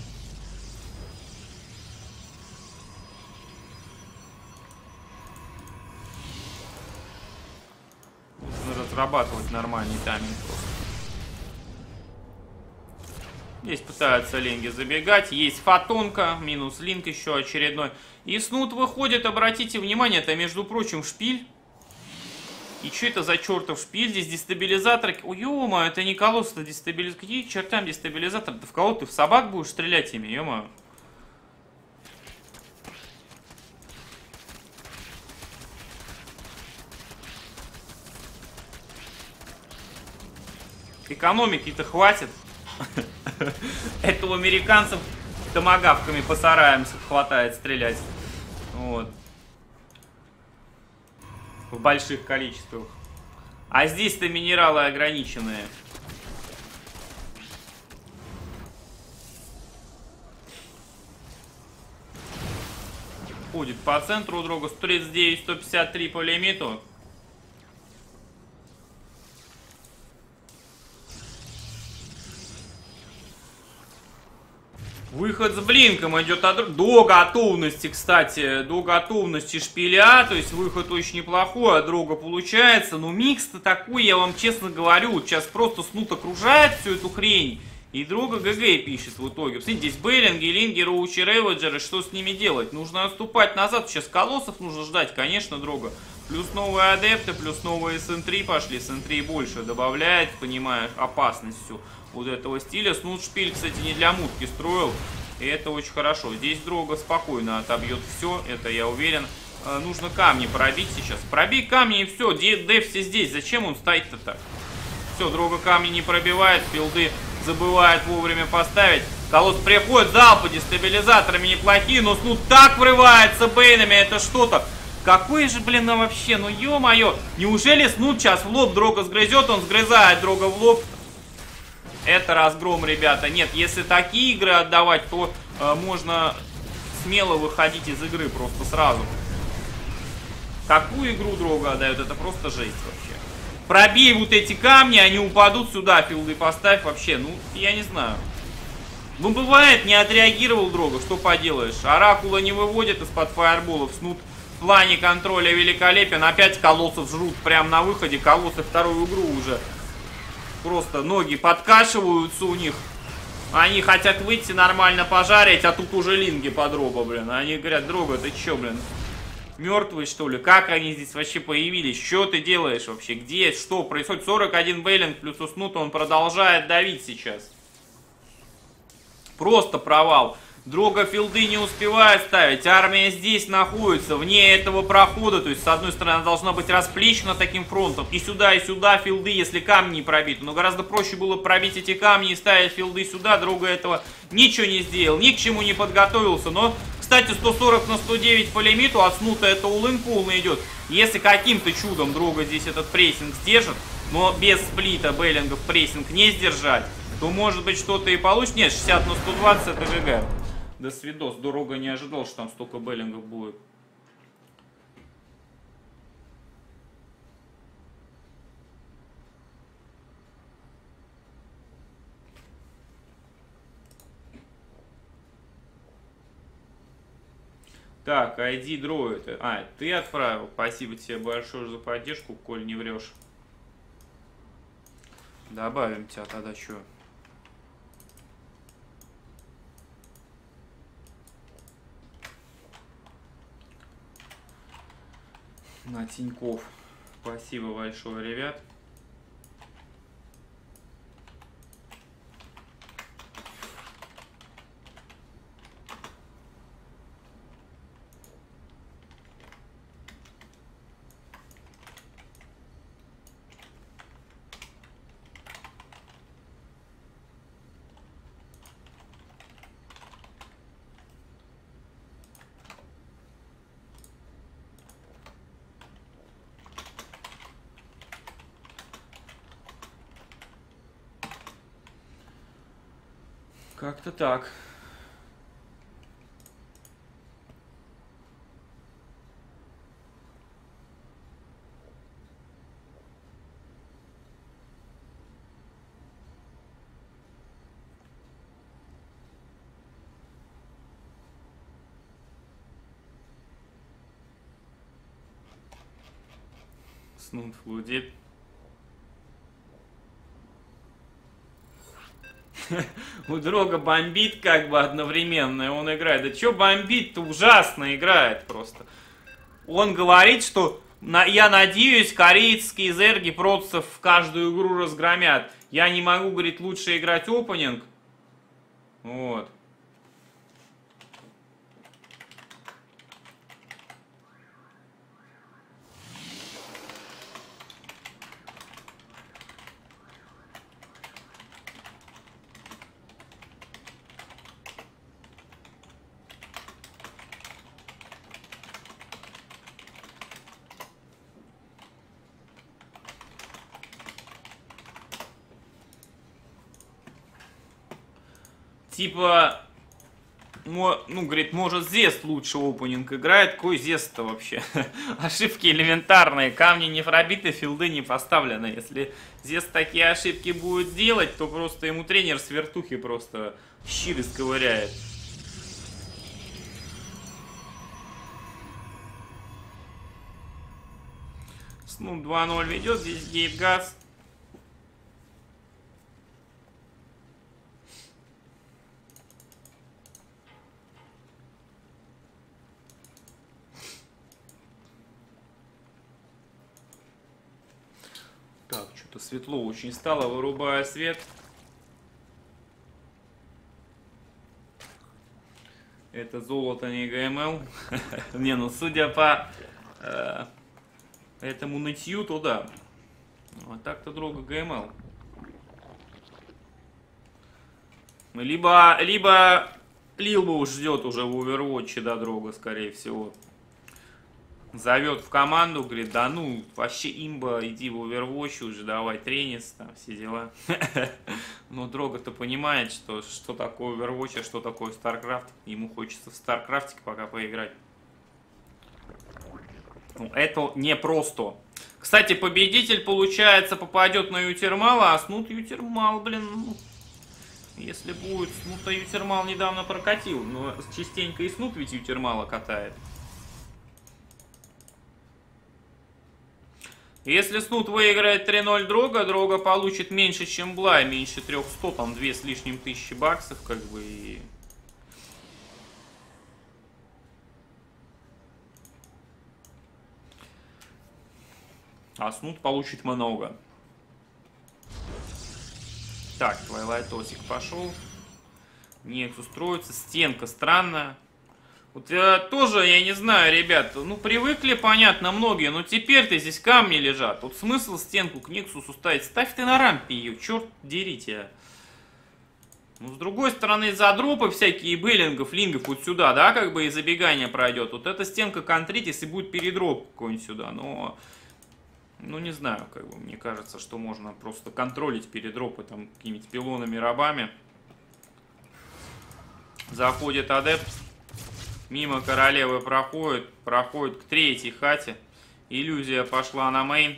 Нужно разрабатывать нормальный тайминг просто. Здесь пытаются линги забегать. Есть фотонка, минус линк еще очередной. И снут выходит, обратите внимание, это, между прочим, шпиль. И что это за чертов шпиль? Здесь дестабилизатор. Ой, ё это не колосс, это дестабилизатор. Какие чертям дестабилизатор? Ты в кого ты? В собак будешь стрелять ими, ё Экономики-то хватит. Это у американцев томагавками по сараям хватает стрелять. Вот. В больших количествах. А здесь-то минералы ограниченные. Ходит по центру у друга 139-153 по лимиту. Выход с блинком идет от... до готовности, кстати, до готовности шпиля, то есть выход очень неплохой, от друга получается, но микс-то такой, я вам честно говорю, сейчас просто снут окружает всю эту хрень, и друга ГГ пишет в итоге. Посмотрите, здесь Бейлинги, Линги, Роучи, Рейведжеры, что с ними делать? Нужно отступать назад, сейчас колоссов нужно ждать, конечно, друга. Плюс новые адепты, плюс новые СН-3 пошли, СН-3 больше добавляет, понимаешь, опасность всю вот этого стиля. Снудшпиль, кстати, не для мутки строил. И это очень хорошо. Здесь Дрога спокойно отобьет все, это я уверен. Э, нужно камни пробить сейчас. Пробей камни и все. Дев все здесь. Зачем он стоит-то так? Все, Дрога камни не пробивает. Филды забывает вовремя поставить. Колосс приходит, залпы дестабилизаторами неплохие, но Снуд так врывается бейнами, это что-то. Какой же, блин, ну вообще, ну ё-моё. Неужели Снуд сейчас в лоб Дрога сгрызет, он сгрызает Дрога в лоб. Это разгром, ребята. Нет, если такие игры отдавать, то э, можно смело выходить из игры просто сразу. Такую игру Дрога отдает, это просто жесть вообще. Пробей вот эти камни, они упадут сюда, филды поставь вообще. Ну, я не знаю. Ну, бывает, не отреагировал Дрога, что поделаешь. Оракула не выводит из-под фаерболов. Снут в плане контроля великолепен. Опять колоссов жрут прямо на выходе. Колоссы вторую игру уже просто ноги подкашиваются у них. Они хотят выйти нормально пожарить, а тут уже линги под дроба, блин. Они говорят, дрога, ты чё, блин? Мертвый, что ли? Как они здесь вообще появились? Что ты делаешь вообще? Где? Что происходит? 41 бейлинг плюс уснут, он продолжает давить сейчас. Просто провал. Друга филды не успевает ставить. Армия здесь находится, вне этого прохода. То есть, с одной стороны, она должна быть расплещена таким фронтом. И сюда, и сюда филды, если камни не пробиты. Но гораздо проще было пробить эти камни и ставить филды сюда. Друга этого ничего не сделал, ни к чему не подготовился. Но, кстати, 140 на 109 по лимиту, отснуто это улын полный идет. Если каким-то чудом друга здесь этот прессинг сдержит, но без сплита Беллингов прессинг не сдержать, то может быть что-то и получится. Нет, 60 на 120 это ГГ. До свидос. Дорога не ожидал, что там столько беллингов будет. Так, ID дроид. А, ты отправил. Спасибо тебе большое за поддержку, коль не врешь. Добавим тебя тогда что? На Тиньков. Спасибо большое, ребят. Как-то так. Снут флудит. У Дрога бомбит как бы одновременно, и он играет. Да чё бомбит-то ужасно играет просто. Он говорит, что на, я надеюсь, корейские зерги просто в каждую игру разгромят. Я не могу, говорит, лучше играть опенинг. Вот. Типа, ну, говорит, может, Зест лучше опенинг играет. Какой Зест-то вообще? ошибки элементарные, камни не пробиты, филды не поставлены. Если Зест такие ошибки будет делать, то просто ему тренер с вертухи просто щит сковыряет. Снуп 2-0 ведет, здесь гейт газ. Так, что-то светло очень стало, вырубая свет. Это золото не ГМЛ. не, ну судя по э, этому нытью, то да. А так-то друга ГМЛ. Либо, либо Лилбу ждет уже в Overwatch, да, Дрога, скорее всего. Зовет в команду, говорит, да ну, вообще имба, иди в Overwatch уже, давай тренис, там все дела. Но Дрога-то понимает, что, что такое Overwatch, а что такое StarCraft. Ему хочется в StarCraft пока поиграть. Ну, это не просто. Кстати, победитель, получается, попадет на Ютермала, а снут Ютермал, блин, ну, если будет, снута Ютермал недавно прокатил, но частенько и снут ведь Ютермала катает. Если Снут выиграет 3-0 Дрога, Дрога получит меньше, чем Блай, меньше 300, там 2 с лишним тысячи баксов, как бы, и... А Снут получит много. Так, Твайлайт Осик пошел. Некс устроится. Стенка странная. Вот я тоже, я не знаю, ребят, ну привыкли, понятно, многие, но теперь-то здесь камни лежат. Вот смысл стенку к Нексусу ставить? Ставь ты на рампе ее, черт дери тебя. Ну, с другой стороны, за дропы всякие беллингов, лингов вот сюда, да, как бы и забегание пройдет. Вот эта стенка контрить, если будет передроп какой-нибудь сюда, но... Ну, не знаю, как бы, мне кажется, что можно просто контролить передропы там какими-то пилонами, рабами. Заходит адепт. Мимо королевы проходит, проходит к третьей хате. Иллюзия пошла на мейн.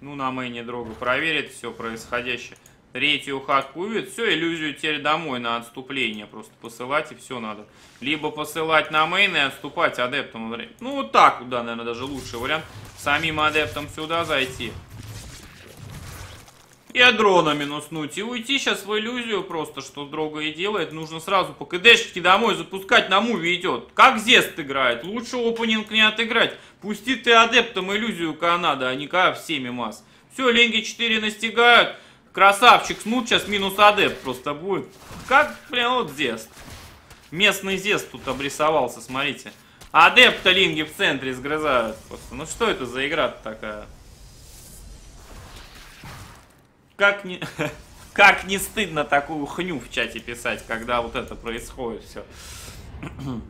Ну, на мейне дрога проверит все происходящее. Третью хатку увидит, все, иллюзию теперь домой на отступление просто посылать и все надо. Либо посылать на мейн и отступать адептом. Ну, вот так, вот, да, наверное, даже лучший вариант. Самим адептом сюда зайти. И адрона минуснуть. И уйти сейчас в иллюзию просто, что Дрога делает. Нужно сразу по КДшечке домой запускать на муве идет. Как Зест играет. Лучше опенинг не отыграть. Пусти ты адептом иллюзию Канада, а не КА всеми масс. Все, ленги 4 настигают. Красавчик снут, сейчас минус адепт просто будет. Как, блин, вот Зест. Местный Зест тут обрисовался, смотрите. Адепта линги в центре сгрызают просто. Ну что это за игра такая? Как не, как не стыдно такую хню в чате писать, когда вот это происходит все.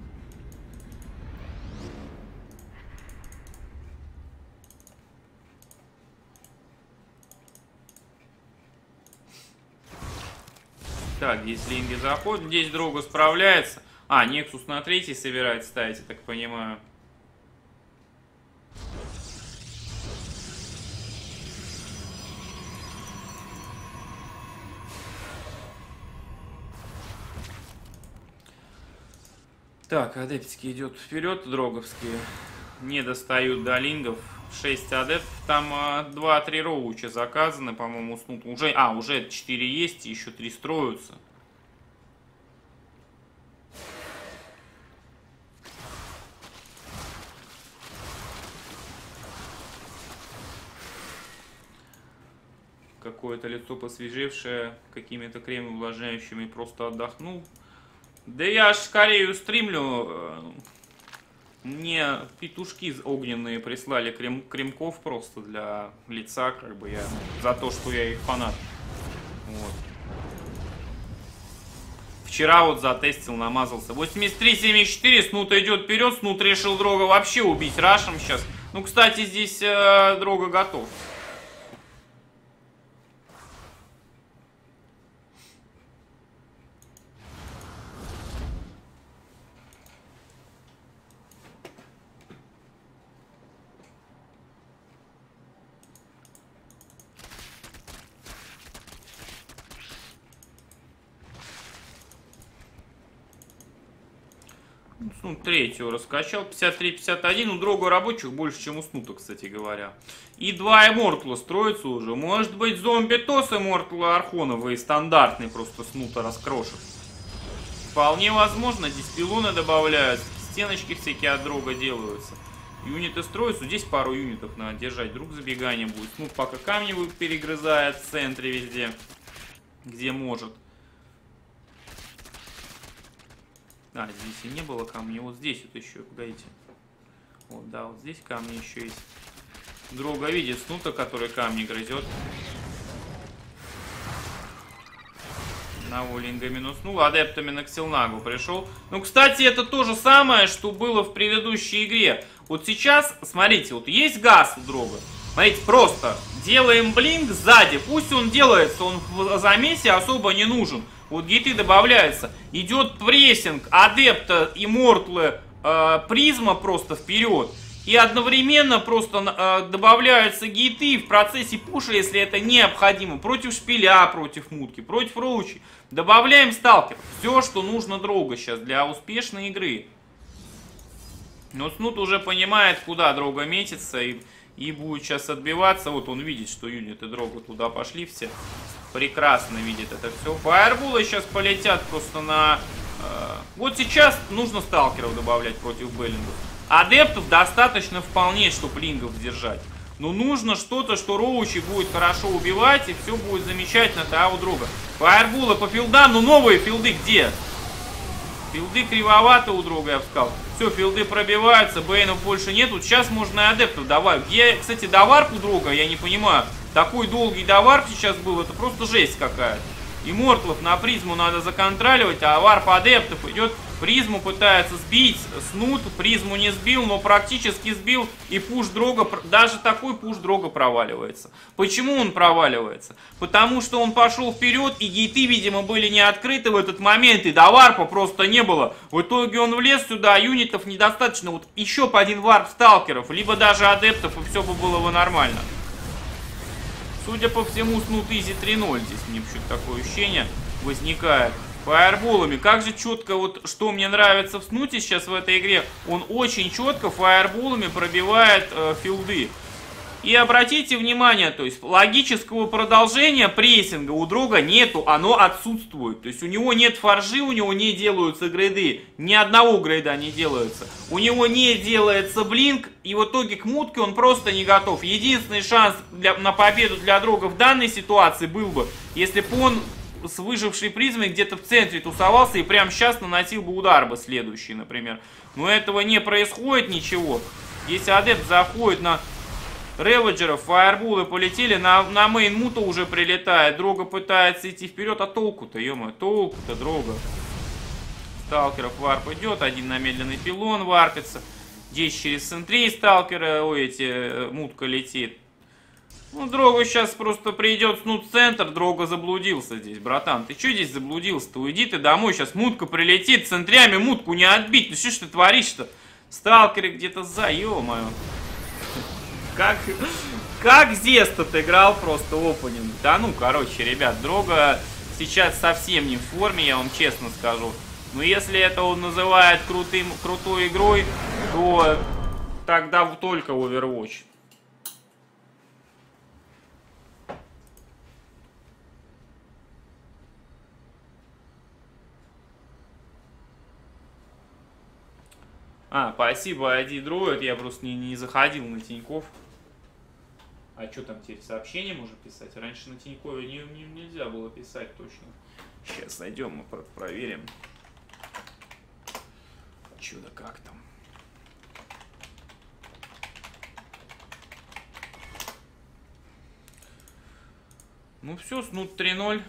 Так, здесь линги заходят, здесь Дрога справляется. А, Нексус на третий собирается ставить, я так понимаю. Так, адептики идет вперед, дроговские. Не достают до лингов. 6 адептов. Там а, 2-3 роуча заказаны, по-моему, снут. Уже, а, уже 4 есть, еще 3 строятся. Какое-то лицо посвежевшее, какими-то кремами увлажняющими, просто отдохнул. Да я ж скорее стримлю. э, Мне петушки огненные прислали крем, кремков просто для лица, как бы я за то, что я их фанат. Вот. Вчера вот затестил, намазался. 83-74, Снут идет вперед, Снут решил Дрога вообще убить Рашем сейчас. Ну, кстати, здесь э, Дрога готов. Ну, третьего раскачал. 53-51. У Дрога рабочих больше, чем у Снута, кстати говоря. И два Эмортла строятся уже. Может быть, зомби Тос Эмортла Архоновый стандартный просто Снута раскрошит. Вполне возможно. Здесь пилоны добавляют. Стеночки всякие от Дрога делаются. Юниты строятся. Здесь пару юнитов надо держать. Вдруг забегание будет. Снут пока камни перегрызает в центре везде. Где может. А, здесь и не было камней. Вот здесь вот еще, погодите. Вот, да, вот здесь камни еще есть. Друга видит снута, который камни грызет. Одного линга минуснул, адептами на Ксилнагу пришел. Ну, кстати, это то же самое, что было в предыдущей игре. Вот сейчас, смотрите, вот есть газ у друга. Смотрите, просто делаем блинк сзади. Пусть он делается, он в замесе особо не нужен. Вот гейты добавляются. Идет прессинг адепты, иммортлы э, призма просто вперед. И одновременно просто э, добавляются гейты в процессе пуша, если это необходимо. Против шпиля, против мутки, против роучи. Добавляем сталкер. Все, что нужно Дрога сейчас для успешной игры. Но Снут уже понимает, куда Дрога метится и, и будет сейчас отбиваться. Вот он видит, что юниты Дрога туда пошли все. Прекрасно видит это все. Фаербулы сейчас полетят просто на... Э, вот сейчас нужно сталкеров добавлять против Беллингов. Адептов достаточно вполне, чтобы лингов держать. Но нужно что-то, что Роучи будет хорошо убивать, и все будет замечательно того друга. Фаербулы по филдам, ну новые филды где? Филды кривовато у друга, я бы сказал. Все, филды пробиваются, Бейнов больше нету. Сейчас можно и адептов давать. Где, кстати, доварп у друга, я не понимаю. Такой долгий до warp сейчас был, это просто жесть какая-то. И иммортлов на призму надо законтроливать, а warp адептов идет. Призму пытается сбить, Снут, призму не сбил, но практически сбил. И push Дрога, даже такой push Дрога проваливается. Почему он проваливается? Потому что он пошел вперед, и гейты, видимо, были не открыты в этот момент, и доварпа просто не было. В итоге он влез сюда, юнитов недостаточно. Вот еще по один warp сталкеров, либо даже адептов, и все бы было бы нормально. Судя по всему, снут изи 3-0 здесь мне почему-то такое ощущение возникает. Фаерболами. Как же четко, вот что мне нравится в снуте сейчас в этой игре, он очень четко фаерболами пробивает э, филды. И обратите внимание, то есть логического продолжения прессинга у друга нету, оно отсутствует. То есть у него нет фаржи, у него не делаются грейды, ни одного грейда не делается. У него не делается блинк, и в итоге к мутке он просто не готов. Единственный шанс для, на победу для друга в данной ситуации был бы, если бы он с выжившей призмой где-то в центре тусовался и прямо сейчас наносил бы удар бы следующий, например. Но этого не происходит ничего. Если адепт заходит на Раваджеров, фаербулы полетели, на, на main мута уже прилетает. Дрога пытается идти вперед, а толку-то, ё толку-то, Дрога. Сталкеров warp идет, один на медленный пилон варпится. Здесь через сентрей сталкера, ой, эти, мутка летит. Ну, Дрога сейчас просто придет снут центр, Дрога заблудился здесь, братан. Ты что здесь заблудился-то? Уйди ты домой, сейчас мутка прилетит, центрями мутку не отбить. Ну что ж ты творишь-то? Сталкеры где-то за, ё-моё. Как, как Зест играл просто опенинг. Да ну, короче, ребят, Дрога сейчас совсем не в форме, я вам честно скажу. Но если это он называет крутым, крутой игрой, то тогда только Overwatch. А, спасибо, ID Дроид. Я просто не, не заходил на Тиньков. А что там теперь сообщение можно писать? Раньше на Тинькове не, не- нельзя было писать точно. Сейчас найдем, мы про- проверим. Чудо как там. Ну все, снут 3-0.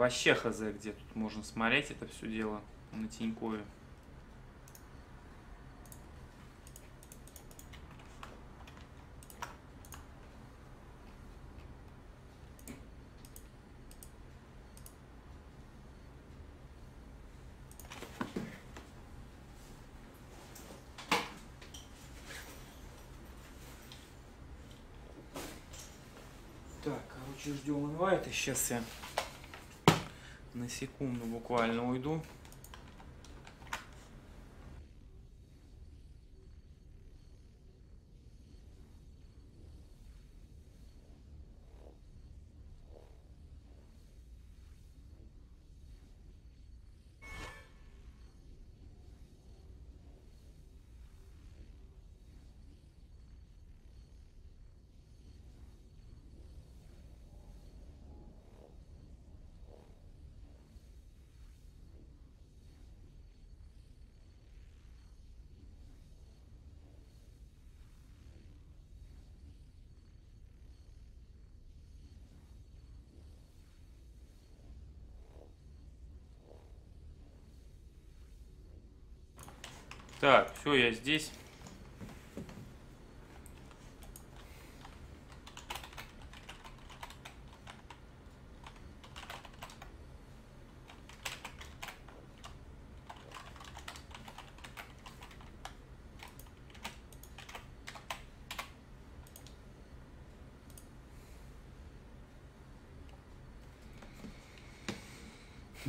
Вообще хз, где тут можно смотреть это все дело на Тинькове. Так, короче, ждем инвайта. Сейчас я на секунду буквально уйду. Так, все, я здесь.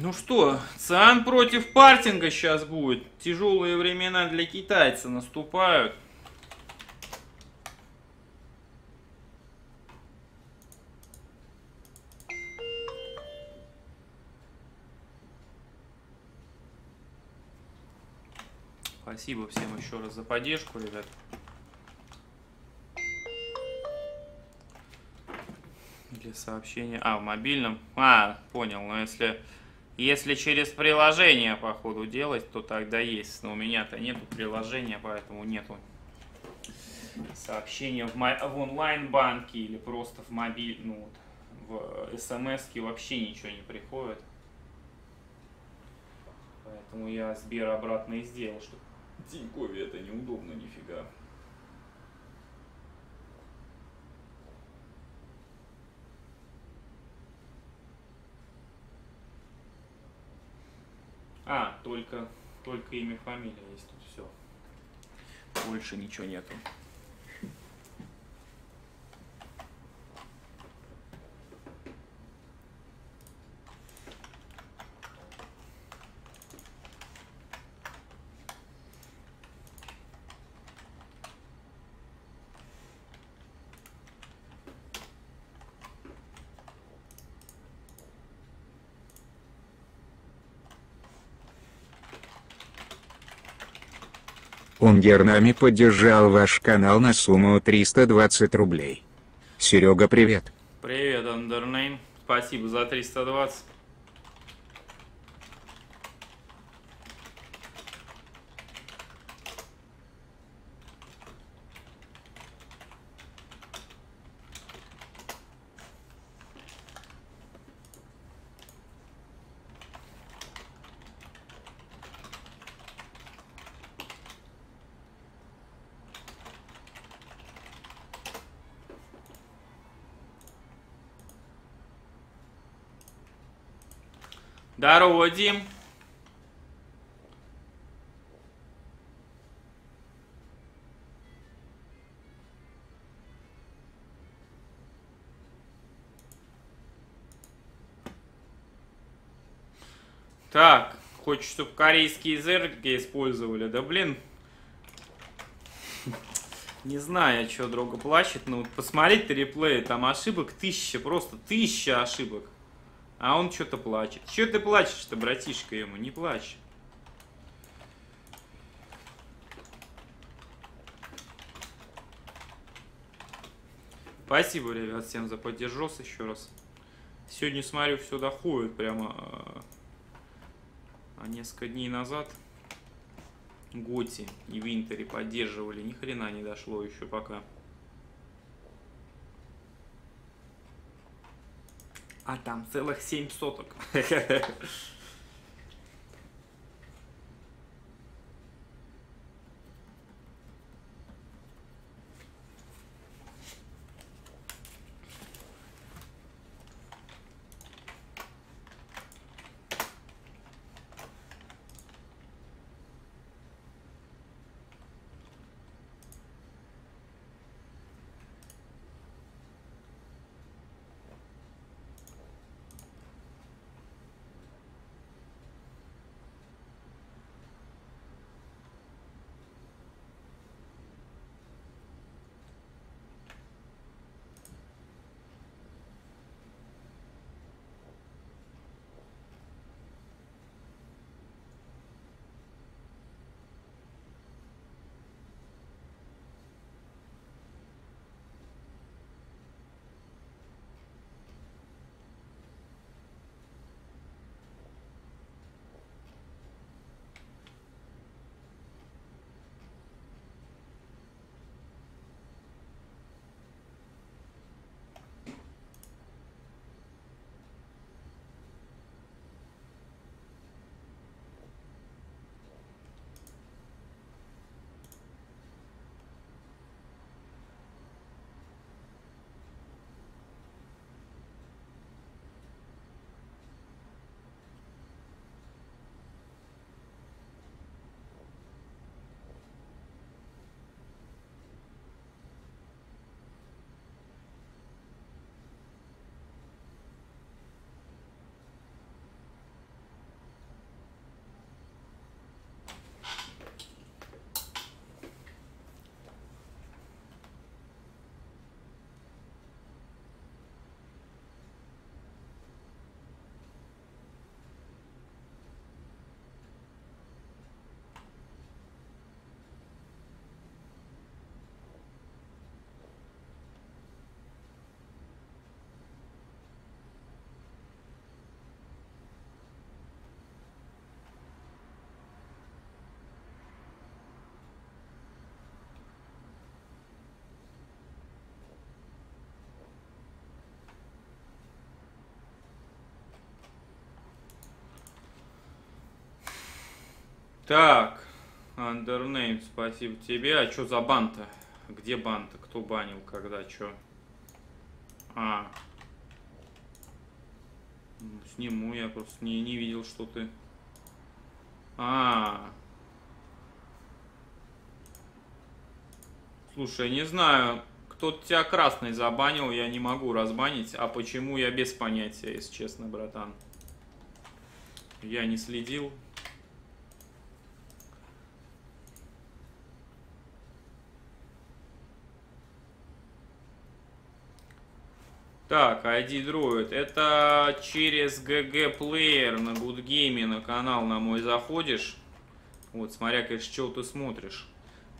Ну что, Циан против Партинга сейчас будет. Тяжелые времена для китайца наступают. Спасибо всем еще раз за поддержку, ребят. Для сообщения. А, в мобильном. А, понял. Но если, если через приложение, походу, делать, то тогда есть. Но у меня-то нету приложения, поэтому нету сообщения в, в онлайн-банке или просто в мобиль, ну вот, в смс вообще ничего не приходит. Поэтому я Сбер обратно и сделал, что Тинькове это неудобно нифига. А, только, только имя, фамилия есть тут все. Больше ничего нету. Унгер нами поддержал ваш канал на сумму 320 рублей. Серега, привет. Привет, Андернейм. Спасибо за 320. Здорово, Дим. Так, хочешь, чтобы корейские зерги использовали? Да блин. Не знаю, что друга плачет, но вот посмотрите реплеи, там ошибок тысяча, просто тысяча ошибок. А он что-то плачет. Че ты плачешь-то, братишка ему? Не плачь. Спасибо, ребят, всем за поддержос еще раз. Сегодня, смотрю, все доходит прямо э, а несколько дней назад. Готи и Винтери поддерживали. Ни хрена не дошло еще пока. А там целых 7 соток. Так, Undername, спасибо тебе. А что за бан-то? Где бан-то? Кто банил, когда, что? А. Ну, Сниму, я просто не, не видел, что ты... А. Слушай, не знаю, кто-то тебя красный забанил, я не могу разбанить. А почему, я без понятия, если честно, братан. Я не следил. Так, ID Droid. Это через GG Player на Good Game на канал на мой заходишь. Вот, смотря, конечно, что ты смотришь.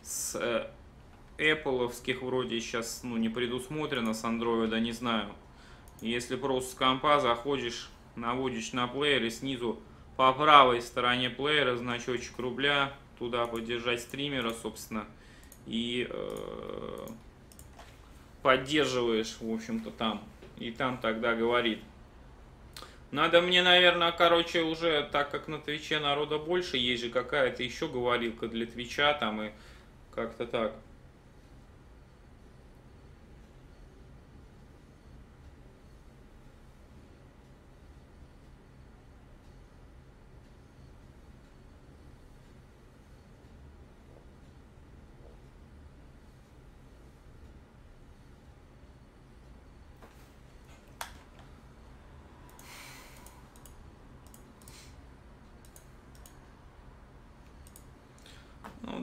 с э, Apple'овских вроде сейчас ну, не предусмотрено с андроида, не знаю. Если просто с компа заходишь, наводишь на плеер и снизу по правой стороне плеера значочек рубля, туда поддержать стримера, собственно, и э, поддерживаешь, в общем-то, там. И там тогда говорит. Надо мне, наверное, короче, уже, так как на Твиче народа больше, есть же какая-то еще говорилка для Твича там и как-то так.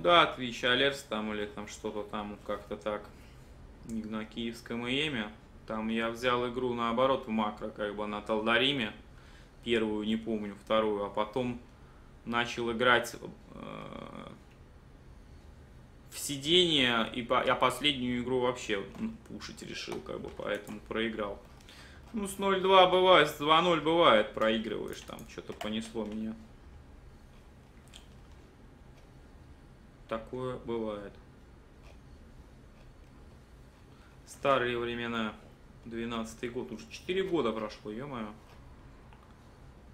Да, Twitch Alerts там или там что-то там как-то так. На киевском ИЭМе. Там я взял игру наоборот в макро, как бы на Талдариме. Первую не помню, вторую, а потом начал играть э, в сидение, и по, я последнюю игру вообще пушить решил, как бы, поэтому проиграл. Ну, с 0-2 бывает, с 2-0 бывает, проигрываешь, там что-то понесло меня. Такое бывает. Старые времена. 12 год. Уже 4 года прошло, ё-моё.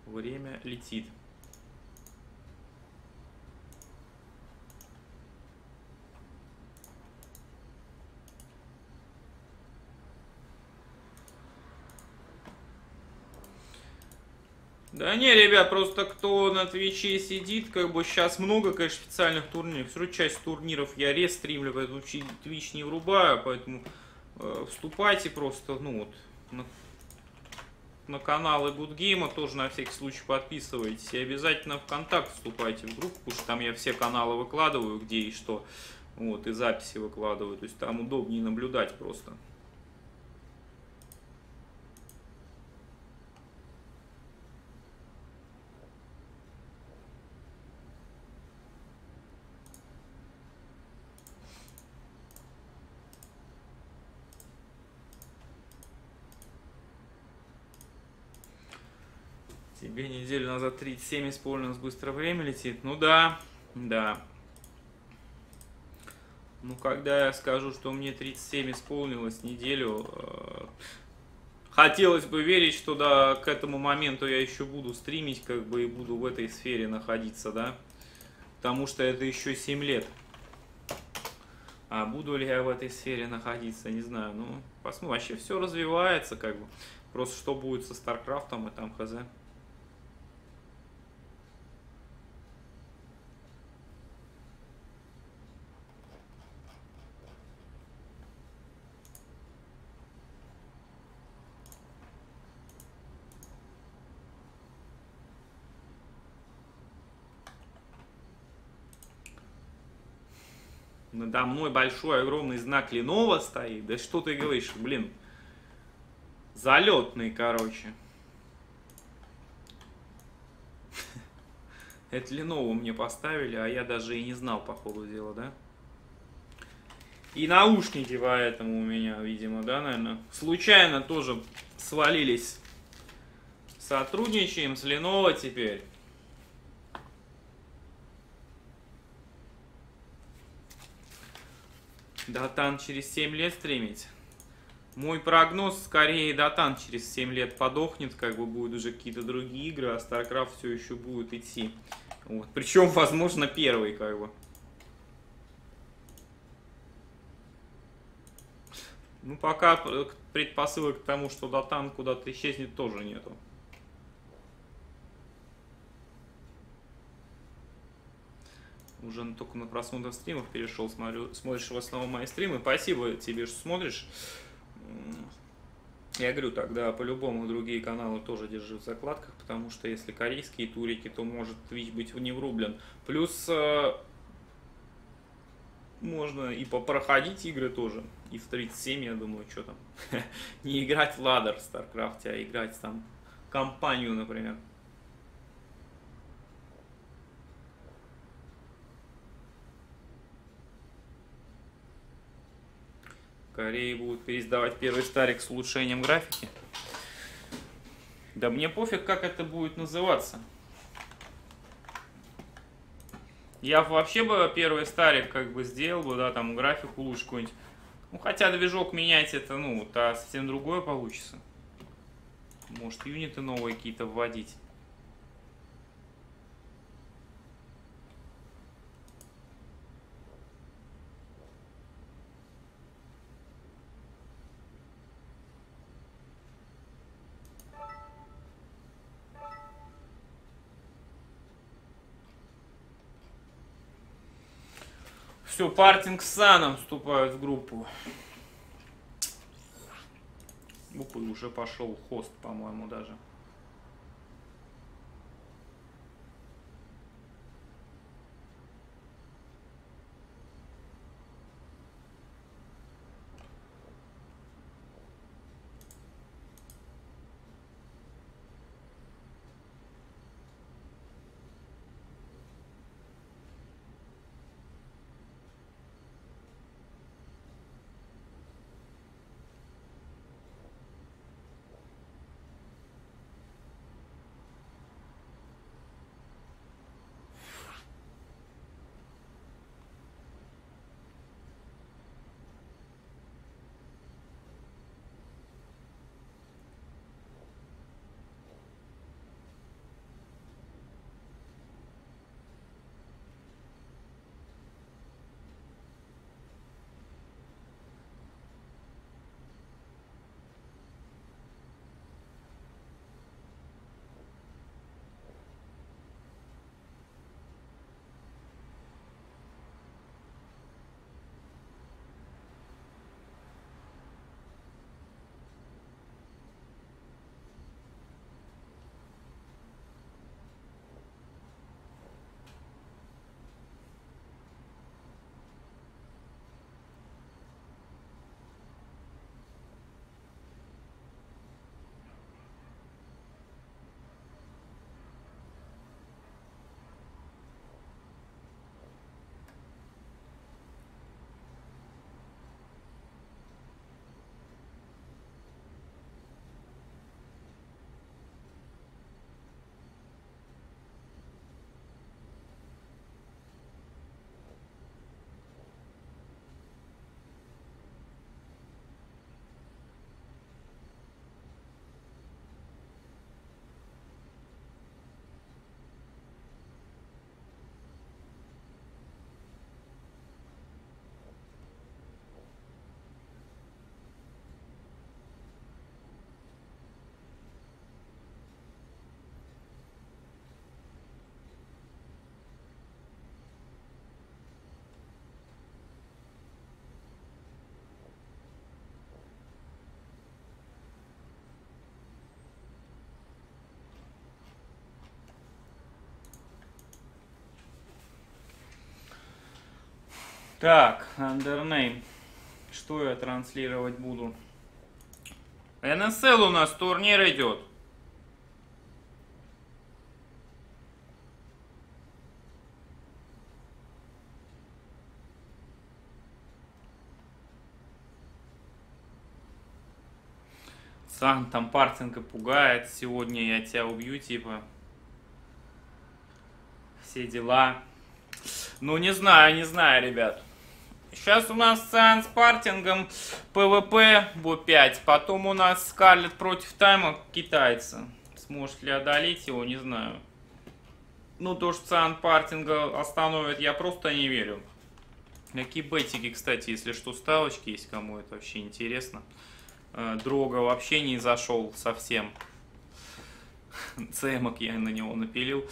Время летит. Да не, ребят, просто кто на Твиче сидит, как бы сейчас много, конечно, специальных турниров. Все часть турниров я рестримлю, поэтому Твич не врубаю, поэтому э, вступайте просто, ну вот, на, на каналы Game, тоже на всякий случай подписывайтесь. И обязательно в контакт вступайте в группу, потому что там я все каналы выкладываю, где и что. Вот, и записи выкладываю. То есть там удобнее наблюдать просто. Тебе неделю назад 37 исполнилось, быстро время летит. Ну да, да. Ну, когда я скажу, что мне 37 исполнилось неделю, э, хотелось бы верить, что да, к этому моменту я еще буду стримить, как бы, и буду в этой сфере находиться, да. Потому что это еще 7 лет. А буду ли я в этой сфере находиться, не знаю. Ну, посмотрим. Вообще все развивается, как бы. Просто что будет со Старкрафтом и там хз. Надо мной большой огромный знак Lenovo стоит. Да что ты говоришь, блин. Залетный, короче. Это Lenovo мне поставили, а я даже и не знал, по ходу дела, да? И наушники поэтому у меня, видимо, да, наверное, случайно тоже свалились. Сотрудничаем с Lenovo теперь. Датан через 7 лет стримить. Мой прогноз, скорее, Датан через 7 лет подохнет, как бы будут уже какие-то другие игры, а StarCraft все еще будет идти. Вот. Причем, возможно, первый, как бы. Ну, пока предпосылок к тому, что Датан куда-то исчезнет, тоже нету. Уже только на просмотр стримов перешел, смотрю, смотришь в основном мои стримы. Спасибо тебе, что смотришь. Я говорю, тогда по-любому другие каналы тоже держи в закладках, потому что если корейские турики, то может Twitch быть не врублен. Плюс э, можно и попроходить игры тоже. И в 37, я думаю, что там. не играть в ладер в StarCraft, а играть там компанию, например. Корее будут переиздавать первый старик с улучшением графики. Да мне пофиг, как это будет называться. Я вообще бы первый старик как бы сделал бы, да, там графику лучше какой-нибудь. Ну, хотя движок менять это, ну, то совсем другое получится. Может, юниты новые какие-то вводить. Все, партинг с Саном вступают в группу. И уже пошел хост, по-моему, даже. Так, undername. Что я транслировать буду? NSL у нас турнир идет. Сан там Партинга пугает. Сегодня я тебя убью, типа. Все дела. Ну, не знаю, не знаю, ребят. Сейчас у нас Сан с Партингом PvP Bo5. Потом у нас Скарлет против Тайма китайца. Сможет ли одолеть его, не знаю. Ну, то, что Сан Партинга остановит, я просто не верю. Какие бетики, кстати, если что, ставочки есть, кому это вообще интересно. Э, Дрога вообще не зашел совсем. Цемок я на него напилил.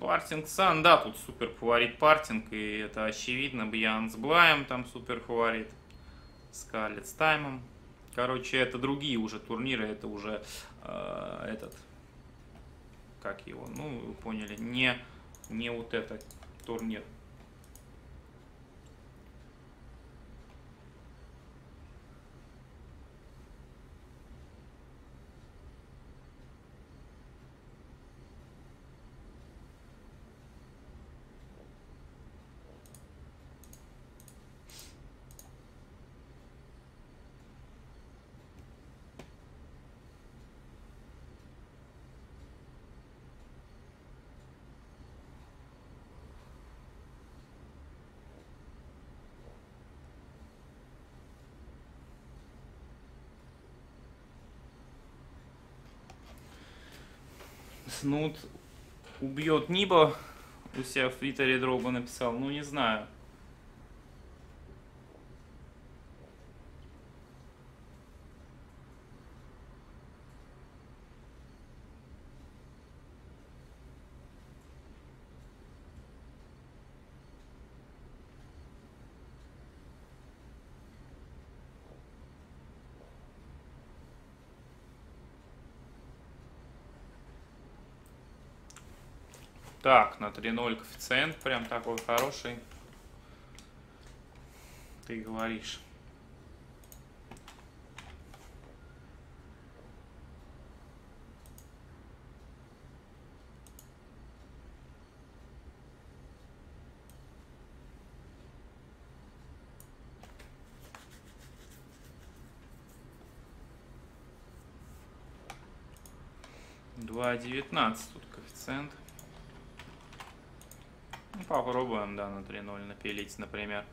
Партинг Сан, да, тут супер фаворит Партинг, и это очевидно. Бьян с Блаем там супер фаворит. Скарлет с Таймом. Короче, это другие уже турниры, это уже э, этот, как его, ну, вы поняли, не, не вот этот турнир. Снут убьет Ниба. У себя в Твиттере Дрогу написал. Ну, не знаю. Так, на 3.0 коэффициент прям такой хороший. Ты говоришь. Два девятнадцать тут коэффициент. Ну, попробуем, да, на 3.0 напилить, например.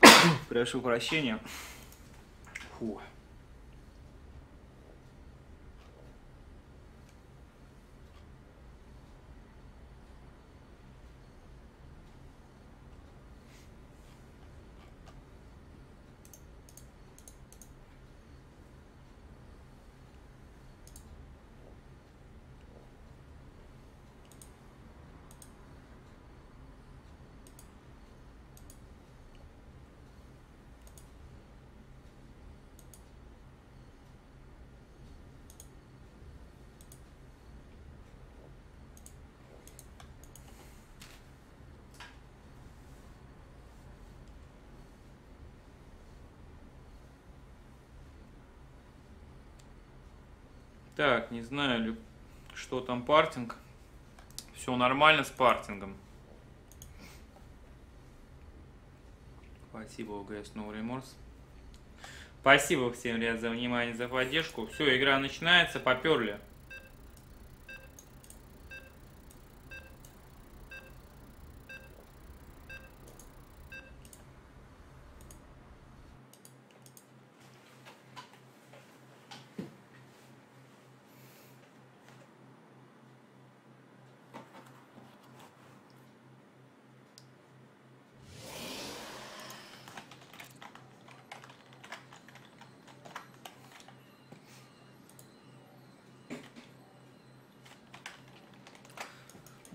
Прошу прощения. Фу. Так, не знаю, что там партинг. Все нормально с партингом. Спасибо, ОГС No Remorse. Спасибо всем, ребят, за внимание, за поддержку. Все, игра начинается, поперли.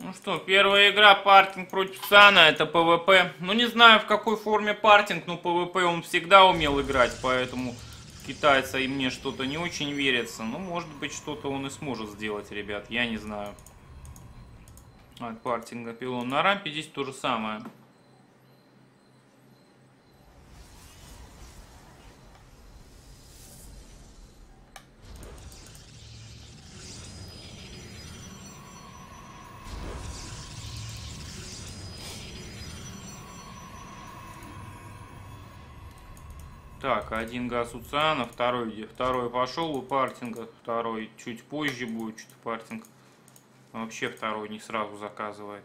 Ну что, первая игра партинг против Сана, это PvP. Ну не знаю в какой форме партинг, но PvP он всегда умел играть, поэтому китайца и мне что-то не очень верится. Ну может быть что-то он и сможет сделать, ребят, я не знаю. От партинга пилон на рампе здесь то же самое. Так, один газ у Циана, второй? Второй пошел у партинга, второй чуть позже будет, что-то партинг. Вообще второй не сразу заказывает.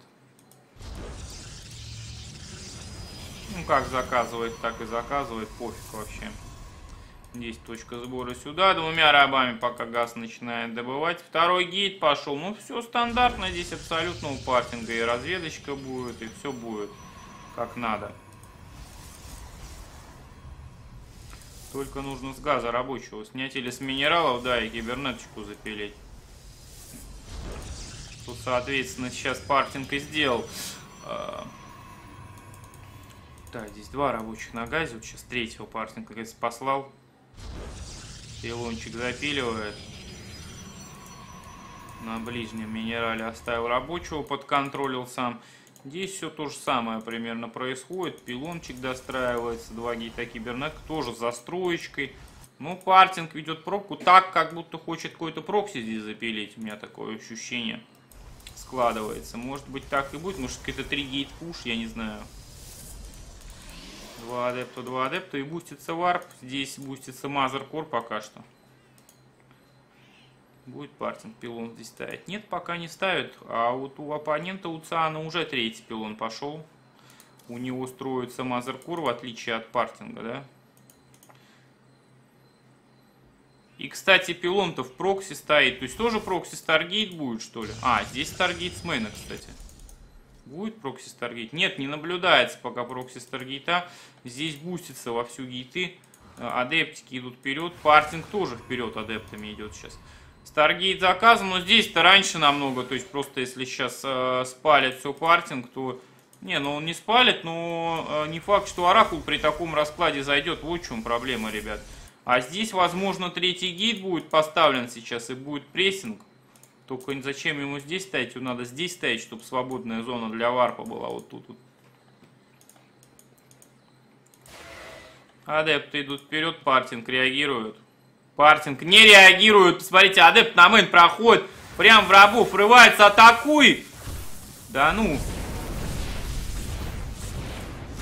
Ну как заказывает, так и заказывает, пофиг вообще. Здесь точка сбора сюда, двумя рабами пока газ начинает добывать. Второй гейт пошел, ну все стандартно здесь абсолютно у партинга. И разведочка будет, и все будет как надо. Только нужно с газа рабочего снять или с минералов, да, и кибернеточку запилить. Тут, соответственно, сейчас партинг и сделал. Да, здесь два рабочих на газе. Вот сейчас третьего партинга, как говорится, послал. Пилончик запиливает. На ближнем минерале оставил рабочего, подконтролил сам. Здесь все то же самое примерно происходит. Пилончик достраивается, два гейта кибернетка тоже застроечкой. Ну, партинг ведет пробку так, как будто хочет какой-то прокси здесь запилить. У меня такое ощущение складывается. Может быть так и будет. Может какой-то 3 gate push, я не знаю. Два адепта, два адепта и бустится warp. Здесь бустится mothercore пока что. Будет партинг пилон здесь ставить. Нет, пока не ставит. А вот у оппонента у Сана уже третий пилон пошел. У него строится mothercore, в отличие от партинга, да? кстати, пилон-то в прокси стоит. То есть тоже proxy Stargate будет, что ли? А, здесь Stargate с мейна, кстати. Будет proxy Stargate? Нет, не наблюдается пока прокси Старгейта. Здесь бустится во всю гейты. Адептики идут вперед. Партинг тоже вперед адептами идет сейчас. Stargate заказан, но здесь-то раньше намного. То есть просто если сейчас э, спалят все партинг, то... Не, ну он не спалит, но э, не факт, что Оракул при таком раскладе зайдет. Вот в чем проблема, ребят. А здесь, возможно, третий gate будет поставлен сейчас и будет прессинг. Только зачем ему здесь стоять? Его надо здесь стоять, чтобы свободная зона для варпа была вот тут. Вот. Адепты идут вперед, партинг реагирует. Партинг не реагирует. Посмотрите, адепт на main проходит. Прям в рабов врывается, атакуй! Да ну.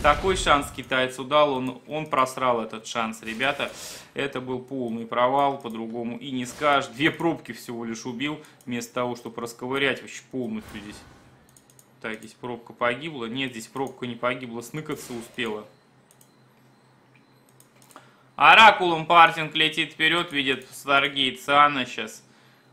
Такой шанс китайцу дал, он, он просрал этот шанс, ребята. Это был полный провал, по-другому и не скажешь. Две пробки всего лишь убил, вместо того, чтобы расковырять вообще полностью здесь. Так, здесь пробка погибла. Нет, здесь пробка не погибла, сныкаться успела. Оракулом партинг летит вперед, видит Старгейт Циана сейчас.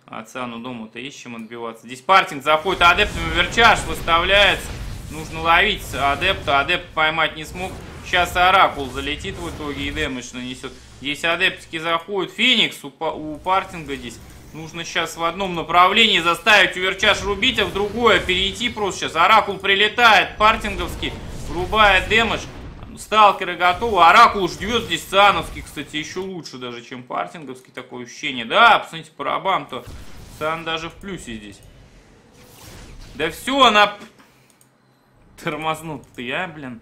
А Циану дома-то ищем отбиваться. Здесь партинг заходит адептами, верчаж выставляется. Нужно ловить адепта, адепт поймать не смог. Сейчас Оракул залетит в итоге и дэмэдж нанесет. Здесь адептики заходят. Феникс у, у партинга здесь. Нужно сейчас в одном направлении заставить Уверчаш рубить, а в другое перейти просто сейчас. Оракул прилетает, партинговский, врубает дэмэдж. Сталкеры готовы. Оракул ждет здесь Циановский, кстати, еще лучше даже, чем партинговский. Такое ощущение. Да, посмотрите, по рабам-то Циан даже в плюсе здесь. Да все, она тормознут-то я, блин.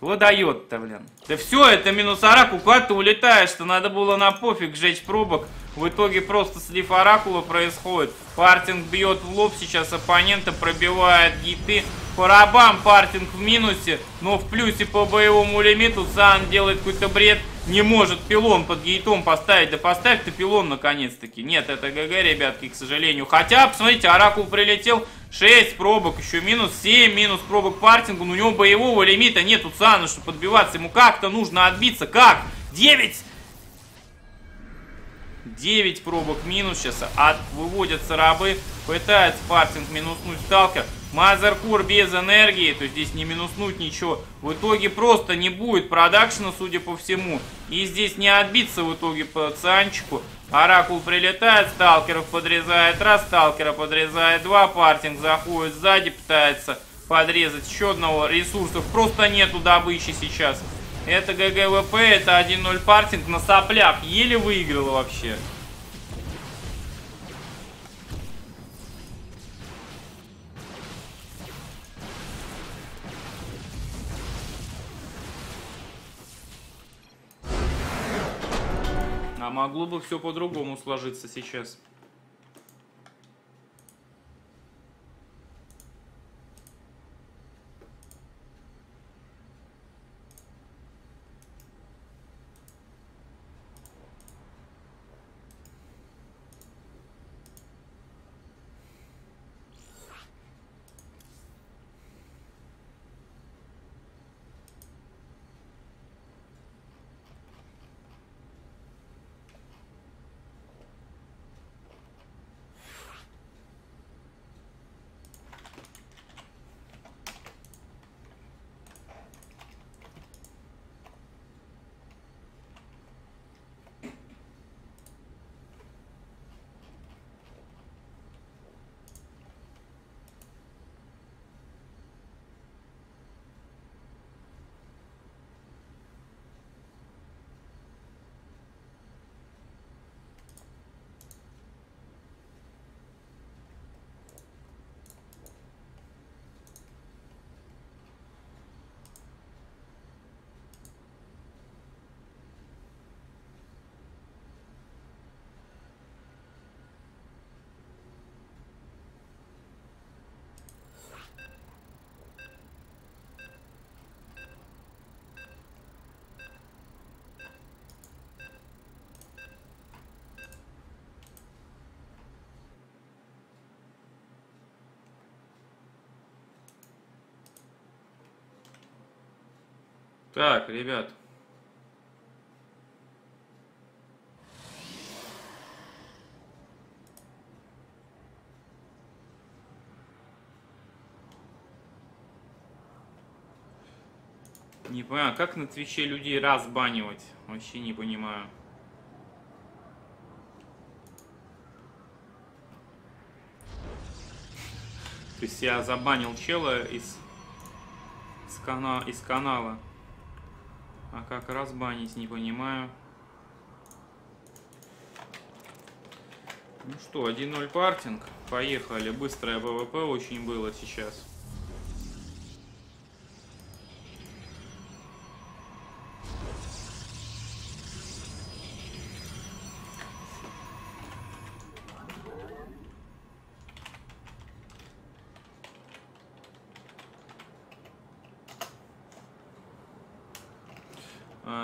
Выдает-то, блин. Да все, это минус оракул. Куда ты улетаешь-то? Надо было на пофиг жечь пробок. В итоге просто слив оракула происходит. Партинг бьет в лоб сейчас оппонента, пробивает гиты. По партинг в минусе, но в плюсе по боевому лимиту Сан делает какой-то бред. Не может пилон под гейтом поставить. Да поставь ты пилон наконец-таки. Нет, это ГГ, ребятки, к сожалению. Хотя, посмотрите, Оракул прилетел 6 пробок, еще минус 7, минус пробок партингу. Но у него боевого лимита нет у Цана, чтобы подбиваться. Ему как-то нужно отбиться. Как? 9! 9 пробок минус сейчас. От, выводятся рабы. Пытается партинг минуснуть сталкер. Мазеркур без энергии, то здесь не минуснуть ничего. В итоге просто не будет продакшена, судя по всему. И здесь не отбиться в итоге по цианчику. Оракул прилетает, сталкеров подрезает раз, сталкера подрезает два, партинг заходит сзади, пытается подрезать еще одного. Ресурсов просто нету добычи сейчас. Это GG WP, это 1-0 партинг на соплях. Еле выиграл вообще. А могло бы все по-другому сложиться сейчас. Так, ребят. Не понимаю, как на Твиче людей разбанивать? Вообще не понимаю. То есть я забанил чела из, из, канала, из канала. А как разбанить, не понимаю. Ну что, 1-0 партинг. Поехали. Быстрое PvP очень было сейчас.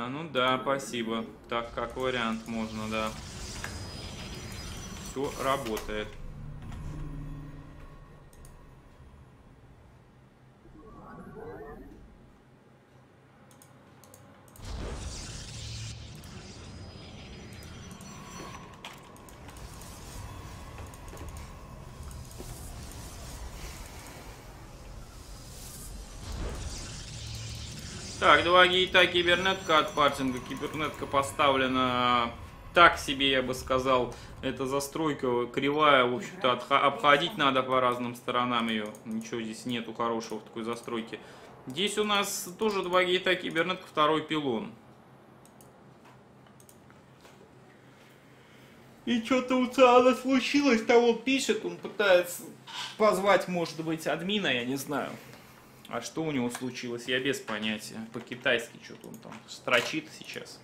А, ну да, спасибо. Так, как вариант можно, да. Все работает. Два гейта кибернетка от партинга. Кибернетка поставлена так себе, я бы сказал. Это застройка кривая, в общем-то, обходить надо по разным сторонам ее. Ничего здесь нету хорошего в такой застройке. Здесь у нас тоже два гейта кибернетка, второй пилон. И что-то у Циана случилось, того пишет, он пытается позвать, может быть, админа, я не знаю. А что у него случилось, я без понятия. По-китайски что-то он там строчит сейчас.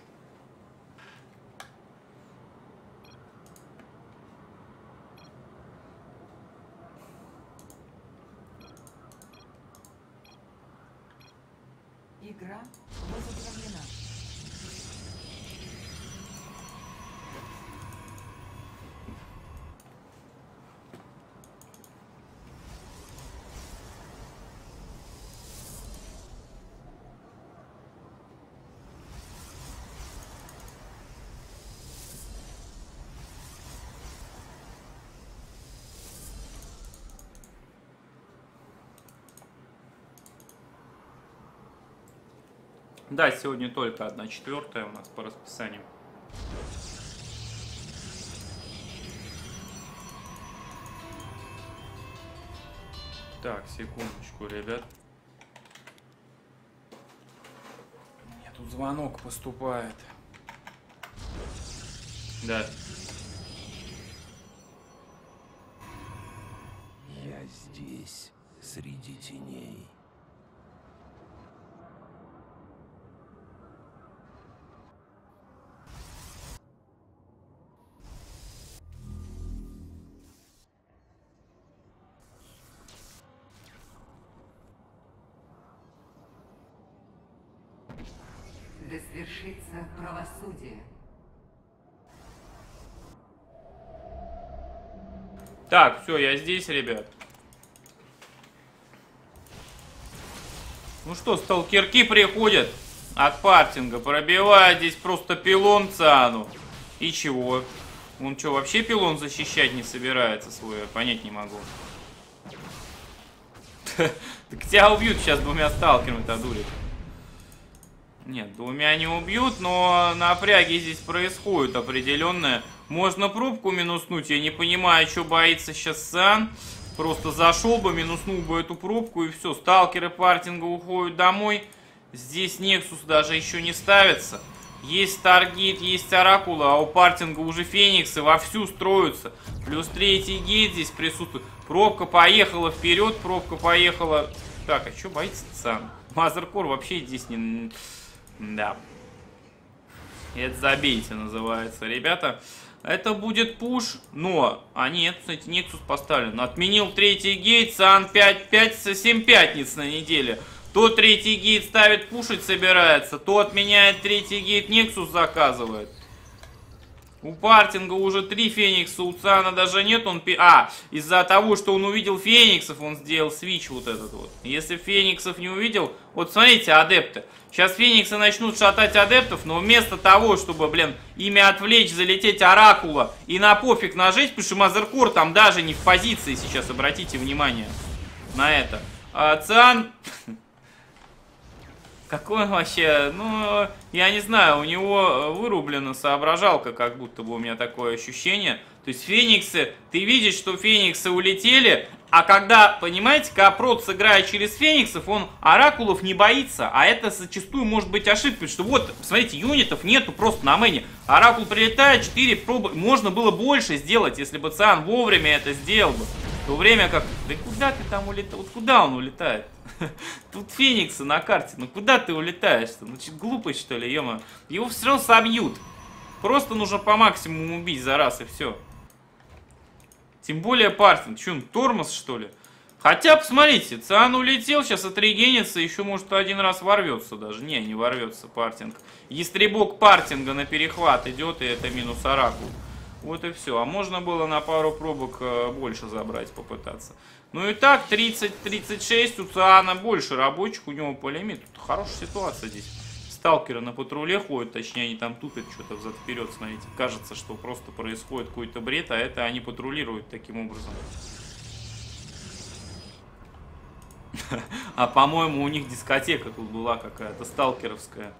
Игра возобновлена. Да, сегодня только одна четвертая у нас по расписанию. Так, секундочку, ребят. Меня тут звонок поступает. Да. Я здесь, среди теней. Правосудие. Так, все, я здесь, ребят. Ну что, сталкерки приходят от партинга, пробивают здесь просто пилон Циану. И чего? Он что, вообще пилон защищать не собирается свой? Я понять не могу. Так тебя убьют сейчас двумя сталкерами-то, дурик. Нет, двумя не убьют, но напряги здесь происходят определенные. Можно пробку минуснуть, я не понимаю, что боится сейчас Сан. Просто зашел бы, минуснул бы эту пробку и все. Сталкеры партинга уходят домой. Здесь Нексус даже еще не ставится. Есть Старгейт, есть Оракула, а у партинга уже Фениксы вовсю строятся. Плюс третий гейт здесь присутствует. Пробка поехала вперед, пробка поехала... Так, а что боится Сан? Мазеркор вообще здесь не... Да. Это забейте называется, ребята. Это будет пуш, но... А нет, кстати, Нексус поставлен. Отменил третий гейт, Сан 5, 5, 7 пятниц на неделе. То третий гейт ставит пушить собирается, то отменяет третий гейт, Нексус заказывает. У Партинга уже три Феникса, у Цана даже нет, он... А, из-за того, что он увидел Фениксов, он сделал свич вот этот вот. Если Фениксов не увидел... Вот смотрите, адепты. Сейчас Фениксы начнут шатать адептов, но вместо того, чтобы, блин, ими отвлечь, залететь Оракула и на пофиг нажить, потому что Мазеркор там даже не в позиции сейчас, обратите внимание на это. А Циан... Какой он вообще, ну, я не знаю, у него э, вырублена соображалка, как будто бы у меня такое ощущение. То есть фениксы, ты видишь, что фениксы улетели, а когда, понимаете, Капрот сыграет через фениксов, он оракулов не боится, а это зачастую может быть ошибкой, что вот, смотрите, юнитов нету просто на мэне. Оракул прилетает, 4 пробы, можно было больше сделать, если бы Циан вовремя это сделал бы. В то время как, да куда ты там улетаешь, вот куда он улетает? Тут фениксы на карте, ну куда ты улетаешь-то? Ну глупость что ли, ема? Его все равно собьют. Просто нужно по максимуму убить за раз и все. Тем более Партинг. Че он, тормоз что ли? Хотя, посмотрите, Циан улетел, сейчас отрегенится, еще может один раз ворвется даже. Не, не ворвется Партинг. Естребок Партинга на перехват идет, и это минус Оракул. Вот и все. А можно было на пару пробок э, больше забрать, попытаться. Ну и так, 30-36, у Циана больше рабочих, у него пулемет. Тут хорошая ситуация здесь. Сталкеры на патруле ходят, точнее они там тупят что-то взад-вперед, смотрите. Кажется, что просто происходит какой-то бред, а это они патрулируют таким образом. А по-моему у них дискотека тут была какая-то, сталкеровская.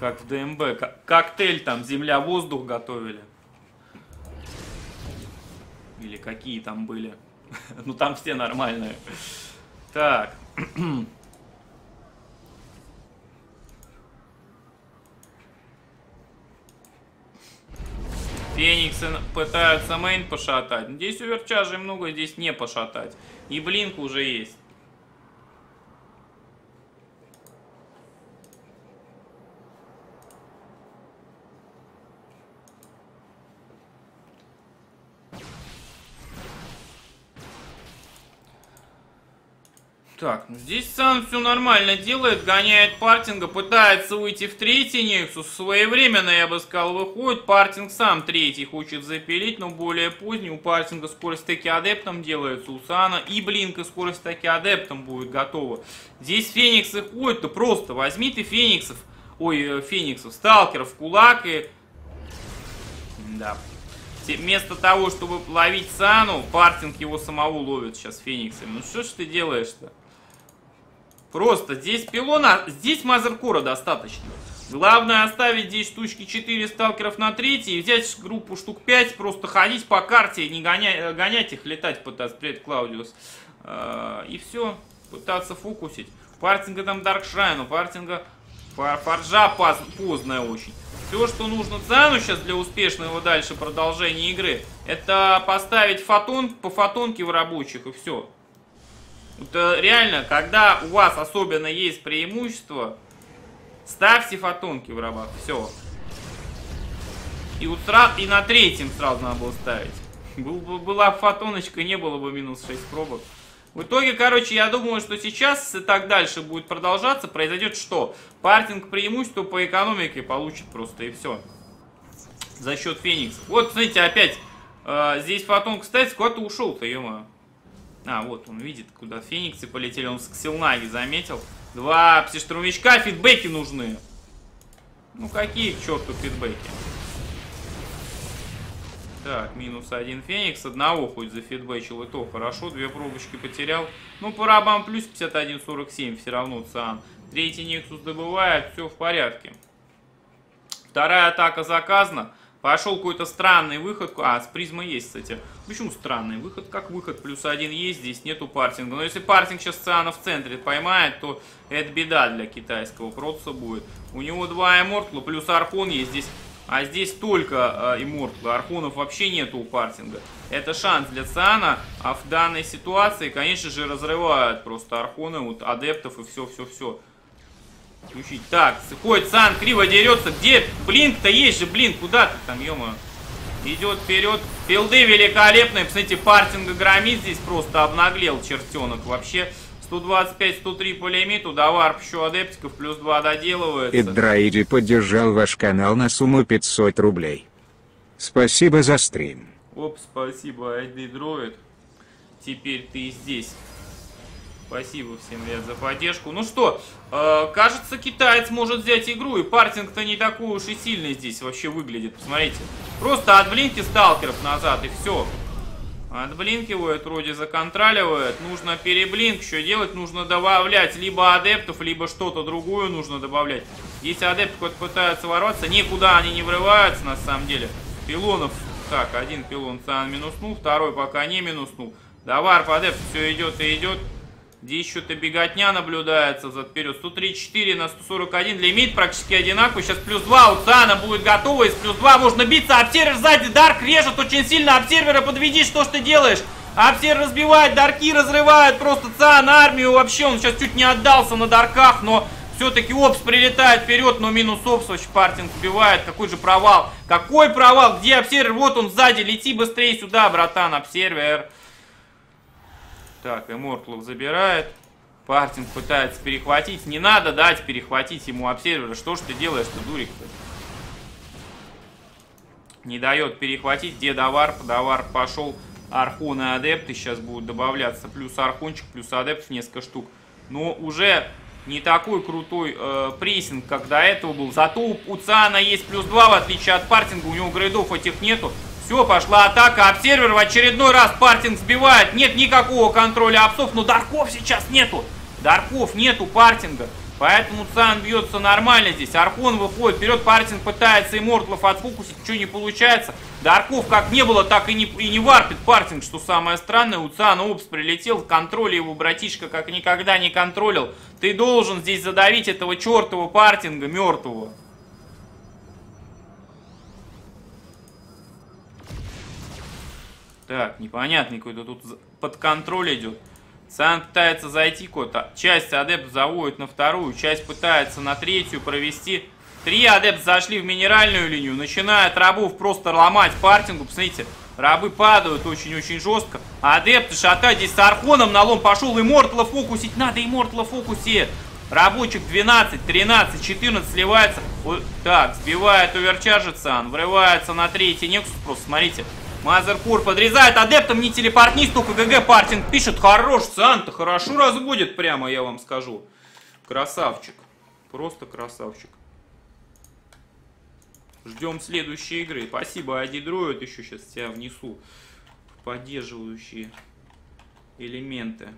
Как в ДМБ. Как, коктейль там, земля-воздух готовили. Или какие там были. ну там все нормальные. Так. Фениксы пытаются мейн пошатать. Здесь уверчажей много, здесь не пошатать. И блинк уже есть. Так, ну здесь сам все нормально делает, гоняет партинга, пытается уйти в третий Нексус. Своевременно, я бы сказал, выходит. Партинг сам третий хочет запилить, но более поздний. У партинга скорость таки адептом делается, у Сана и Блинка скорость таки адептом будет готова. Здесь фениксы ходят, да просто возьми ты фениксов, ой, э, фениксов, сталкеров, кулак и... Да, вместо того, чтобы ловить Сану, партинг его самого ловит сейчас фениксами. Ну что ж ты делаешь-то? Просто здесь пилона, здесь мазеркора достаточно. Главное оставить здесь штучки 4 сталкеров на третий и взять группу штук 5, просто ходить по карте, не гонять, гонять их, летать пытаться, привет, Клаудиус. Э, и все, пытаться фокусить. Партинга там Дарк Шрайн, у партинга фаржа поздная очень. Все, что нужно Цану сейчас для успешного дальше продолжения игры, это поставить фотон по фотонке в рабочих и все. Это реально, когда у вас особенно есть преимущество, ставьте фотонки в рабах. Все. И, вот сразу, и на третьем сразу надо было ставить. Был бы, была фотоночка, не было бы минус 6 пробок. В итоге, короче, я думаю, что сейчас, если так дальше будет продолжаться, произойдет что? Партинг преимущество по экономике получит просто, и все. За счет Феникса. Вот, смотрите, опять, э, здесь фотон, кстати, куда-то ушел-то, ё а, вот он видит, куда фениксы полетели. Он с Ксилнаги заметил. Два псиштурмовичка, фидбэки нужны. Ну какие к черту фидбэки? Так, минус один феникс. Одного хоть зафидбэчил, и то хорошо. Две пробочки потерял. Ну, по рабам плюс 51-47 все равно Циан. Третий Нексус добывает, все в порядке. Вторая атака заказана. Пошел какой-то странный выход. А, с призмой есть, кстати. Почему странный? Выход как выход. Плюс один есть, здесь нету партинга. Но если партинг сейчас Циана в центре поймает, то это беда для китайского протса будет. У него два иммортла, плюс архон есть здесь. А здесь только э, иммортла. Архонов вообще нету у партинга. Это шанс для Циана. А в данной ситуации, конечно же, разрывают просто архоны, вот адептов и все-все-все. Включить. Так, ходит Сан, криво дерется. Где Blink -то есть же, блин, куда ты там, ё -моё? Идет вперед. Филды великолепные. Посмотрите, партинга громит здесь просто обнаглел чертенок. Вообще 125-103 по лимиту. Доварп еще адептиков плюс 2 доделывается. Эддраиди поддержал ваш канал на сумму 500 рублей. Спасибо за стрим. Оп, спасибо, Айди Дроид. Теперь ты здесь. Спасибо всем, ребят, за поддержку. Ну что, э, кажется, китаец может взять игру, и партинг-то не такой уж и сильный здесь вообще выглядит. Посмотрите. Просто отвлиньте сталкеров назад, и все. Отблинкивает, вроде законтроливает. Нужно переблинк еще делать. Нужно добавлять либо адептов, либо что-то другое нужно добавлять. Если адепты хоть пытаются ворваться, никуда они не врываются на самом деле. Пилонов. Так, один пилон Сан минуснул, второй пока не минуснул. Доварп адептов все идет и идет. Здесь что-то беготня наблюдается за вперед. 134 на 141. Лимит практически одинаковый. Сейчас плюс 2 у Цана будет готово. Из плюс 2 можно биться. Observer сзади. Дарк режет очень сильно. Обсервера подведи. Что ж ты делаешь? Observer разбивает. Дарки разрывают. Просто Цан армию вообще. Он сейчас чуть не отдался на Дарках. Но все-таки Obs прилетает вперед. Но минус Obs вообще партинг сбивает. Какой же провал. Какой провал? Где Observer? Вот он сзади. Лети быстрее сюда, братан. Observer. Так, Immortal забирает. Партинг пытается перехватить. Не надо дать перехватить ему обсервера. Что ж ты делаешь-то, дурик-то? Не дает перехватить. Где доварп? Доварп пошел. Архон и адепты сейчас будут добавляться. Плюс архончик, плюс адептов несколько штук. Но уже не такой крутой э, прессинг, как до этого был. Зато у, Циана есть плюс 2, в отличие от партинга. У него грейдов этих нету. Все, пошла атака. Обсервер в очередной раз партинг сбивает. Нет никакого контроля апсов. Но дарков сейчас нету. Дарков нету партинга. Поэтому Цан бьется нормально здесь. Архон выходит вперед. Партинг пытается иммортлов отфокусить. Ничего не получается. Дарков как не было, так и не, и не варпит партинг. Что самое странное, у Цана Опс прилетел. Контроль его братишка как никогда не контролил. Ты должен здесь задавить этого чертового партинга мертвого. Так, непонятный какой-то тут под контроль идет. Сан пытается зайти куда-то. Часть адепт заводит на вторую, часть пытается на третью провести. Три адепт зашли в минеральную линию. Начинают рабов просто ломать партингу. Посмотрите, рабы падают очень-очень жестко. Адепты шатают здесь с архоном на лом пошел. Иммортла фокусить надо, иммортла фокусит. Рабочих 12, 13, 14 сливается. Так, сбивает оверчаржит Сан. Врывается на третий Нексус. Просто смотрите. Мазеркур подрезает адептом, не телепортнись, только ГГ партинг пишет. Хорош, Санта, хорошо разводит прямо, я вам скажу. Красавчик. Просто красавчик. Ждем следующей игры. Спасибо, Ади Дроид. Еще сейчас тебя внесу поддерживающие элементы.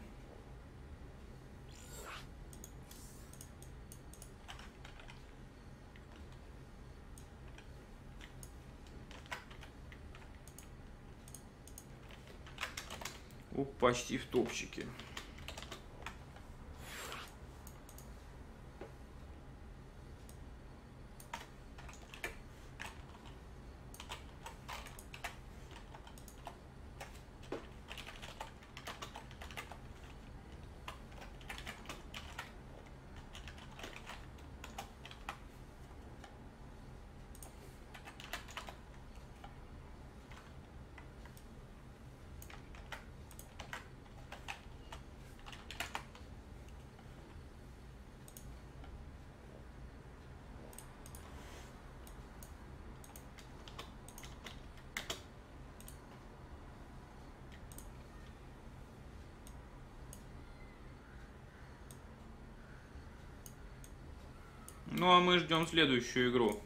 Оп, почти в топчике. Ну а мы ждем следующую игру.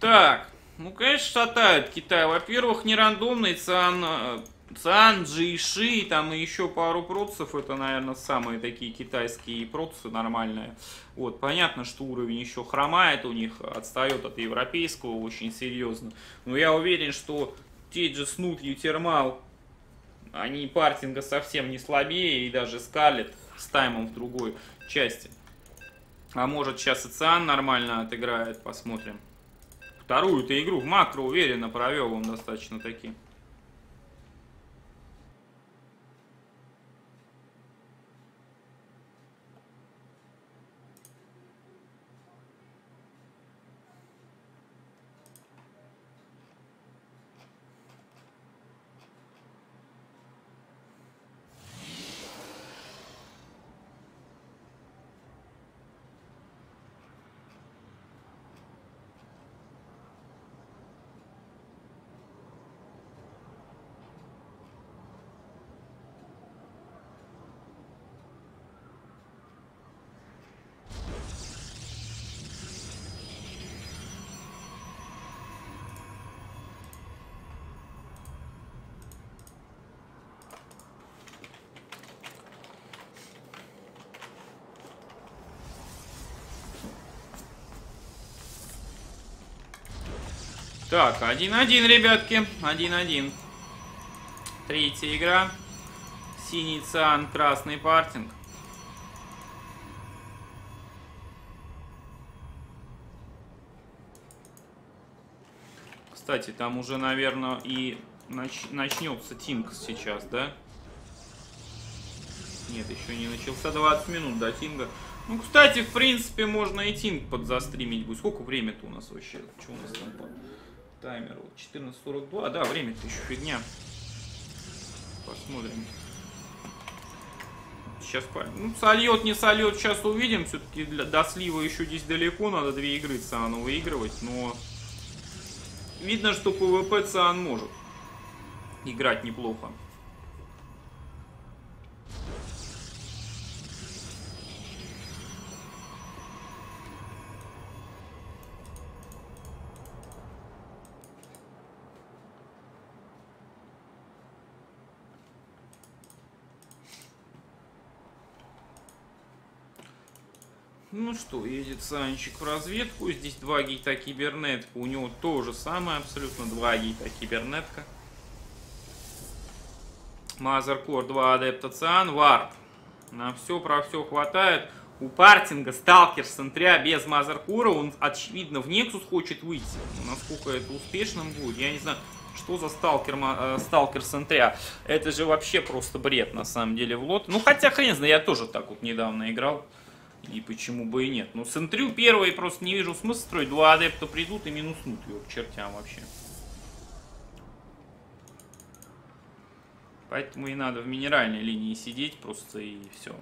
Так, ну, конечно, шатают Китай. Во-первых, не рандомный Циан, Циан, Джиши, там и еще пару процессов. Это, наверное, самые такие китайские процессы нормальные. Вот, понятно, что уровень еще хромает у них, отстает от европейского очень серьезно. Но я уверен, что те же Снут, Ютермал, они партинга совсем не слабее, и даже Скарлет с таймом в другой части. А может сейчас и Циан нормально отыграет, посмотрим. Вторую-то игру в макро уверенно провел он достаточно таки. Так, 1-1, ребятки. 1-1. Третья игра. Синий циан, красный партинг. Кстати, там уже, наверное, и нач- начнется Тингс сейчас, да? Нет, еще не начался 20 минут до Тинга. Ну, кстати, в принципе, можно и Тинг подзастримить будет. Сколько время-то у нас вообще? Что у нас там по таймеру? 14.42? Да, время-то еще фигня. Посмотрим. Сейчас, ну, сольет, не сольет, сейчас увидим. Все-таки до слива еще здесь далеко, надо две игры Циану выигрывать, но... Видно, что PvP Циан может играть неплохо. Ну что, едет Санчик в разведку. Здесь два гейта кибернетка. У него то же самое абсолютно. Два гейта кибернетка. Мазеркор, два адепта Циан, Варп. На все про все хватает. У Партинга Сталкер Сентря без Мазеркора. Он, очевидно, в Нексус хочет выйти. Насколько это успешным будет, я не знаю. Что за сталкер, э, сталкер Сентря? Это же вообще просто бред, на самом деле, в лот. Ну, хотя, хрен знает, я тоже так вот недавно играл. И почему бы и нет. Ну, Сентрю первый просто не вижу смысла строить. Два адепта придут и минуснут его к чертям вообще. Поэтому и надо в минеральной линии сидеть просто и все.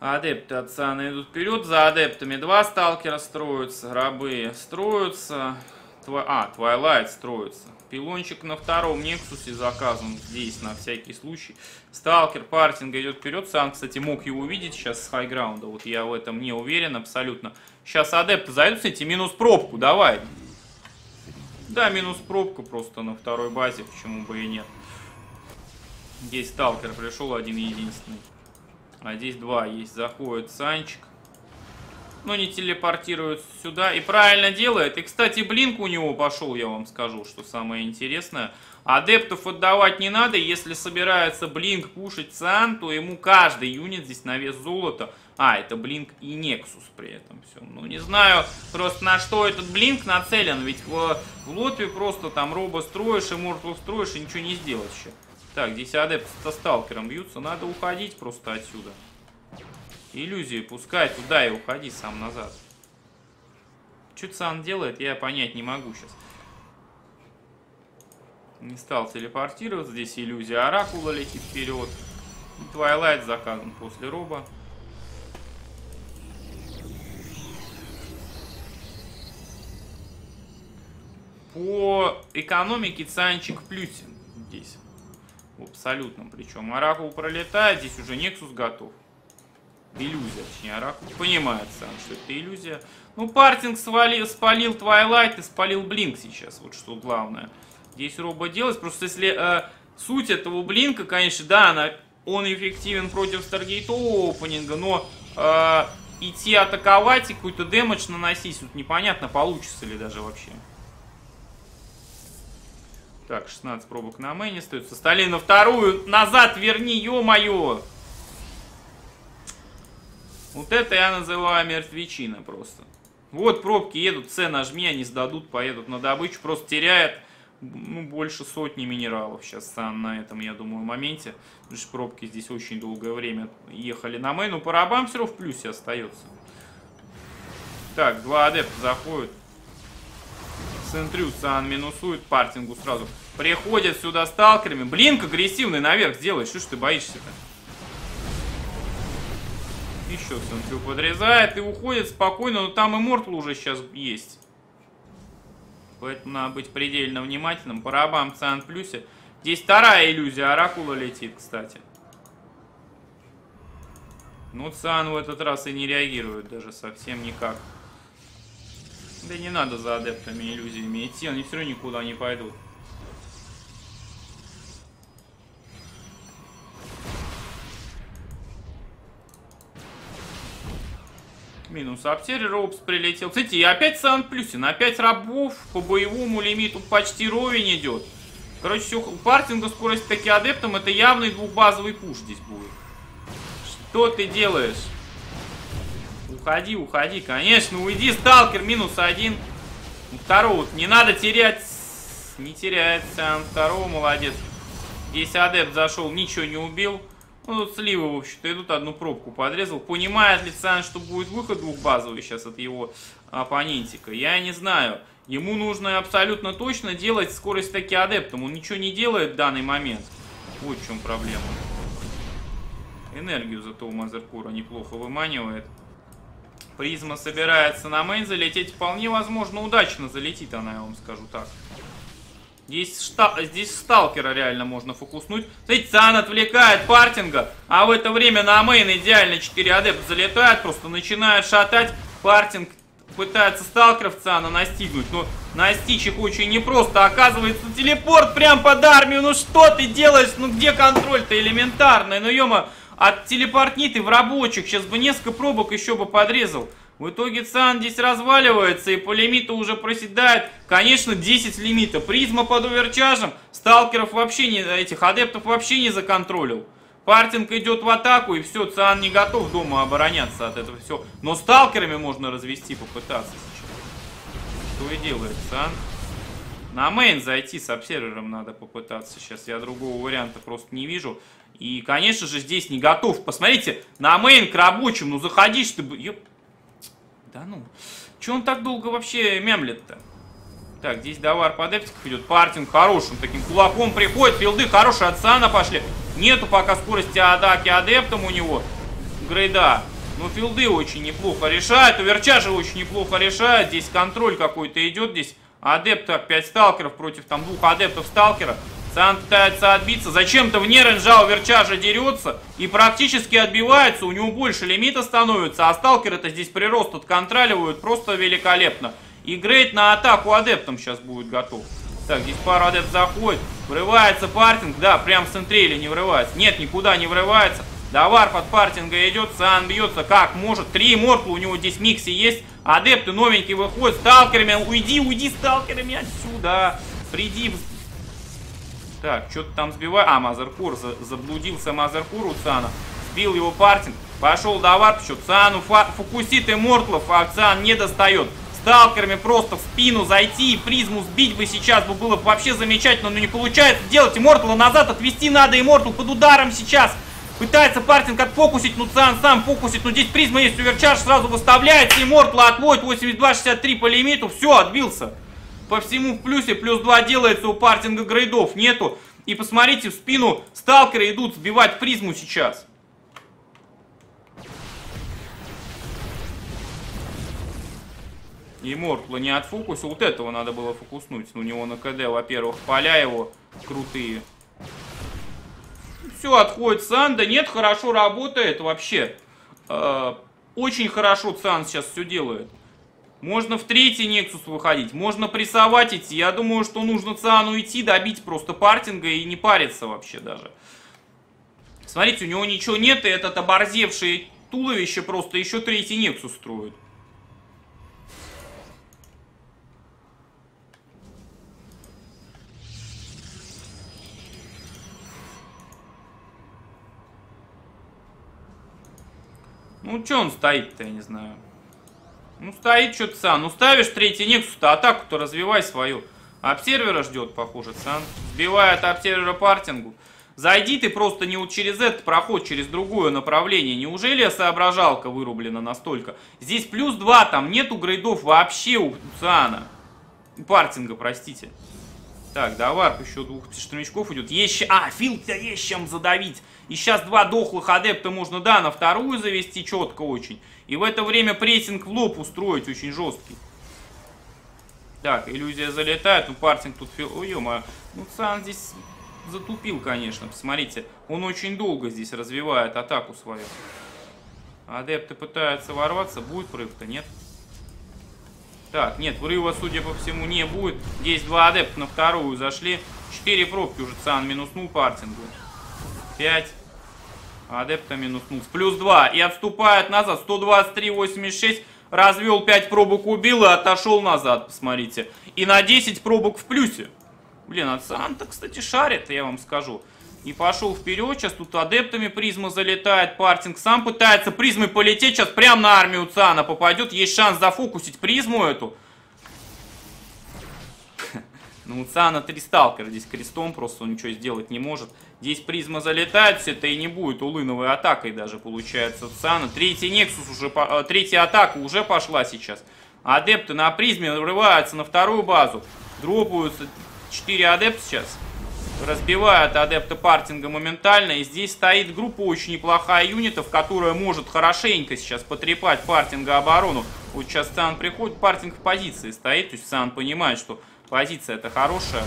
Адепты от Сана идут вперед. За адептами два сталкера строятся. Рабы строятся. Тва... А, Твайлайт строится. Пилончик на втором Нексусе заказан здесь на всякий случай. Сталкер партинга идет вперед. Сан, кстати, мог его увидеть сейчас с хайграунда. Вот я в этом не уверен абсолютно. Сейчас адепты зайдут, кстати, минус пробку. Давай. Да, минус пробку просто на второй базе. Почему бы и нет. Здесь сталкер пришел один единственный. А здесь два есть. Заходит Санчик. Но не телепортируется сюда. И правильно делает. И, кстати, блинк у него пошел, я вам скажу, что самое интересное. Адептов отдавать не надо. Если собирается блинк пушить Сан, то ему каждый юнит здесь на вес золота. А, это блинк и Нексус при этом все. Ну, не знаю просто на что этот блинк нацелен. Ведь в, в Лотве просто там робо строишь, и мортл строишь, и ничего не сделать еще. Так, здесь адепты со сталкером бьются. Надо уходить просто отсюда. Иллюзии пускай туда и уходи сам назад. Что Сан делает, я понять не могу сейчас. Не стал телепортироваться. Здесь иллюзия Оракула летит вперед. Твайлайт заказан после роба. По экономике Цанчик в здесь. В абсолютном причем. Оракул пролетает, здесь уже Нексус готов. Иллюзия, точнее, Оракул. Понимает сам, что это иллюзия. Ну, партинг свалил, спалил Твайлайт и спалил Блинк сейчас. Вот что главное. Здесь робо делать. Просто если э, суть этого Блинка, конечно, да, она, он эффективен против Старгейтового опенинга, но э, идти атаковать и какой-то дэмэдж наносить, тут непонятно, получится ли даже вообще. Так, 16 пробок на мэне остается. Стали на вторую. Назад верни, ё-моё! Вот это я называю мертвечина просто. Вот пробки едут, С нажми, они сдадут, поедут на добычу. Просто теряет ну, больше сотни минералов сейчас на этом, я думаю, моменте. Потому что пробки здесь очень долгое время ехали на мейн. Но по рабам все равно в плюсе остается. Так, два адепта заходят. Центрю Сан минусует, партингу сразу. Приходят сюда сталкерами. Блинк агрессивный наверх сделай. Что ж ты боишься-то? Еще Центрю подрезает и уходит спокойно. Но там и Мортл уже сейчас есть. Поэтому надо быть предельно внимательным. По рабам Циан плюсе. Здесь вторая иллюзия Оракула летит, кстати. Ну, Циан в этот раз и не реагирует даже совсем никак. Да не надо за адептами иллюзиями идти, они все равно никуда не пойдут. Минус обсервер, Ропс прилетел. Кстати, опять Сан Плюсин, опять рабов по боевому лимиту почти ровень идет. Короче, все, у партинга скорость таки адептом, это явный двухбазовый пуш здесь будет. Что ты делаешь? Уходи, уходи, конечно, уйди, сталкер, минус один. Второго не надо терять. Не теряется, второго молодец. Здесь адепт зашел, ничего не убил. Ну, тут сливы, в общем-то, идут, одну пробку подрезал. Понимает ли Сан, что будет выход двухбазовый сейчас от его оппонентика? Я не знаю. Ему нужно абсолютно точно делать скорость таки адептом. Он ничего не делает в данный момент. Вот в чем проблема. Энергию зато у Мазеркура неплохо выманивает. Призма собирается на мейн залететь. Вполне возможно, удачно залетит она, я вам скажу так. Здесь, шта здесь сталкера реально можно фокуснуть. Смотрите, Сан отвлекает партинга, а в это время на мейн идеально 4 адепта залетают, просто начинают шатать. Партинг пытается сталкеров Цана настигнуть, но настичь их очень непросто. Оказывается, телепорт прям под армию. Ну что ты делаешь? Ну где контроль-то элементарный? Ну ё от телепортни ты в рабочих. Сейчас бы несколько пробок еще бы подрезал. В итоге Цан здесь разваливается и по лимиту уже проседает. Конечно, 10 лимита. Призма под оверчажем. Сталкеров вообще не, этих адептов вообще не законтролил. Партинг идет в атаку и все, Цан не готов дома обороняться от этого все. Но сталкерами можно развести, попытаться сейчас. Что и делает Цан. На main зайти с обсервером надо попытаться. Сейчас я другого варианта просто не вижу. И, конечно же, здесь не готов. Посмотрите, на main к рабочим, ну заходишь ты... Ёп... Да ну. Че он так долго вообще мямлет-то? Так, здесь доварп адептиков идет. Партинг хорошим таким кулаком приходит. Филды хорошие от Сана пошли. Нету пока скорости атаки адептом у него. Грейда. Но филды очень неплохо решают. Уверча же очень неплохо решает. Здесь контроль какой-то идет. Здесь адептов 5 сталкеров против там двух адептов сталкера. Сан пытается отбиться. Зачем-то вне ренжа Верчажа дерется и практически отбивается. У него больше лимита становится, а сталкеры-то здесь прирост отконтроливают просто великолепно. И Грейт на атаку адептом сейчас будет готов. Так, здесь пару адепт заходит. Врывается партинг. Да, прям в центре или не врывается. Нет, никуда не врывается. Давар под партинга идет. Сан бьется как может. Три мортла у него здесь в миксе есть. Адепты новенькие выходят. Сталкерами. Уйди, уйди сталкерами отсюда. Приди так, что-то там сбиваю. А, Мазеркур, за, заблудился Мазеркур у Цана. Сбил его партинг. Пошел до варпчу. Цану фокусит Мортлов, а Цан не достает. Сталкерами просто в спину зайти и призму сбить бы сейчас бы было вообще замечательно, но не получается делать. Иммортала назад отвести надо. Immortal под ударом сейчас. Пытается партинг отфокусить, но Цан сам фокусит. Но здесь призма есть, overcharge сразу выставляется. Иммортала отводит 82-63 по лимиту. Все, отбился. По всему в плюсе, плюс 2 делается у партинга грейдов, нету. И посмотрите, в спину сталкеры идут сбивать призму сейчас. И Мортла не отфокусил. Вот этого надо было фокуснуть. У него на КД, во-первых, поля его крутые. Все, отходит Сан. нет, хорошо работает вообще. Э, очень хорошо Сан сейчас все делает. Можно в третий Нексус выходить, можно прессовать идти. Я думаю, что нужно Циану идти, добить просто партинга и не париться вообще даже. Смотрите, у него ничего нет, и этот оборзевший туловище просто еще третий Нексус строит. Ну, что он стоит-то, я не знаю. Ну, стоит что-то Сан. Ну, ставишь третий Нексус-то, атаку-то развивай свою. Обсервера ждет, похоже, Сан. Сбивает обсервера партингу. Зайди ты просто не вот через этот проход, через другое направление. Неужели соображалка вырублена настолько? Здесь плюс 2, там нету грейдов вообще у Циана. У партинга, простите. Так, да, варп еще двух штурмячков идет. Есть... А, фил-то есть чем задавить. И сейчас два дохлых адепта можно, да, на вторую завести четко очень. И в это время прессинг в лоб устроить очень жесткий. Так, иллюзия залетает, ну партинг тут... Фил... Ой, ё ну Сан здесь затупил, конечно, посмотрите. Он очень долго здесь развивает атаку свою. Адепты пытаются ворваться, будет прыг-то, нет? Так, нет, врыва, судя по всему, не будет. Здесь два адепта на вторую зашли. Четыре пробки уже Цан минуснул партингу. Пять. Адепта минуснул. Плюс 2. И отступает назад. 123,86. Развел 5 пробок, убил и отошел назад. Посмотрите. И на 10 пробок в плюсе. Блин, а Сан-то, кстати, шарит, я вам скажу. И пошел вперед. Сейчас тут адептами призма залетает. Партинг сам пытается призмой полететь. Сейчас прямо на армию Цана попадет. Есть шанс зафокусить призму эту. Ну, у Цана три сталкера. Здесь крестом просто он ничего сделать не может. Здесь призма залетает, все это и не будет all-in овой атакой даже получается Цана. Третий Nexus уже, э, третья атака уже пошла сейчас. Адепты на призме врываются на вторую базу. Дропаются 4 адепта сейчас. Разбивают адепта партинга моментально. И здесь стоит группа очень неплохая юнитов, которая может хорошенько сейчас потрепать партинга оборону. Вот сейчас Сан приходит, партинг в позиции стоит. То есть Сан понимает, что позиция это хорошая.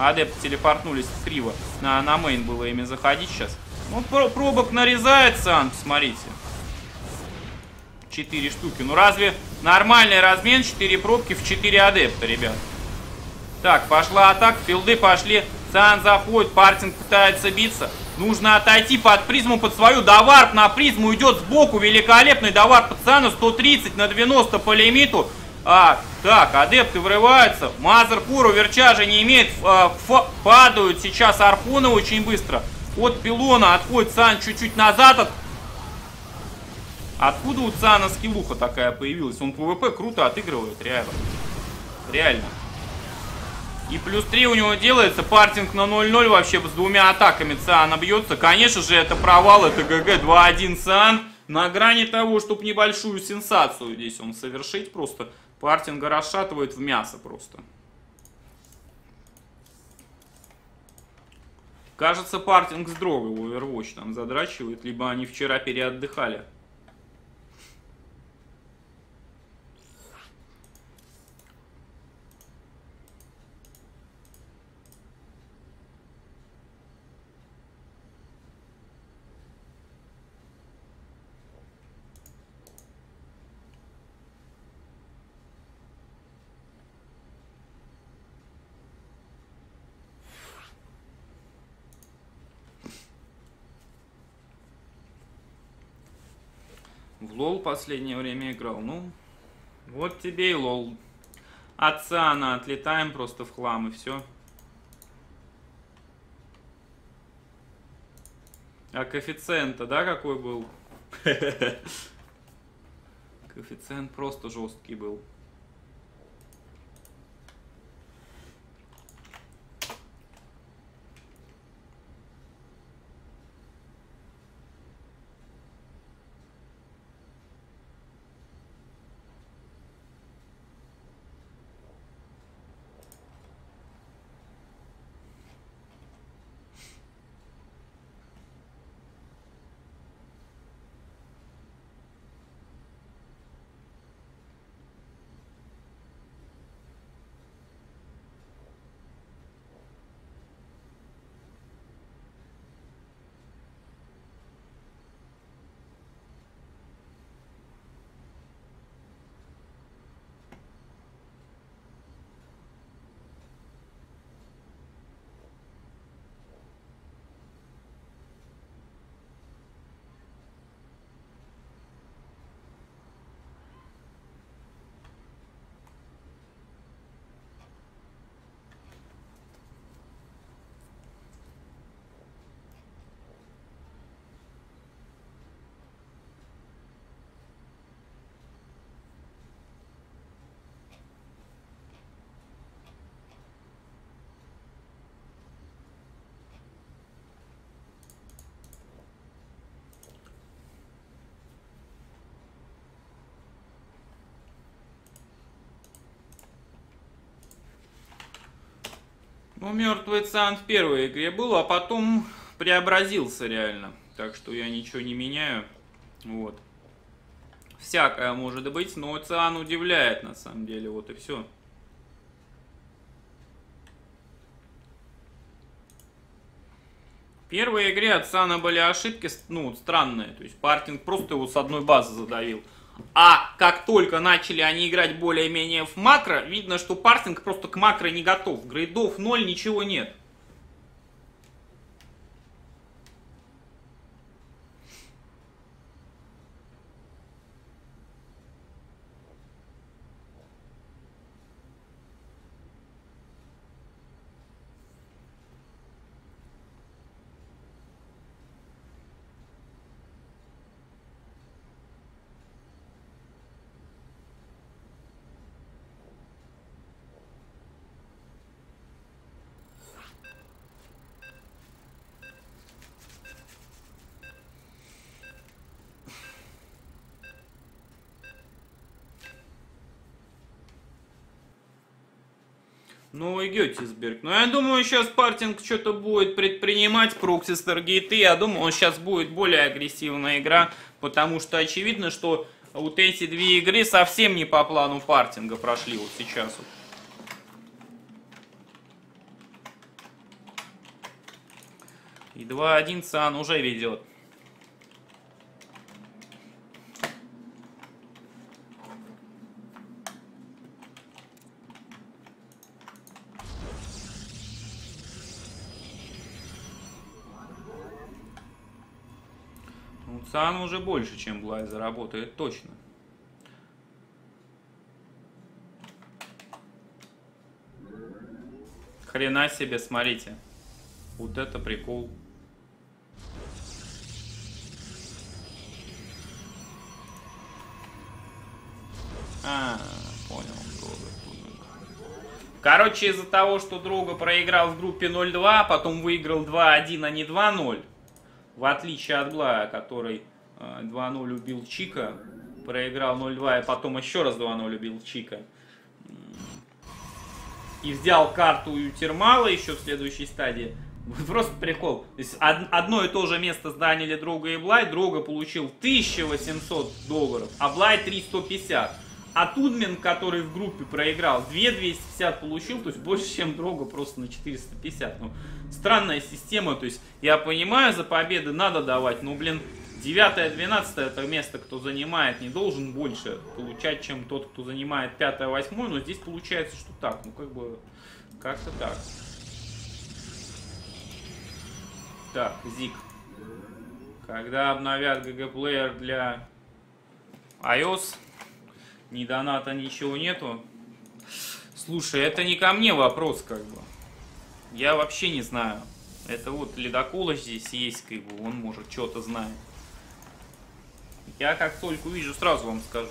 Адепты телепортнулись криво. На, на main было ими заходить сейчас. Ну, про- пробок нарезает Сан, смотрите. 4 штуки. Ну разве нормальный размен 4 пробки в 4 адепта, ребят? Так, пошла атака, филды пошли. Сан заходит, партинг пытается биться. Нужно отойти под призму под свою. Доварп на призму идет сбоку. Великолепный доварп Сану. 130 на 90 по лимиту. А, так, адепты врываются. Mothership Core overcharge а не имеет. фа- падают сейчас архоны очень быстро. От пилона отходит Сан чуть-чуть назад. От... Откуда у Цана скиллуха такая появилась? Он PvP круто отыгрывает, реально. Реально. И плюс 3 у него делается, партинг на 0-0 вообще с двумя атаками Циана бьется. Конечно же, это провал, это GG 2-1 Циан. На грани того, чтобы небольшую сенсацию здесь он совершить просто. Партинга расшатывает в мясо просто. Кажется, партинг с дрогой Overwatch там задрачивает, либо они вчера переотдыхали. Лол последнее время играл. Ну, вот тебе и лол. От Циана отлетаем просто в хлам и все. А коэффициент да, какой был? Коэффициент просто жесткий был. Ну, мертвый Циан в первой игре был, а потом преобразился реально. Так что я ничего не меняю. Вот. Всякое может быть, но Циан удивляет на самом деле. Вот и все. В первой игре от Сана были ошибки, ну, странные. То есть партинг просто его с одной базы задавил. А как только начали они играть более-менее в макро, видно, что партинг просто к макро не готов. Грейдов 0, ничего нет. Новый Геттисберг. Ну, я думаю, сейчас Партинг что-то будет предпринимать прокси Старгейты. Я думаю, сейчас будет более агрессивная игра, потому что очевидно, что вот эти две игры совсем не по плану Партинга прошли вот сейчас. Вот. И 2-1 Сан уже ведет. Сан уже больше, чем Блай заработает, точно. Хрена себе, смотрите. Вот это прикол. А, понял. Короче, из-за того, что Друга проиграл в группе 0-2, потом выиграл 2-1, а не 2-0, в отличие от Блая, который э, 2-0 убил Чика, проиграл 0-2 и потом еще раз 2-0 убил Чика. И взял карту Ютермала еще в следующей стадии. Просто прикол. То есть од- одно и то же место заняли Друга и Блай. Друга получил 1800 долларов, а Блай 3150. А Тудмен, который в группе проиграл, 2250 получил, то есть больше, чем Дрога, просто на 450. Ну, странная система, то есть я понимаю, за победы надо давать, но, блин, 9-12 это место, кто занимает, не должен больше получать, чем тот, кто занимает 5-8, но здесь получается, что так, ну, как бы, как-то так. Так, Зик. Когда обновят Player для iOS, ни доната, ничего нету. Слушай, это не ко мне вопрос, как бы. Я вообще не знаю. Это вот ледоколыч здесь есть, как бы, он может что-то знает. Я как только увижу, сразу вам скажу.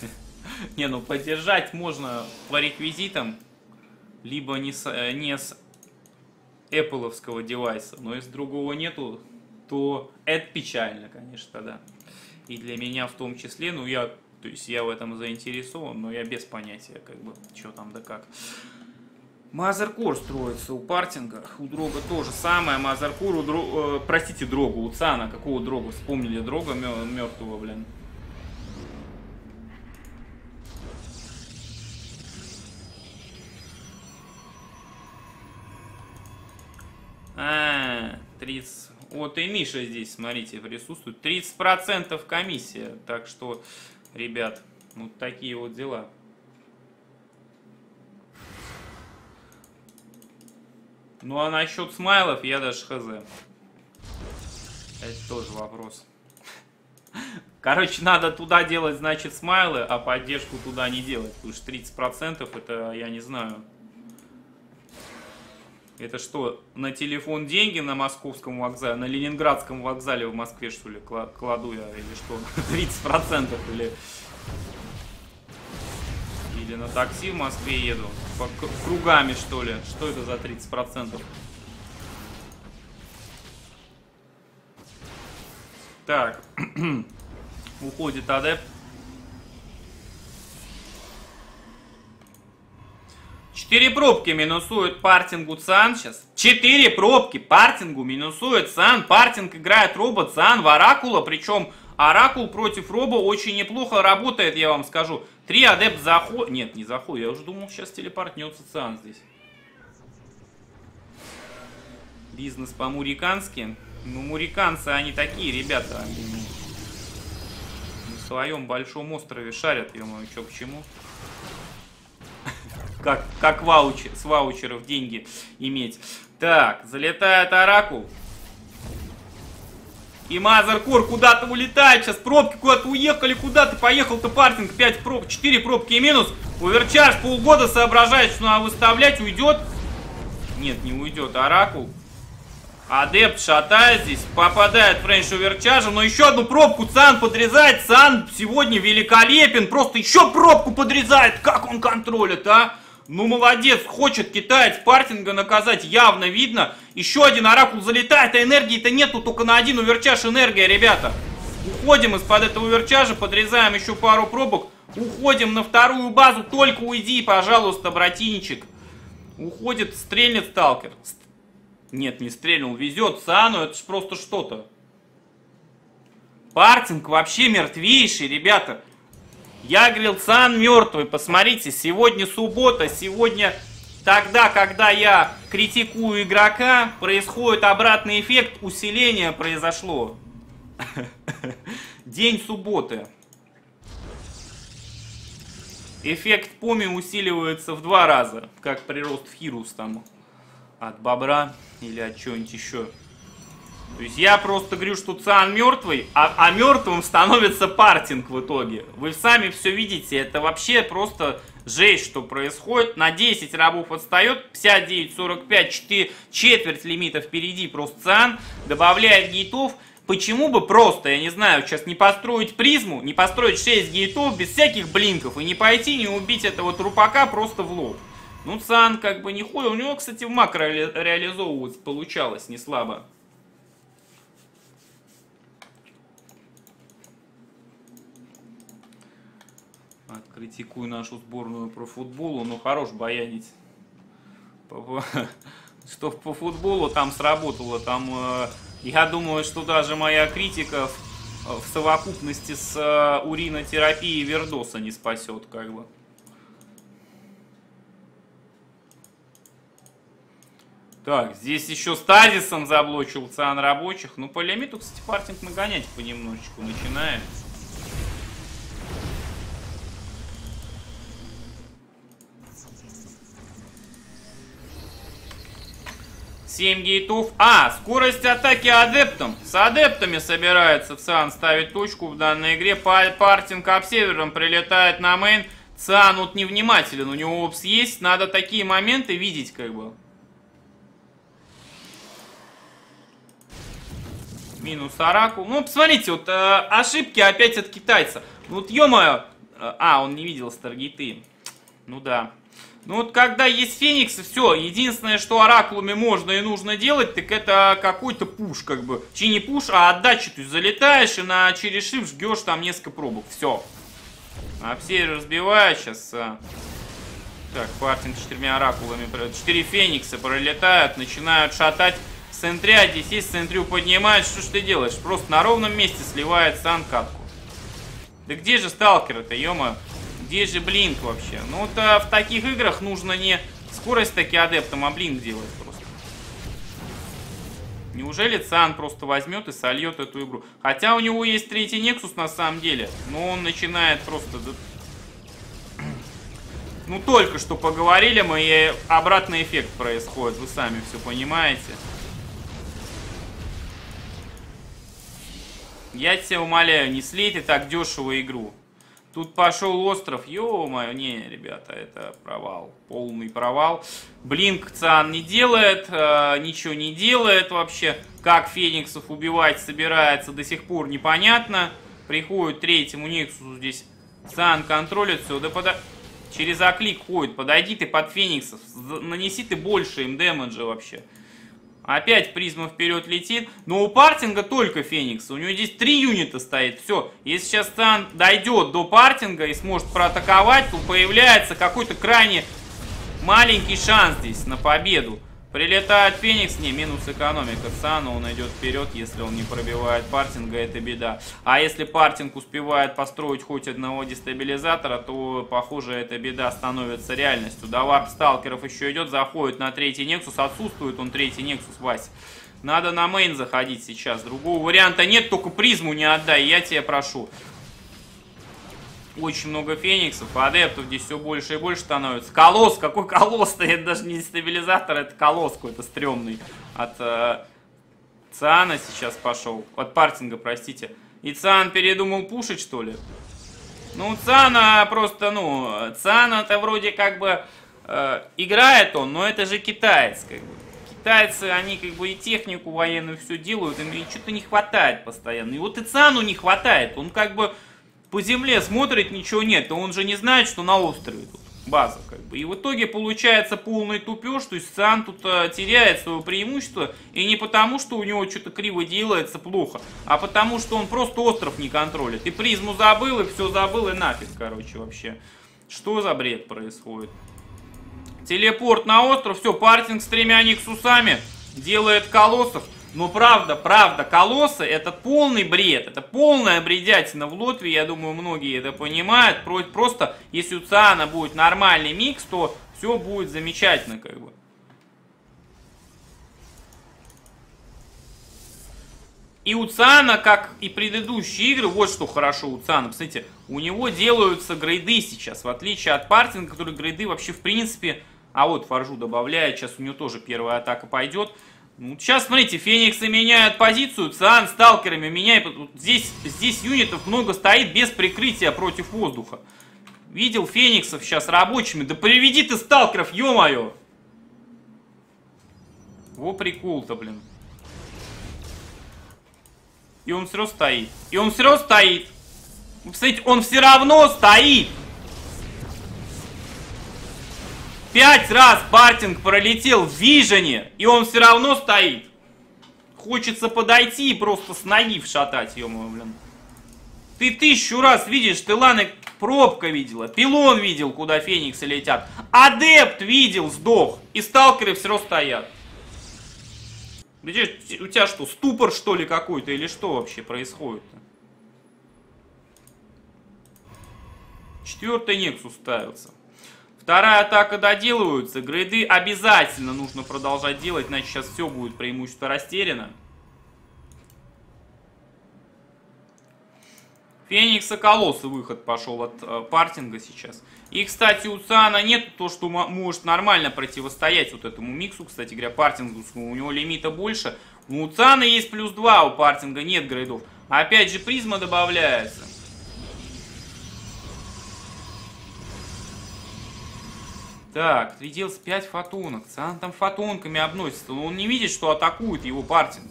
Не, ну поддержать можно по реквизитам, либо не с, э, не с Apple'овского девайса, но если другого нету, то это печально, конечно, да. И для меня в том числе, ну я, то есть я в этом заинтересован, но я без понятия, как бы, что там да как. Мазеркор строится у партинга, у Дрога тоже самое. Мазеркор, у Дро... э, простите, Дрога, у Цана, какого Дрога? Вспомнили Дрога мертвого, блин. А, 30. Вот и Миша здесь, смотрите, присутствует. 30% комиссия. Так что, ребят, вот такие вот дела. Ну а насчет смайлов я даже хз. Это тоже вопрос. Короче, надо туда делать, значит, смайлы, а поддержку туда не делать. Потому что 30% это, я не знаю. Это что, на телефон деньги на московском вокзале, на ленинградском вокзале в Москве, что ли, кладу я, или что? 30% или... Или на такси в Москве еду. По кругами, что ли. Что это за 30%? Так. Уходит адепт. Четыре пробки минусует партингу сейчас. Четыре пробки партингу минусует Цан. Партинг играет робот Цан в Оракула. Причем Оракул против Роба очень неплохо работает, я вам скажу. Три адепт заход... Нет, не заход. Я уже думал, сейчас телепортнется Циан здесь. Бизнес по-мурикански. Ну, муриканцы, они такие, ребята. Они на своем большом острове шарят, ё-моё, чё к чему. Как, как ваучер, с ваучеров деньги иметь. Так, залетает Оракул. И Mother Core куда-то улетает сейчас. Пробки куда-то уехали. Куда ты поехал-то, партинг? 5 проб, 4 пробки и минус. Overcharge полгода соображает, что надо выставлять. Уйдет? Нет, не уйдет. Оракул. Адепт шатает здесь. Попадает френч overcharge ем. Но еще одну пробку Цан подрезает. Цан сегодня великолепен. Просто еще пробку подрезает. Как он контролит, а? Ну, молодец, хочет китаец партинга наказать, явно видно. Еще один оракул залетает, а энергии-то нету, только на один overcharge энергия, ребята. Уходим из-под этого уверчажа, подрезаем еще пару пробок. Уходим на вторую базу. Только уйди, пожалуйста, братинчик. Уходит, стрельнет сталкер. Ст- Нет, не стрельнул. Везет Сану, это ж просто что-то. Партинг вообще мертвейший, ребята. Я говорил, Сан мертвый. Посмотрите, сегодня суббота, сегодня тогда, когда я критикую игрока, происходит обратный эффект усиления произошло. День субботы. Эффект поми усиливается в два раза, как прирост в Хирус там от бобра или от чего-нибудь еще. То есть я просто говорю, что Циан мертвый, а, а мертвым становится партинг в итоге. Вы сами все видите, это вообще просто жесть, что происходит. На 10 рабов отстает, 59-45, 4, четверть лимита впереди просто Циан, добавляет гейтов. Почему бы просто, я не знаю, сейчас не построить призму, не построить 6 гейтов без всяких блинков и не пойти, не убить этого трупака просто в лоб. Ну, Циан как бы не хуй, у него, кстати, в макро ре- реализовывать получалось не слабо. Откритикую нашу сборную про футболу, ну хорош баянить. Что по футболу там сработало, там э, я думаю, что даже моя критика в, совокупности с э, уринотерапией Вердоса не спасет, как бы. Так, здесь еще стазисом заблочил циан рабочих. Ну, по лимиту, кстати, партинг нагонять понемножечку начинает. Семь гейтов. А, скорость атаки адептом. С адептами собирается Циан ставить точку в данной игре. Па- Партинг обсевером прилетает на мейн. Циан вот невнимателен, у него опс есть. Надо такие моменты видеть, как бы. Минус Араку. Ну, посмотрите, вот э, ошибки опять от китайца. Вот, ё-моё. Э, А, он не видел Старгейты. Ну да. Ну вот когда есть Фениксы, все, единственное, что Оракулами можно и нужно делать, так это какой-то пуш, как бы. Чи не пуш, а отдачу. То есть залетаешь и на через shift жгешь там несколько пробок. Все. Обсервер разбивает сейчас. а. Так, партинг четырьмя оракулами. Четыре феникса пролетают, начинают шатать. Центря, здесь есть центрю поднимает. Что ж ты делаешь? Просто на ровном месте сливает сан катку. Да где же сталкер-то, ё Где же блинк вообще? Ну вот а, в таких играх нужно не скорость таки адептом, а блинк делать просто. Неужели Цан просто возьмет и сольет эту игру? Хотя у него есть третий Нексус на самом деле, но он начинает просто... Ну только что поговорили мы, и обратный эффект происходит, вы сами все понимаете. Я тебя умоляю, не слейте так дешево игру. Тут пошел остров, ё-моё, не, ребята, это провал, полный провал. Блинк Циан не делает, э, ничего не делает вообще. Как Фениксов убивать собирается, до сих пор непонятно. Приходит третьему Нексусу здесь, Циан контролит все, да пода... Через оклик ходит, подойди ты под Фениксов, нанеси ты больше им дэмэджа вообще. Опять призма вперед летит. Но у партинга только Феникс. У него здесь три юнита стоит. Все. Если сейчас Сан дойдет до партинга и сможет проатаковать, то появляется какой-то крайне маленький шанс здесь на победу. Прилетает Феникс, не, минус экономика Сана, он идет вперед, если он не пробивает партинга, это беда. А если партинг успевает построить хоть одного дестабилизатора, то, похоже, эта беда становится реальностью. До warp сталкеров еще идет, заходит на третий Nexus, отсутствует он третий Nexus, Вась. Надо на мейн заходить сейчас, другого варианта нет, только призму не отдай, я тебя прошу. Очень много фениксов, адептов здесь все больше и больше становится. Колосс, какой колосс-то? Это даже не стабилизатор, это колосс какой-то стрёмный. От э, Циана сейчас пошел. От партинга, простите. И Циан передумал пушить, что ли? Ну, Цана просто, ну, Цана-то вроде как бы э, играет он, но это же китаец, как бы. Китайцы, они как бы и технику военную все делают, им что-то не хватает постоянно. И вот и Цану не хватает, он как бы по земле смотрит, ничего нет, а он же не знает, что на острове тут. база, как бы. И в итоге получается полный тупеж, то есть Циан тут э, теряет свое преимущество, и не потому, что у него что-то криво делается плохо, а потому, что он просто остров не контролит. И призму забыл, и все забыл, и нафиг, короче, вообще. Что за бред происходит? Телепорт на остров, все, партинг с тремя Никсусами делает колоссов. Но правда, правда, колоссы это полный бред, это полная бредятина в Лотве, я думаю, многие это понимают. Про- Просто, если у Циана будет нормальный микс, то все будет замечательно, как бы. И у Циана, как и предыдущие игры, вот что хорошо у Циана. Посмотрите, у него делаются грейды сейчас, в отличие от Партинга, который грейды вообще в принципе... А вот Фаржу добавляет, сейчас у него тоже первая атака пойдет. Ну, сейчас, смотрите, Фениксы меняют позицию, Циан сталкерами меняет. Здесь, здесь юнитов много стоит без прикрытия против воздуха. Видел Фениксов сейчас рабочими. Да приведи ты сталкеров, ё-моё! Во прикол-то, блин. И он все равно стоит. И он все равно стоит. Вы представляете, он все равно стоит. Пять раз Бартинг пролетел в Вижене, и он все равно стоит. Хочется подойти и просто с ноги вшатать, ё блин. Ты тысячу раз видишь, ты Ланы пробка видела, пилон видел, куда фениксы летят. Адепт видел, сдох. И сталкеры все стоят. Где, у тебя что, ступор что ли какой-то или что вообще происходит-то? Четвертый Нексус ставится. Вторая атака доделываются. Грейды обязательно нужно продолжать делать, иначе сейчас все будет преимущество растеряно. И Колоссы выход пошел от э, партинга сейчас. И, кстати, у Циана нет то, что мо- может нормально противостоять вот этому миксу, кстати говоря, партингу. У него лимита больше. У Циана есть плюс 2, у партинга нет грейдов. Опять же, призма добавляется. Так, приделс 5 фотонок. Циан там фотонками обносится. Но он не видит, что атакует его партинг.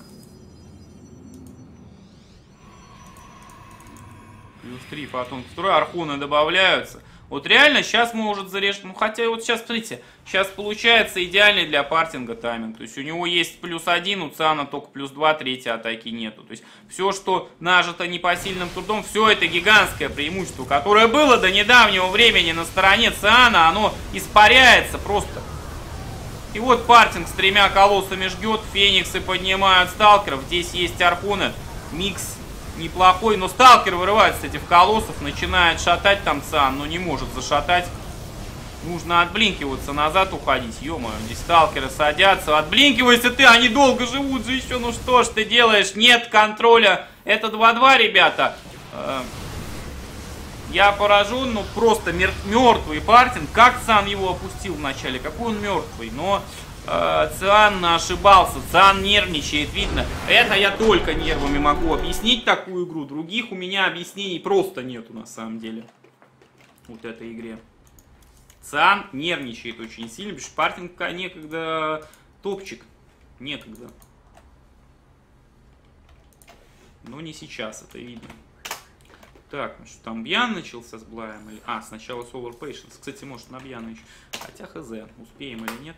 Плюс 3 фотонки. Второй архоны добавляются. Вот реально сейчас может зарешать. Ну хотя вот сейчас, смотрите, сейчас получается идеальный для партинга тайминг. То есть у него есть плюс один, у Циана только плюс два, третьей атаки нету. То есть все, что нажито непосильным трудом, все это гигантское преимущество, которое было до недавнего времени на стороне Циана, оно испаряется просто. И вот партинг с тремя колоссами ждет, фениксы поднимают сталкеров, здесь есть архоны, микс неплохой, но сталкер вырывается, кстати, в колоссов, начинает шатать там Циан, но не может зашатать. Нужно отблинкиваться, назад уходить, ё здесь сталкеры садятся, отблинкивайся ты, они долго живут же еще, ну что ж ты делаешь, нет контроля, это 2-2, ребята. Э, Я поражен, ну просто мер- мертвый партинг, как Циан его опустил вначале, какой он мертвый, но Циан ошибался, Циан нервничает, видно. Это я только нервами могу объяснить такую игру, других у меня объяснений просто нету на самом деле. Вот этой игре. Циан нервничает очень сильно, потому что некогда топчик. Некогда. Но не сейчас, это видно. Так, ну что там Бьян начался с Блаем? Или... А, сначала Solar Patience. Кстати, может на Бьяна еще. Хотя хз, успеем или нет.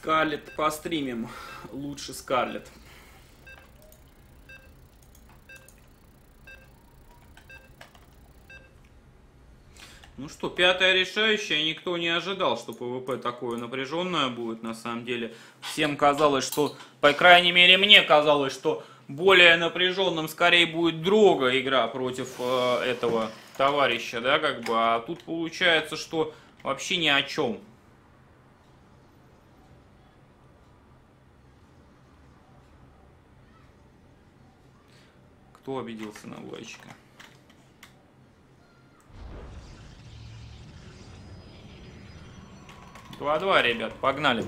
Скарлет постримим. Лучше Скарлет. Ну что, пятая решающая. Никто не ожидал, что ПВП такое напряженное будет на самом деле. Всем казалось, что, по крайней мере мне казалось, что более напряженным скорее будет Дрога игра против э, этого товарища, да, как бы. А тут получается, что вообще ни о чем. Кто обиделся на Влайчика? Два-два, ребят, погнали.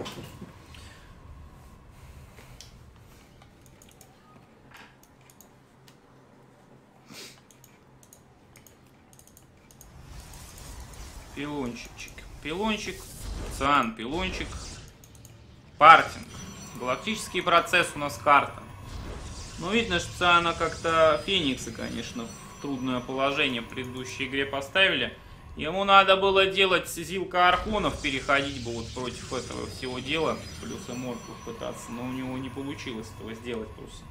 Пилончик. Пилончик. Циан, пилончик. Партинг. Галактический процесс у нас карта. Ну, видно, что Циана как-то Фениксы, конечно, в трудное положение в предыдущей игре поставили. Ему надо было делать Зилка Архонов, переходить бы вот против этого всего дела, плюс эморков пытаться, но у него не получилось этого сделать просто.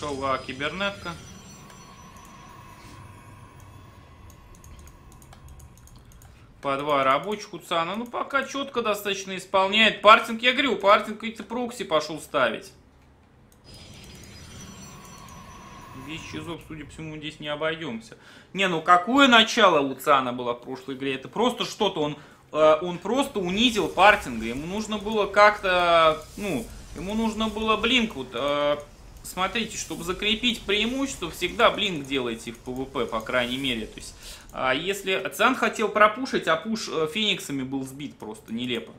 Пошла кибернетка. По два рабочих у Цана. Ну, пока четко достаточно исполняет. Партинг, я говорю, партинг какие-то прокси пошел ставить. Весь чизок, судя по всему, здесь не обойдемся. Не, ну какое начало у Цана было в прошлой игре? Это просто что-то, он, э, он просто унизил партинга. Ему нужно было как-то, ну, ему нужно было blink вот... э, смотрите, чтобы закрепить преимущество, всегда blink делайте в ПВП, по крайней мере. То есть, а если Циан хотел пропушить, а push э, фениксами был сбит просто нелепо.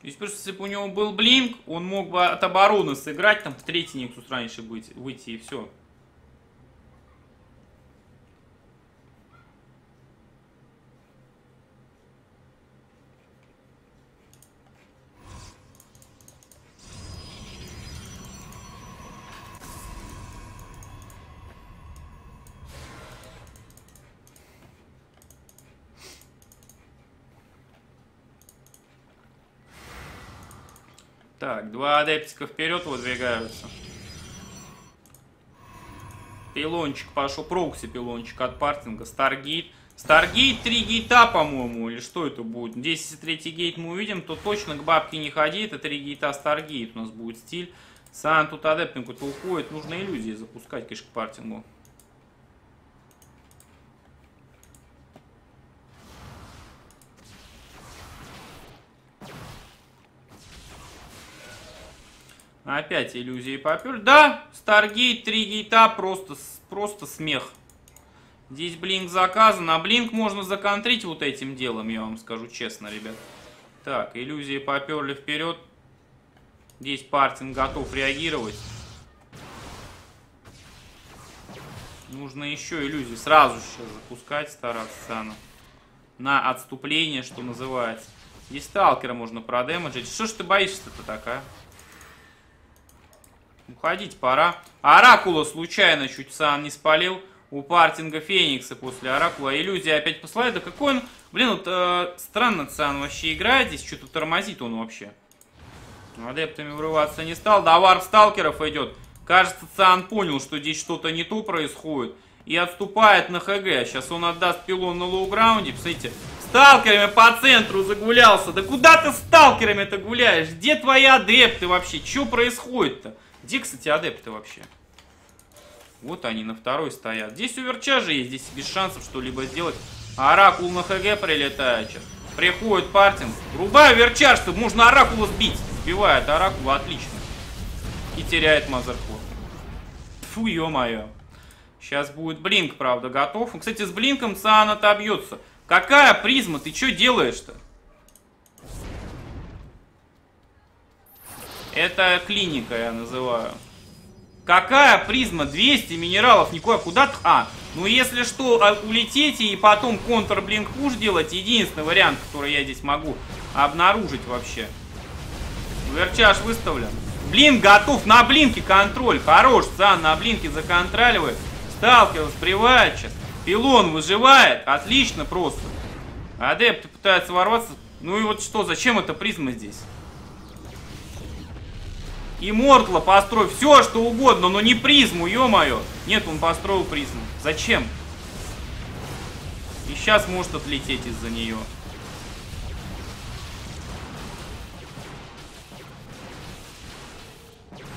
То есть, просто если бы у него был blink, он мог бы от обороны сыграть, там в третий Nexus раньше выйти, выйти и все. Так, два адептика вперед выдвигаются. Пилончик пошел, прокси пилончик от партинга, Stargate. Stargate, три гейта, по-моему, или что это будет? Здесь, если третий gate мы увидим, то точно к бабке не ходи, это три гейта Stargate у нас будет стиль. Сан тут адептом какой-то уходит, нужно иллюзии запускать, конечно, к партингу. Опять иллюзии попер. Да, Старгейт, три гейта, просто, просто смех. Здесь блинк заказан, а блинк можно законтрить вот этим делом, я вам скажу честно, ребят. Так, иллюзии поперли вперед. Здесь партинг готов реагировать. Нужно еще иллюзии сразу сейчас запускать, стараться Сана. На отступление, что называется. Здесь сталкера можно продемеджить. Что ж ты боишься-то такая? Уходить пора. Оракула случайно чуть Сан не спалил. У партинга Феникса после Оракула. Иллюзия опять посылает. Да какой он... Блин, вот э, странно Сан вообще играет здесь. Что-то тормозит он вообще. Адептами врываться не стал. До warp сталкеров идет. Кажется, Циан понял, что здесь что-то не то происходит. И отступает на HG. Сейчас он отдаст пилон на low ground е. Посмотрите, сталкерами по центру загулялся. Да куда ты сталкерами-то гуляешь? Где твои адепты вообще? Что происходит-то? Где, кстати, адепты вообще? Вот они на второй стоят. Здесь у Верча же есть. Здесь без шансов что-либо сделать. Оракул на ХГ прилетает сейчас. Приходит партинг. Рубаю Верча, чтобы можно Оракула сбить. Сбивает Оракула, отлично. И теряет Мазерфор. Фу, ё-моё. Сейчас будет blink, правда, готов. Кстати, с blink ом Циан отобьется. Какая призма? Ты что делаешь-то? Это клиника, я называю. Какая призма? 200 минералов, никуда. Куда? А, ну если что, а, улетите и потом контр blink push делать. Единственный вариант, который я здесь могу обнаружить вообще. Overcharge выставлен. Блин, готов. На блинке контроль. Хорош, Сан, на блинке законтроливает. Сталкер воспривает сейчас. Пилон выживает. Отлично просто. Адепты пытаются ворваться. Ну и вот что, зачем эта призма здесь? И Мортла построй все, что угодно, но не призму, ё-моё. Нет, он построил призму. Зачем? И сейчас может отлететь из-за нее.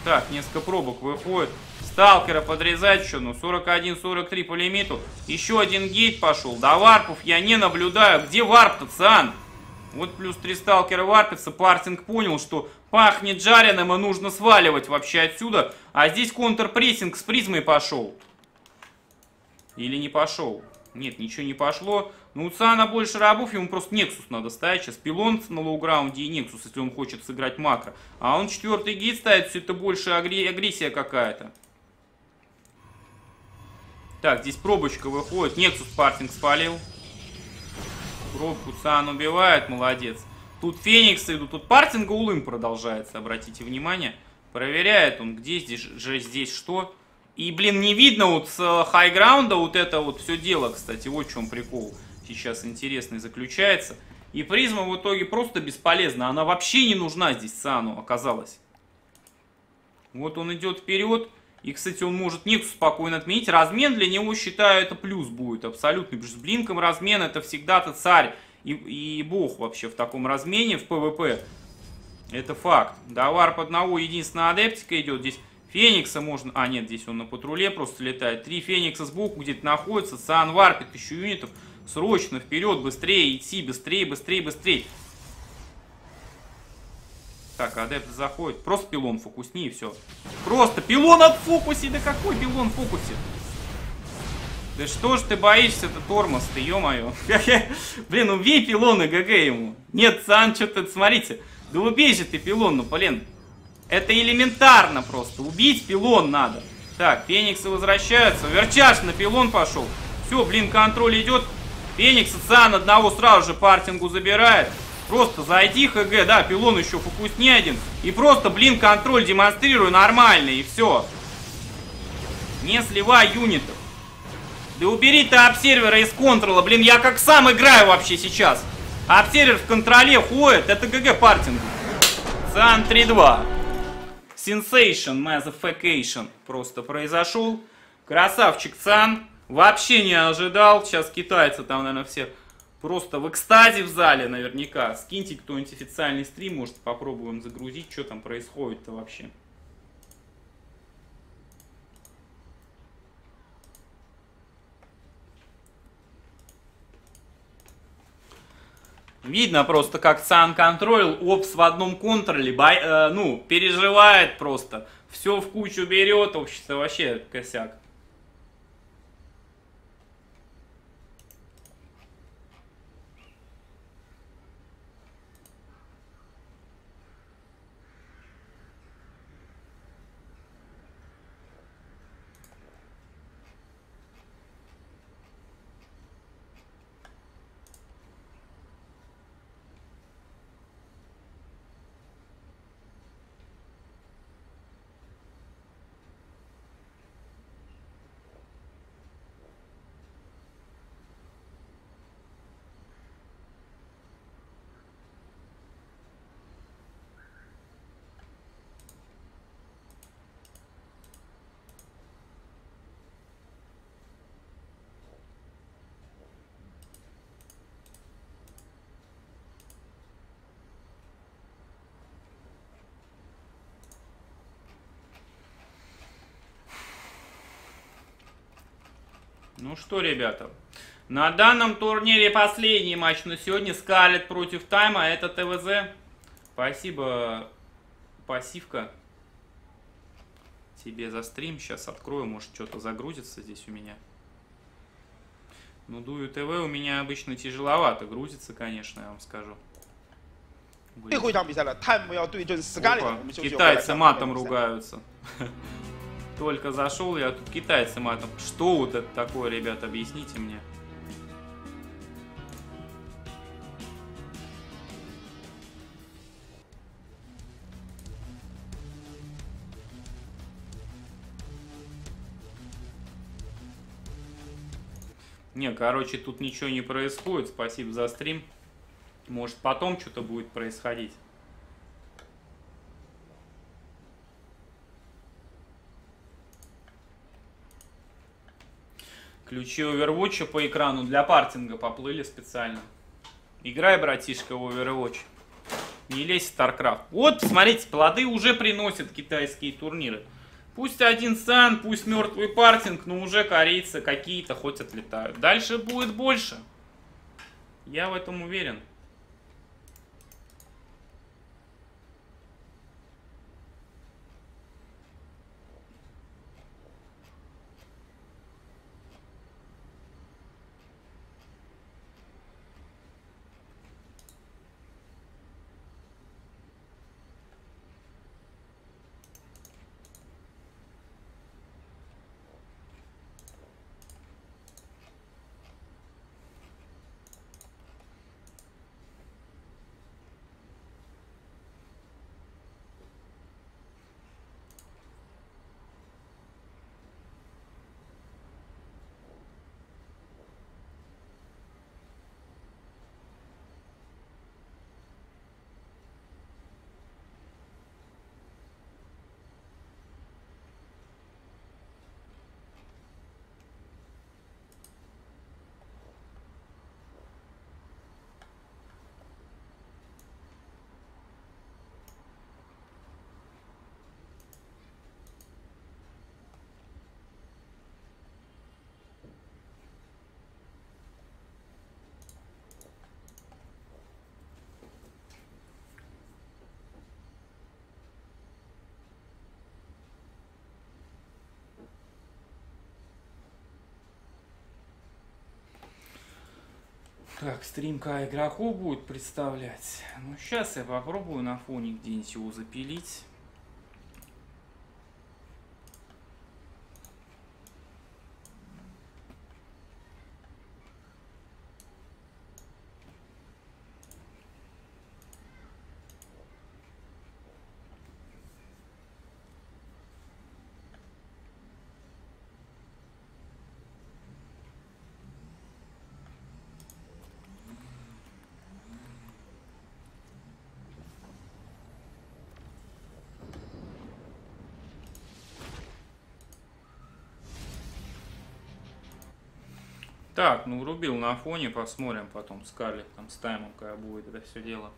Так, несколько пробок выходит. Сталкера подрезать еще, ну 41-43 по лимиту. Еще один gate пошел. До warp ов я не наблюдаю. Где warp -то, Сан? Вот плюс три сталкера варпится. Партинг понял, что пахнет жареным и нужно сваливать вообще отсюда. А здесь контрпрессинг с призмой пошел. Или не пошел? Нет, ничего не пошло. Ну, у Цана больше рабов, ему просто Nexus надо ставить. Сейчас пилон на low ground е и Nexus, если он хочет сыграть макро. А он четвертый gate ставит, все это больше агре- агрессия какая-то. Так, здесь пробочка выходит. Nexus партинг спалил. Пробку Сан убивает, молодец. Тут Фениксы идут, тут партинга all-in продолжается, обратите внимание. Проверяет он, где здесь, же здесь что. И, блин, не видно вот с high ground а вот это вот все дело, кстати, вот в чем прикол сейчас интересный заключается. И призма в итоге просто бесполезна, она вообще не нужна здесь Сану оказалась. Вот он идет вперед, и, кстати, он может Nexus спокойно отменить. Размен для него, считаю, это плюс будет абсолютно. Потому с blink ом размен это всегда-то царь и, и бог вообще в таком размене в ПВП. Это факт. До warp одного единственного адептика идет. Здесь Феникса можно... А, нет, здесь он на патруле просто летает. Три Феникса сбоку где-то находятся. Сан варпит еще юнитов. Срочно вперед, быстрее идти, быстрее, быстрее, быстрее. Так, адепт заходит. Просто пилон фокусни и все. Просто пилон от фокусе. Да какой пилон в фокусе? Да что ж ты боишься-то, тормоз ты, ё-моё. Блин, убей пилон и ГГ ему. Нет, Сан, что-то, смотрите. Да убей же ты пилон, ну, блин. Это элементарно просто. Убить пилон надо. Так, фениксы возвращаются. Верчаш на пилон пошел. Все, блин, контроль идет. Феникс Сан одного сразу же партингу забирает. Просто зайди, ХГ, да, пилон еще фокусни один. И просто, блин, контроль демонстрирую нормально, и все. Не сливай юнитов. Да убери ты обсервера из контрола, блин, я как сам играю вообще сейчас. Обсервер в контроле ходит, это ГГ партинг. Сан 3-2. Sensation, Motherfuckation просто произошел. Красавчик Цан. Вообще не ожидал. Сейчас китайцы там, наверное, все просто в экстазе в зале наверняка. Скиньте кто-нибудь официальный стрим, может попробуем загрузить, что там происходит-то вообще. Видно просто, как Сан контроль, опс в одном контроле, бой, э, ну, переживает просто. Все в кучу берет, общество вообще косяк. Ну что, ребята, на данном турнире последний матч на сегодня. Скарлет против Тайма, это ТВЗ. Спасибо, пассивка, тебе за стрим. Сейчас открою, может что-то загрузится здесь у меня. Ну, Дую ТВ у меня обычно тяжеловато грузится, конечно, я вам скажу. Блин. Опа, китайцы матом ругаются. Только зашел я, тут китайцы матом. Что вот это такое, ребят, объясните мне. Не, короче, тут ничего не происходит. Спасибо за стрим. Может, потом что-то будет происходить. Ключи Overwatch по экрану для партинга поплыли специально. Играй, братишка, в Overwatch. Не лезь в StarCraft. Вот, смотрите, плоды уже приносят китайские турниры. Пусть один сан, пусть мертвый партинг, но уже корейцы какие-то хоть отлетают. Дальше будет больше. Я в этом уверен. Так, стримка игроков будет представлять. Ну, сейчас я попробую на фоне где-нибудь его запилить. Так, ну врубил на фоне, посмотрим потом Скарлет там с таймом, когда будет это все дело.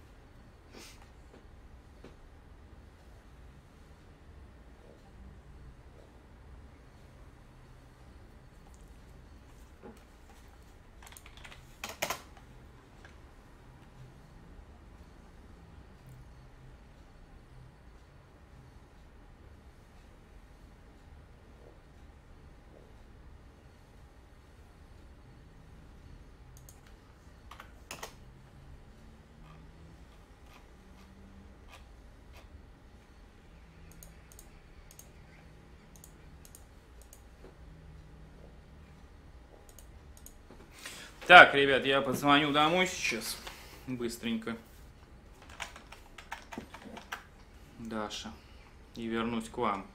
Так, ребят, я позвоню домой сейчас. Быстренько. Даша. И вернусь к вам.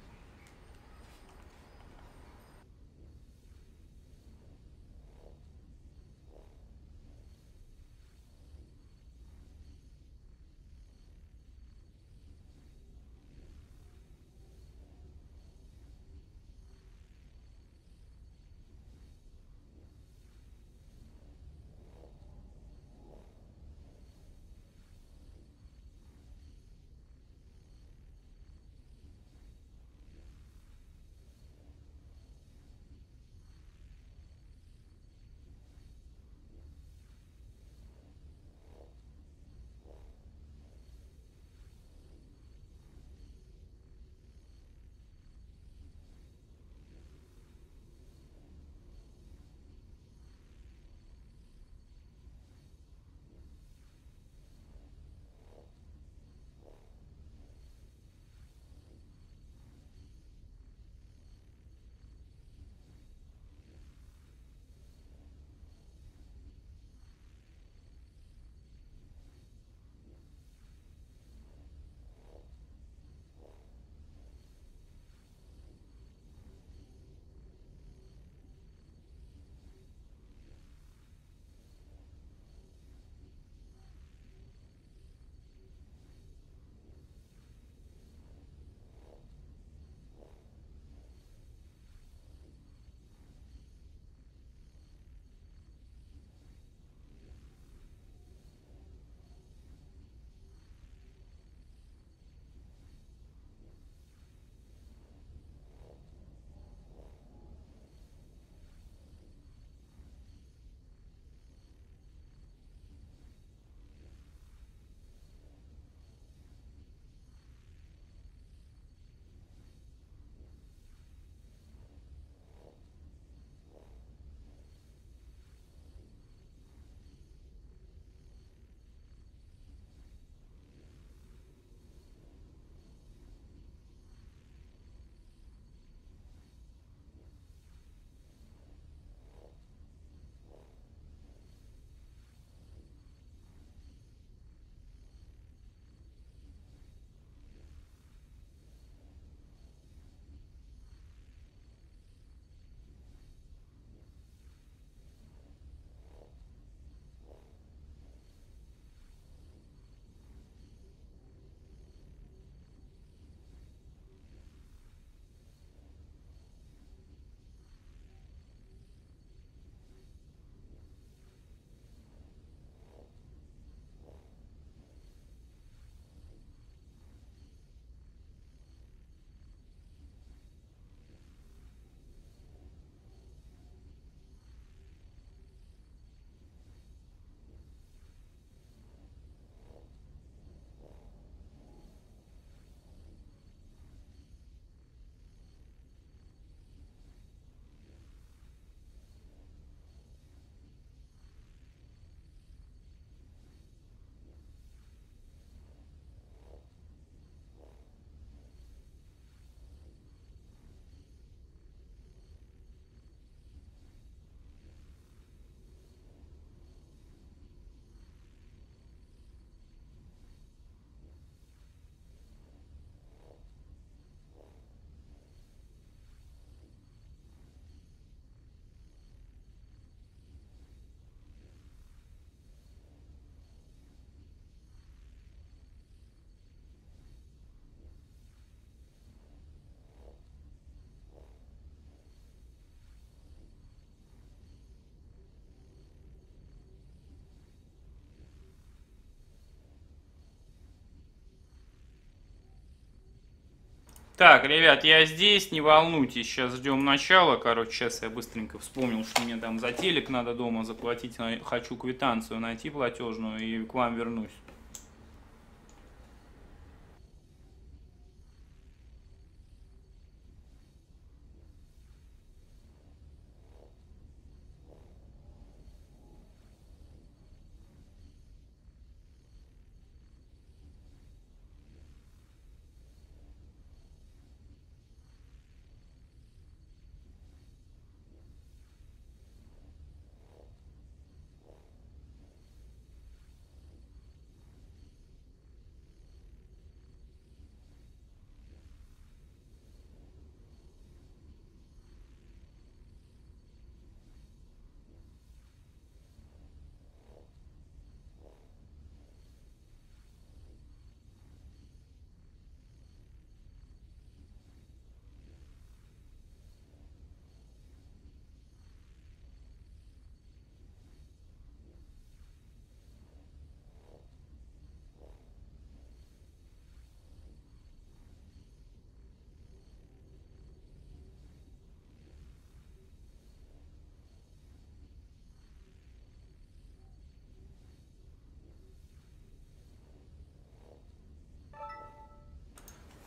Так, ребят, я здесь, не волнуйтесь, сейчас ждем начала. Короче, сейчас я быстренько вспомнил, что мне там за телек надо дома заплатить. на- Хочу квитанцию найти платежную и к вам вернусь.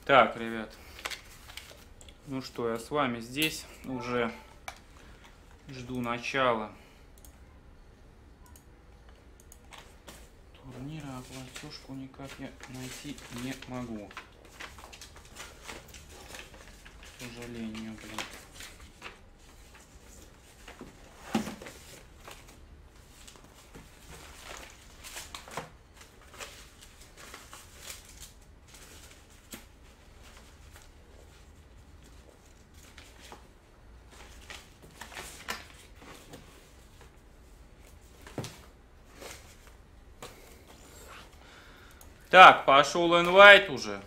Так, ребят. Ну что, я с вами здесь уже жду начала турнира, а платежку никак я найти не могу. К сожалению, блин. Так, пошел инвайт уже.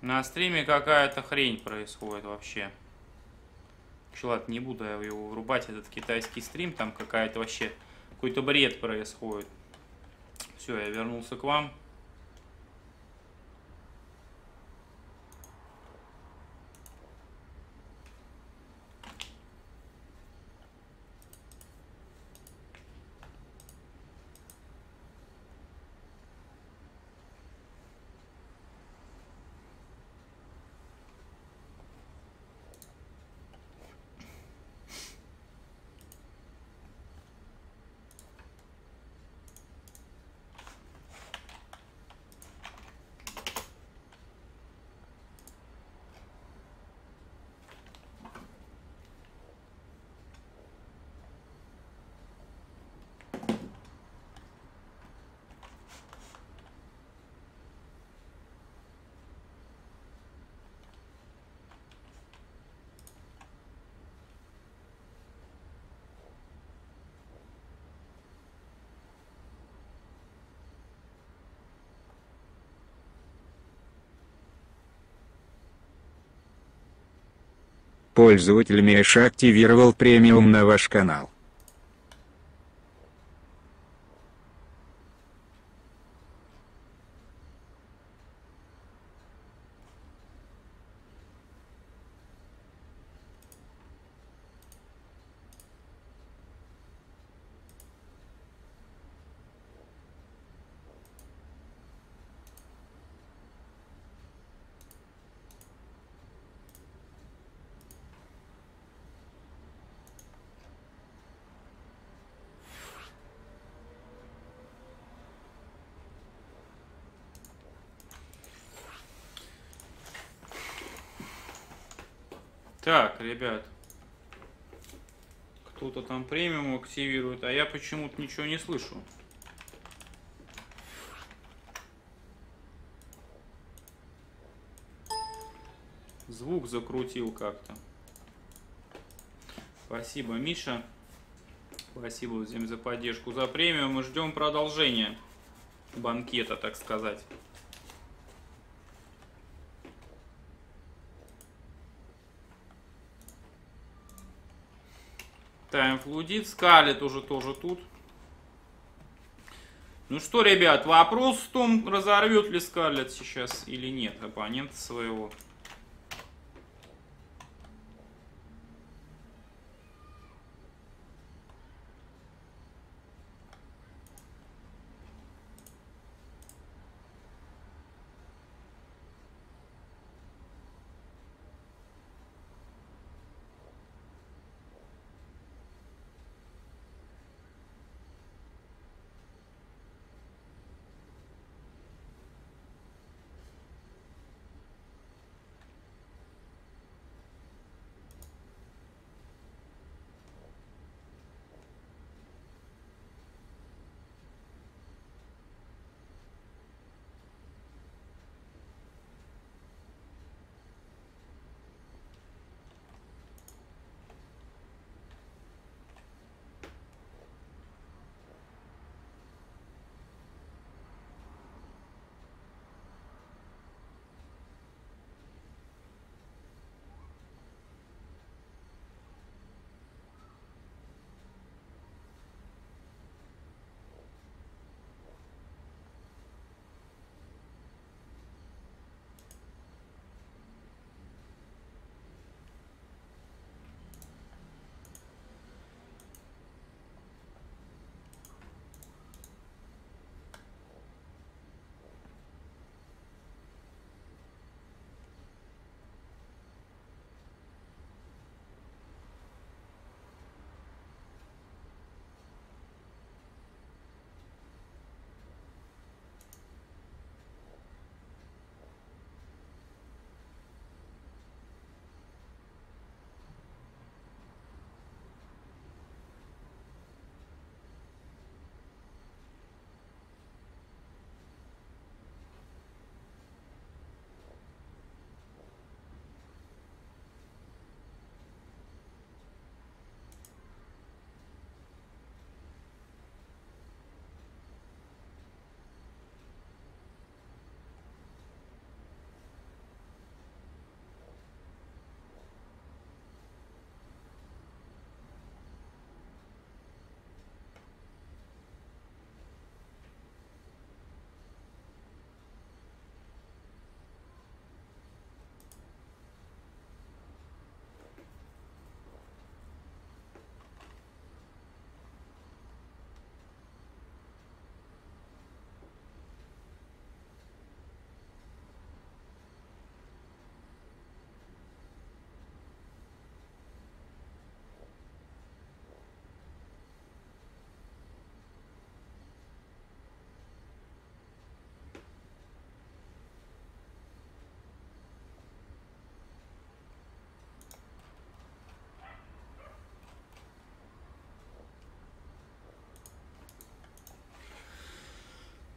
На стриме какая-то хрень происходит вообще. Ладно, не буду я его врубать, этот китайский стрим, там какая-то вообще, какой-то бред происходит. Все, я вернулся к вам. Пользователь Меша активировал премиум на ваш канал. Так, ребят. Кто-то там премиум активирует, а я почему-то ничего не слышу. Звук закрутил как-то. Спасибо, Миша. Спасибо всем за поддержку, за премиум. Мы ждем продолжения банкета, так сказать. Тайм флудит, скалит уже тоже тут. Ну что, ребят, вопрос в том, разорвет ли Скарлет сейчас или нет оппонента своего.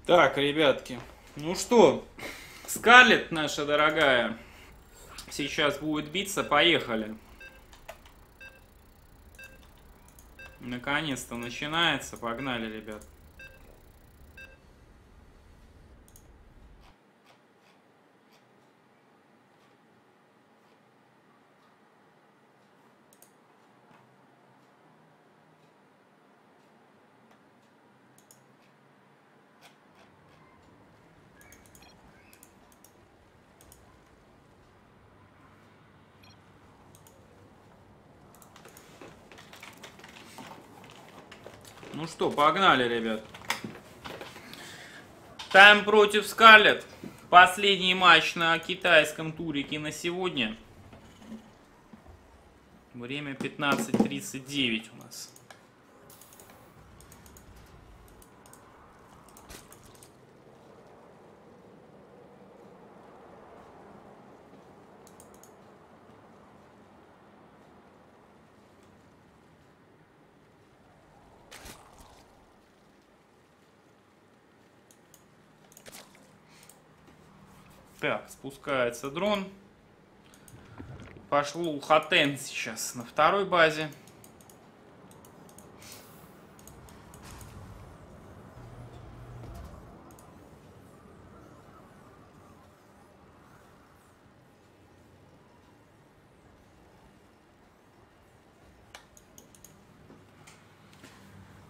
Так, ребятки, ну что, Скарлет наша дорогая сейчас будет биться, поехали. Наконец-то начинается, погнали, ребят. Что, погнали, ребят. Тайм против Скарлет. Последний матч на китайском турике на сегодня. Время 15.39 у нас. Так, спускается дрон. Пошел Хатен сейчас на второй базе.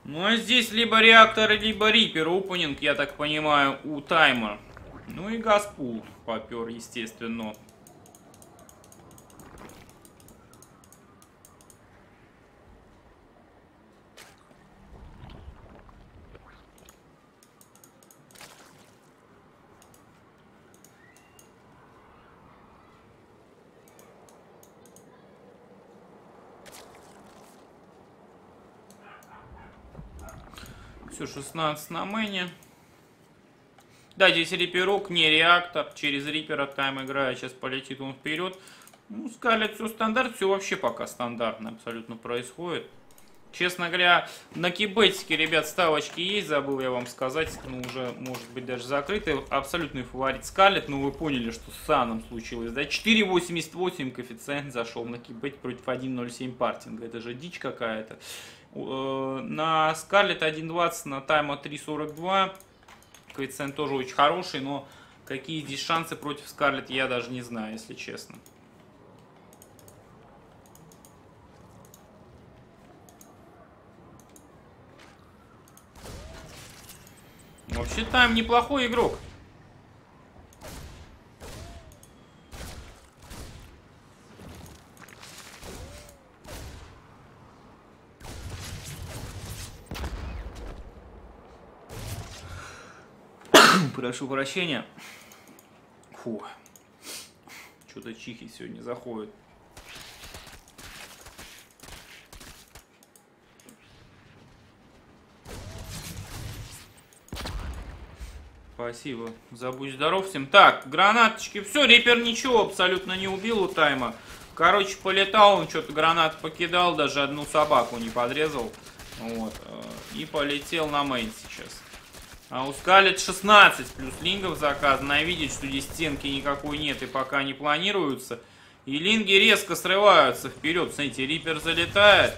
Ну а здесь либо реактор, либо рипер опенинг, я так понимаю, у тайма. Ну и газпул попер, естественно. Все, 16 на мэне. Да, здесь риперок, не реактор. Через рипера тайм играет. Сейчас полетит он вперед. Ну, скалит все стандарт. Все вообще пока стандартно абсолютно происходит. Честно говоря, на кибетике, ребят, ставочки есть, забыл я вам сказать, ну, уже, может быть, даже закрытый. Абсолютный фаворит скалит, но вы поняли, что с Саном случилось, да? 4.88 коэффициент зашел на кибете против 1.07 партинга, это же дичь какая-то. Э, На скалит 1.20, на тайма 3.42, коэффициент тоже очень хороший, но какие здесь шансы против скарлет, я даже не знаю, если честно. Вообще там неплохой игрок. Прошу прощения. Фу. Что-то чихи сегодня заходят. Спасибо. Забудь здоров всем. Так, гранаточки. Все, рипер ничего абсолютно не убил у тайма. Короче, полетал он, что-то гранат покидал, даже одну собаку не подрезал. Вот. э, И полетел на мейн сейчас. А у Скалет 16 плюс лингов заказано. И видеть, что здесь стенки никакой нет и пока не планируются. И линги резко срываются вперед. Смотрите, Рипер залетает,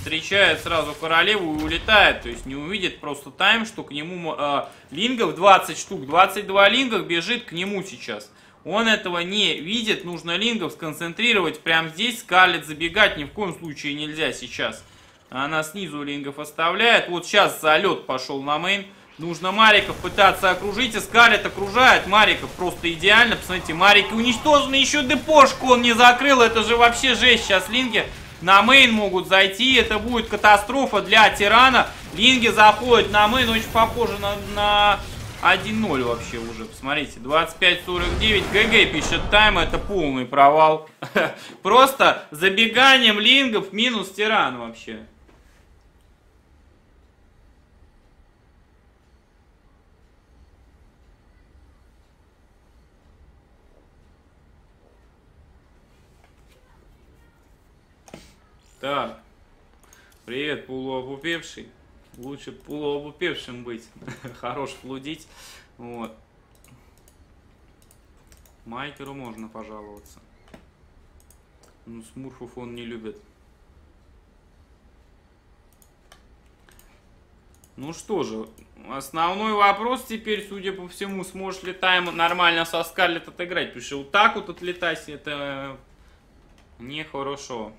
встречает сразу королеву и улетает. То есть не увидит просто тайм, что к нему э, лингов 20 штук. 22 лингов бежит к нему сейчас. Он этого не видит. Нужно лингов сконцентрировать прямо здесь. Скалет забегать ни в коем случае нельзя сейчас. Она снизу лингов оставляет. Вот сейчас залет пошел на main. Нужно Мариков пытаться окружить. И Скарлет окружает Мариков просто идеально. Посмотрите, Марики уничтожены. Еще депошку он не закрыл. Это же вообще жесть. Сейчас линги на main могут зайти. Это будет катастрофа для тирана. Линги заходят на main. Очень похоже на, на 1-0 вообще уже. Посмотрите, 25-49. GG пишет тайм. Это полный провал. Просто забеганием лингов минус тиран вообще. Так. Привет, полуобупевший. Лучше полуобупевшим быть. Хорош флудить. Вот. Майкеру можно пожаловаться. Ну, смурфов он не любит. Ну что же, основной вопрос теперь, судя по всему, сможет ли Тайм нормально со Скарлет отыграть. Потому что вот так вот отлетать, это нехорошо.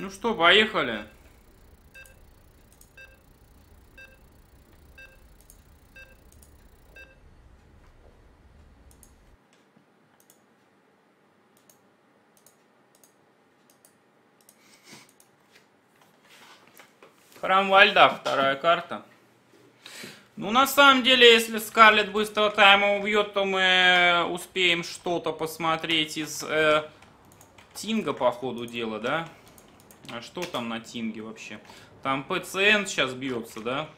Ну что, поехали. Храм Вальда, вторая карта. Ну, на самом деле, если Скарлет быстро тайма убьет, то мы успеем что-то посмотреть из э, Тинга по ходу дела, да? А что там на Тинге вообще? Там пациент сейчас бьется, да?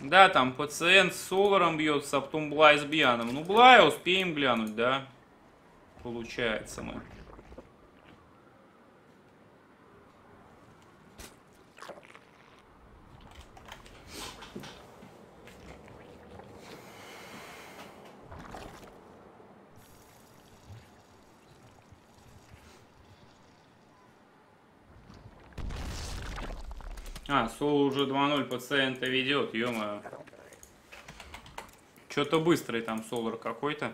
Да, там пациент с Соларом бьется, а потом Блай с Бьяном. Ну, Блая успеем глянуть, да? Получается мы. А, Соло уже 2-0 пациента ведет, ё Что-то быстрый там Солар какой-то.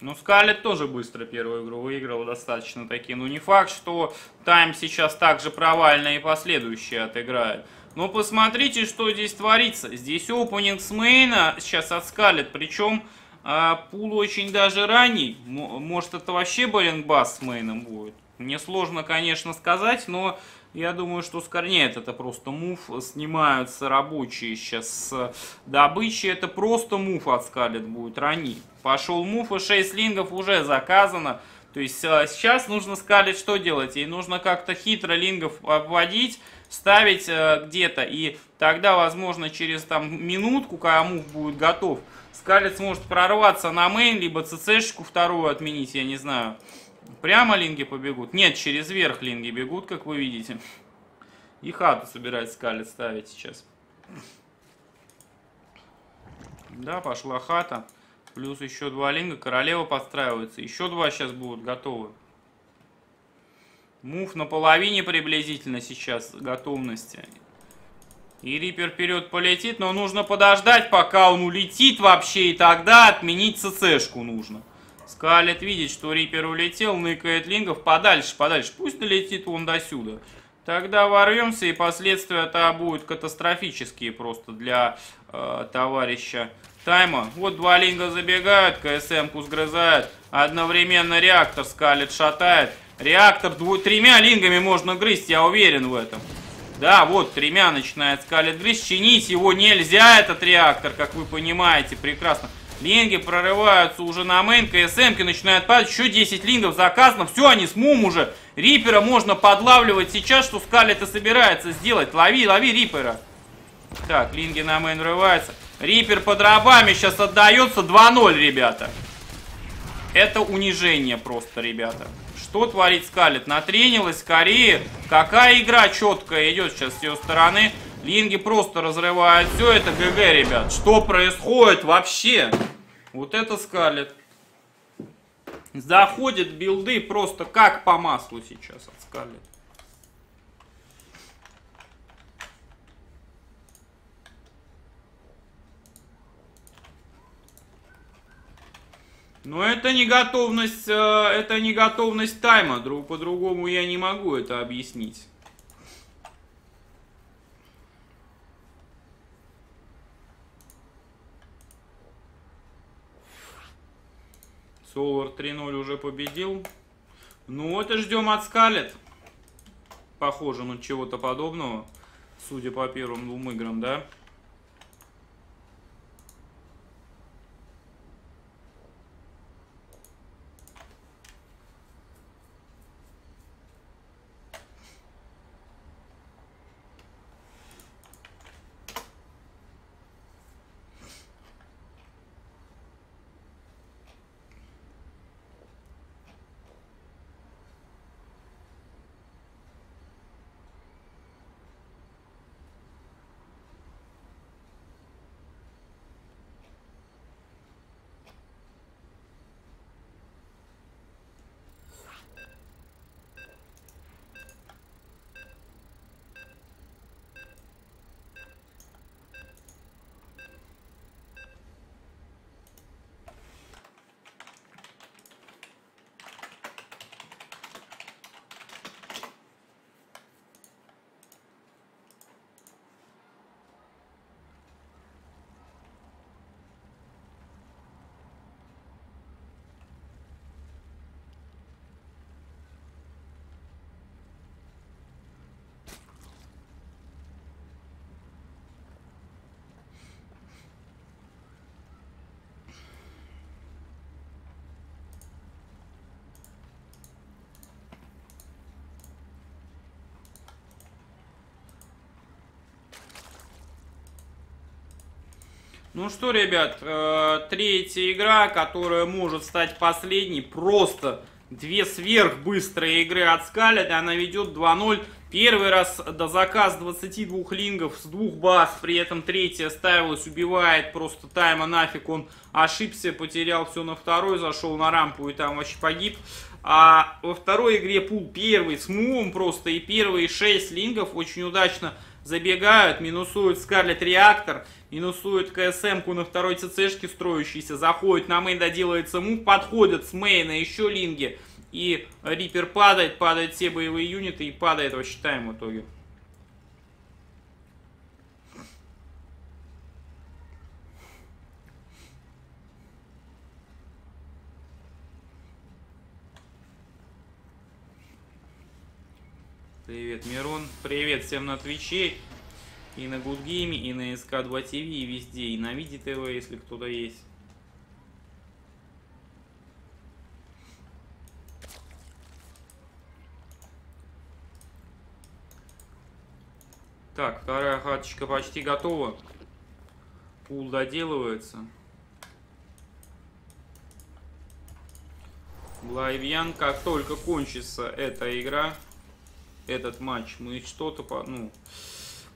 Ну, Скалет тоже быстро первую игру выиграл, достаточно таки. Ну, не факт, что Тайм сейчас так же провально и последующие отыграет. Но посмотрите, что здесь творится. Здесь опенинг с мейна сейчас от Скалет. Причем а, пул очень даже ранний. Может, это вообще Баленбас с мейном будет? Мне сложно, конечно, сказать, но я думаю, что скорнет это просто мув. Снимаются рабочие сейчас с добычи. Это просто мув от Скалет будет ранить. Пошел мув и 6 лингов уже заказано. То есть а, сейчас нужно Скалет что делать? Ей нужно как-то хитро лингов обводить, ставить а, где-то. И тогда, возможно, через там минутку, когда мув будет готов, Скалет сможет прорваться на мейн, либо ЦЦшку вторую отменить, я не знаю. Прямо линги побегут? Нет, через верх линги бегут, как вы видите. И хату собирается скалит ставить сейчас. Да, пошла хата. Плюс еще два линга. Королева подстраивается. Еще два сейчас будут готовы. Мув на половине приблизительно сейчас готовности. И Рипер вперед полетит, но нужно подождать, пока он улетит вообще, и тогда отменить ЦЦшку нужно. Скалет видит, что Рипер улетел, ныкает лингов подальше, подальше. Пусть долетит он до сюда. Тогда ворвемся, и последствия-то будут катастрофические просто для э, товарища Тайма. Вот два линга забегают, КСМ-ку сгрызают. Одновременно реактор скалит, шатает. Реактор дву тремя лингами можно грызть, я уверен в этом. Да, вот тремя начинает скалит грызть. Чинить его нельзя, этот реактор, как вы понимаете прекрасно. Линги прорываются уже на main, КСМки начинают падать, еще 10 лингов заказано, все, они с мувом уже. Рипера можно подлавливать сейчас, что Скарлет собирается сделать. Лови, лови Рипера. Так, линги на main врываются. Рипер под рабами сейчас отдается 2-0, ребята. Это унижение просто, ребята. Что творит Скарлет? Натренилась в Корее. Какая игра четкая идет сейчас с ее стороны. Линги просто разрывают все это ГГ, ребят. Что происходит вообще? Вот это Скарлет. Заходят билды просто как по маслу сейчас от Скарлет. Но это не готовность, э, это не готовность тайма, друг по-другому я не могу это объяснить. Солар 3-0 уже победил. Ну, это ждем от Скалет. Похоже на чего-то подобного. Судя по первым двум играм, да? Ну что, ребят, э, третья игра, которая может стать последней. Просто две сверхбыстрые игры от Скалет. Она ведет 2-0. Первый раз до заказ 22 лингов с двух баз. При этом третья ставилась, убивает просто тайма нафиг. Он ошибся, потерял все на второй, зашел на рампу и там вообще погиб. А во второй игре пул первый с мувом просто. И первые 6 лингов очень удачно забегают, минусуют Скарлет Реактор, минусуют КСМ-ку на второй ЦЦшке строящейся, заходит на main, доделается move, подходят с мейна еще линги, и Рипер падает, падают все боевые юниты и падает вообще тайм в итоге. Привет, Мирон. Привет всем на Твиче. И на Гудгейме, и на SC2TV, и везде. И на Виде ТВ, если кто-то есть. Так, вторая хаточка почти готова. Пул доделывается. Блайвьян, как только кончится эта игра, этот матч, мы что-то по, ну,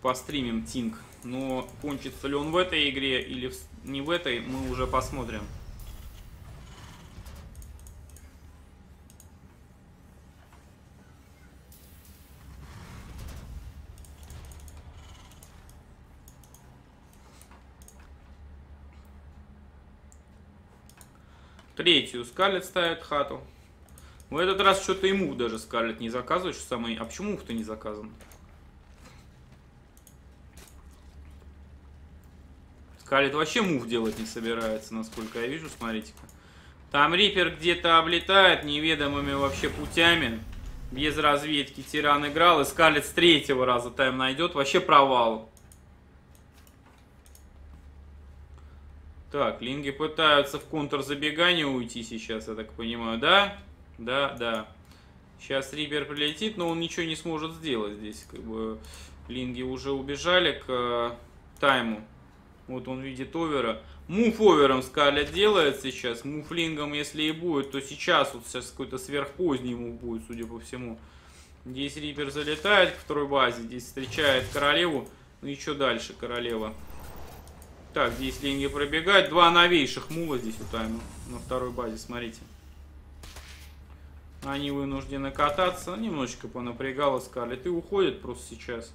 постримим Тинг. Но кончится ли он в этой игре или в, не в этой, мы уже посмотрим. Третью Скарлет ставит хату. В этот раз что-то ему даже Скарлет не заказывает, что самое... А почему мув-то не заказан? Скарлет вообще мув делать не собирается, насколько я вижу, смотрите-ка. Там Рипер где-то облетает неведомыми вообще путями. Без разведки тиран играл, и Скарлет с третьего раза тайм найдет. Вообще провал. Так, линги пытаются в контрзабегание уйти сейчас, я так понимаю, да? Да, да. Сейчас Рипер прилетит, но он ничего не сможет сделать здесь. Как бы линги уже убежали к э, тайму. Вот он видит овера. Мув овером Скарлет делает сейчас. Мув лингом, если и будет, то сейчас вот сейчас какой-то сверхпоздний мув будет, судя по всему. Здесь Рипер залетает к второй базе. Здесь встречает королеву. Ну и что дальше, королева? Так, здесь линги пробегают. Два новейших мула здесь у тайма на второй базе, смотрите. Они вынуждены кататься. Немножечко понапрягала Скарлет. И уходит просто сейчас.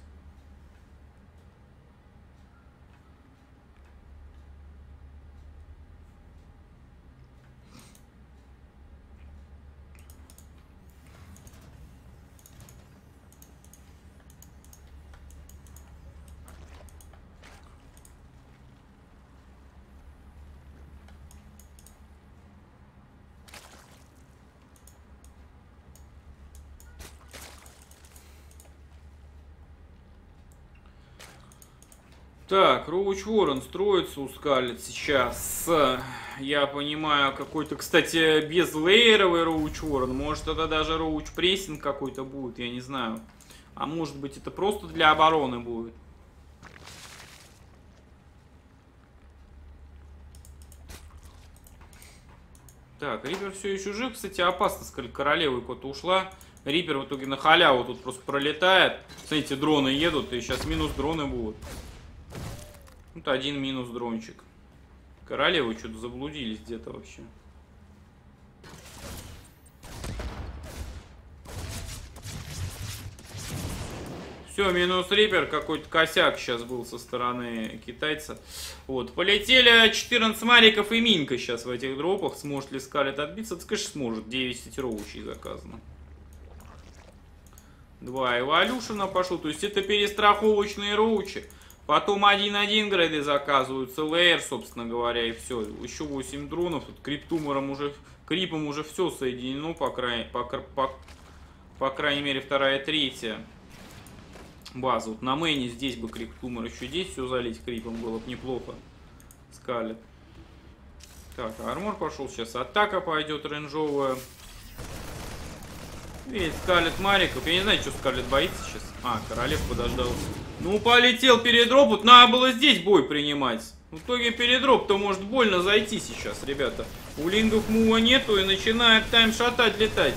Так, Роуч Ворон строится у Скарлет сейчас. Я понимаю, какой-то, кстати, безлейеровый Роуч Ворон. Может, это даже Роуч прессинг какой-то будет, я не знаю. А может быть, это просто для обороны будет. Так, Рипер все еще жив. Кстати, опасно, сказали, королева куда-то ушла. Рипер в итоге на халяву тут просто пролетает. Смотрите, дроны едут, и сейчас минус дроны будут. Вот один минус дрончик. Королевы что-то заблудились где-то вообще. Все, минус рипер, какой-то косяк сейчас был со стороны китайца. Вот, полетели 14 мариков и Минка сейчас в этих дропах. Сможет ли Скалет отбиться? Да, конечно, сможет. 9 роучей заказано. Два эволюшена пошло. То есть это перестраховочные роучи. Потом 1-1 грейды заказываются, лейер, собственно говоря, и все. Еще 8 дронов, тут криптумором уже, крипом уже все соединено, по, край, по, по, по крайней мере, вторая, третья база. Вот на мэне здесь бы криптумор еще здесь все залить крипом было бы неплохо. Скалит. Так, армор пошел сейчас. Атака пойдет рейнджовая. Видит Скалет Мариков. Я не знаю, что Скалет боится сейчас. А, королев подождался. Ну, полетел перед робот. Надо было здесь бой принимать. В итоге передроп-то может больно зайти сейчас, ребята. У лингов мува нету и начинает тайм-шатать летать.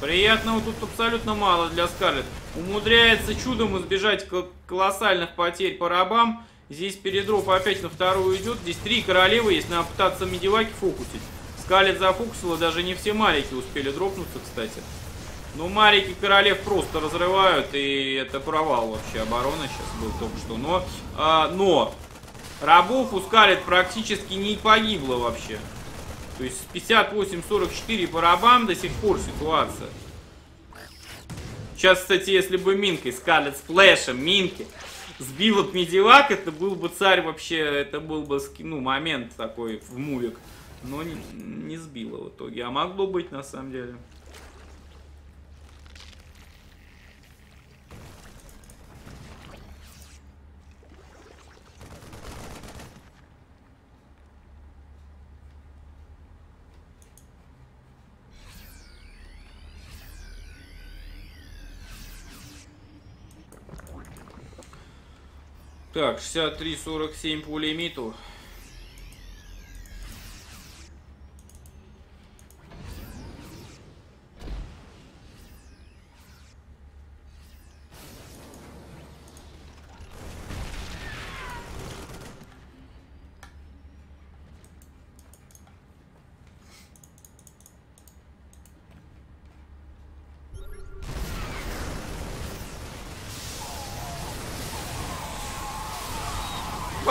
Приятного тут абсолютно мало для Скарлетт. Умудряется чудом избежать кол- колоссальных потерь по рабам. Здесь передроп опять на вторую идет. Здесь три королевы есть, надо пытаться медиваки фокусить. Скарлетт зафокусила, даже не все марики успели дропнуться, кстати. Ну, марики королев просто разрывают, и это провал вообще обороны сейчас был только что. Но, а, но, рабов у Скарлетт практически не погибло вообще. То есть 58-44 по рабам до сих пор ситуация. Сейчас, кстати, если бы Минкой, Скарлетт с флешем, Минки сбил от Медивак, это был бы царь вообще, это был бы, ну, момент такой в мувик. Но не, не сбила в итоге. А могло быть, на самом деле. Так, 63-47 по лимиту.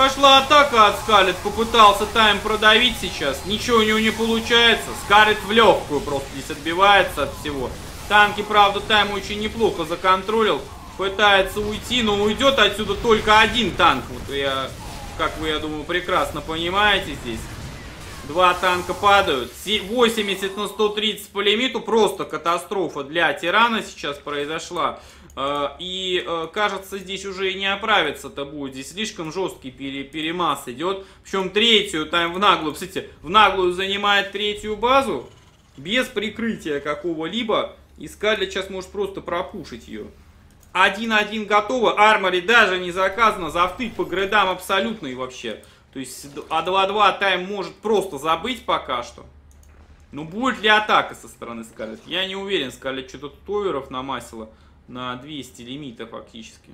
Пошла атака от Скарлетт, попытался тайм продавить сейчас. Ничего у него не получается. Скарлетт в легкую просто здесь отбивается от всего. Танки, правда, тайм очень неплохо законтролил. Пытается уйти, но уйдет отсюда только один танк. Вот я, как вы, я думаю, прекрасно понимаете здесь. Два танка падают. Се- 80 на 130 по лимиту. Просто катастрофа для тирана сейчас произошла. Э, И э, кажется, здесь уже и не оправиться-то будет. Здесь слишком жесткий пере- перемаз идет. Причем третью там в наглую. Кстати, в наглую занимает третью базу. Без прикрытия какого-либо. И Скарлетт сейчас может просто пропушить ее. 1-1 готово. Армори даже не заказано. Завтык по грейдам абсолютный вообще. То есть а 2-2 тайм может просто забыть пока что. Но будет ли атака со стороны Скарлетт? Я не уверен. Скарлетт что-то тут оверов намасила на 200 лимита фактически.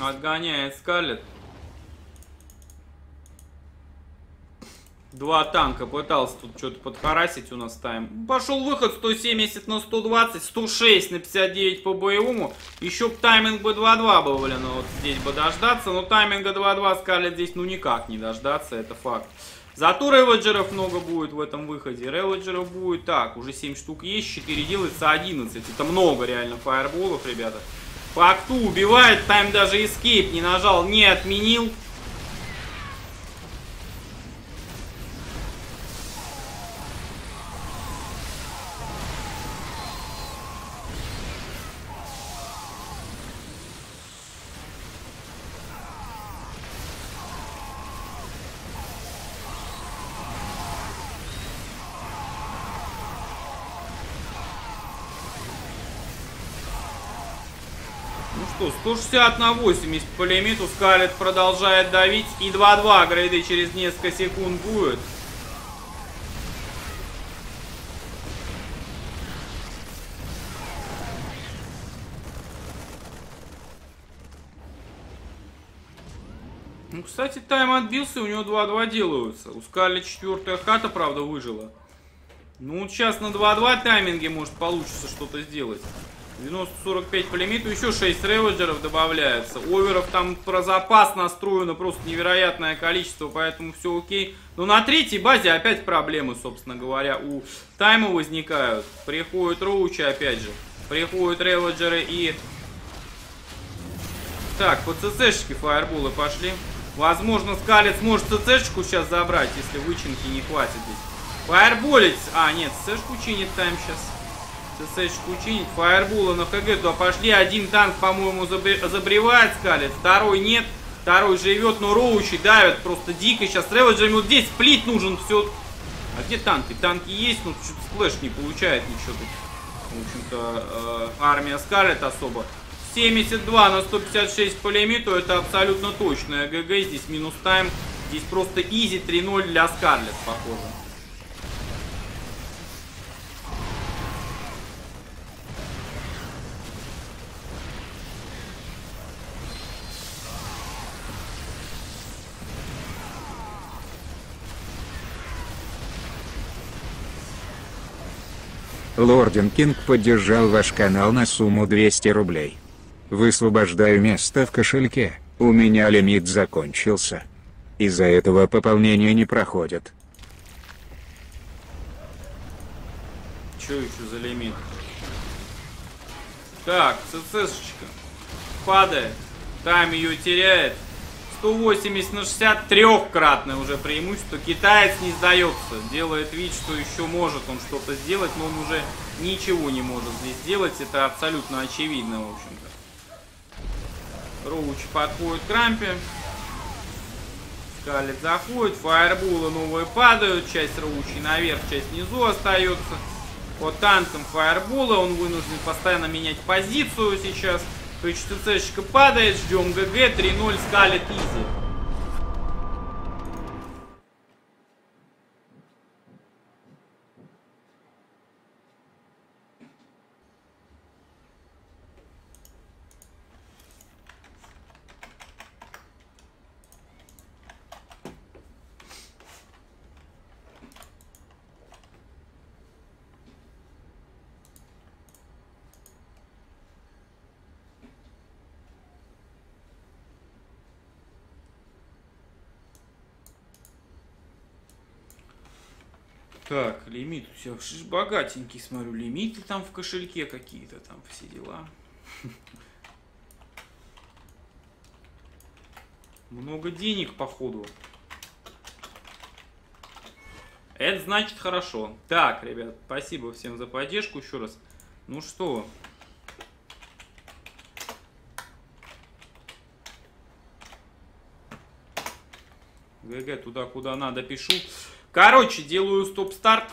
Ну. Отгоняет Скарлетт. Два танка пытался тут что-то подхарасить у нас тайм. Пошел выход 170 на 120, 106 на 59 по боевому. Еще б тайминг бы 2-2 был, блин, вот здесь бы дождаться. Но тайминга 2-2 Скарлетт здесь ну никак не дождаться, это факт. Зато реводжеров много будет в этом выходе. Реводжеров будет так, уже 7 штук есть, 4 делается 11. Это много реально фаерболов, ребята. По акту убивает, тайм даже escape не нажал, не отменил. 160 на 80 по лимиту. Скарлетт продолжает давить. И 2-2 грейды через несколько секунд будет. Ну, кстати, тайм отбился, у него 2-2 делаются. У Скарлетт четвертая хата, правда, выжила. Ну, сейчас на 2-2 тайминге может получится что-то сделать. 90-45 по лимиту, еще 6 реводжеров добавляется. Оверов там про запас настроено просто невероятное количество, поэтому все окей. Но на третьей базе опять проблемы, собственно говоря, у тайма возникают. Приходят роучи опять же. Приходят реводжеры и... Так, по ЦЦшке фаерболы пошли. Возможно, Скалец может ЦЦшку сейчас забрать, если вычинки не хватит здесь. Фаерболить... А, нет, ЦЦшку чинит тайм сейчас. ЦСшку чинить. Фаербула на ХГ туда пошли. Один танк, по-моему, забре- забревает скалит. Второй нет. Второй живет, но роучи давят просто дико. Сейчас Реведжер ему здесь сплит нужен. Все. А где танки? Танки есть, но что-то сплэш не получает ничего тут. В общем-то, э, армия скалит особо. 72 на 156 по лимиту, это абсолютно точно. ГГ здесь минус тайм. Здесь просто изи 3-0 для Скарлет, похоже. Лорден Кинг поддержал ваш канал на сумму 200 рублей. Высвобождаю место в кошельке, у меня лимит закончился. Из-за этого пополнение не проходит. Че еще за лимит? Так, ЦЦшечка. Падает. Тайм ее теряет. 180 на 60, трехкратное уже преимущество. Китаец не сдается. Делает вид, что еще может он что-то сделать, но он уже ничего не может здесь сделать. Это абсолютно очевидно, в общем-то. Роуч подходит к рампе. Скалет заходит, фаербулы новые падают, часть роучей наверх, часть внизу остается. По танкам фаербола он вынужден постоянно менять позицию сейчас. ХЦЦшка падает, ждем ГГ, 3-0, скалит изи. Так, лимит у тебя ж богатенький, смотрю, лимиты там в кошельке какие-то, там все дела. Много денег, походу. Это значит хорошо. Так, ребят, спасибо всем за поддержку еще раз. Ну что, ГГ туда, куда надо, пишу. Короче, делаю стоп-старт.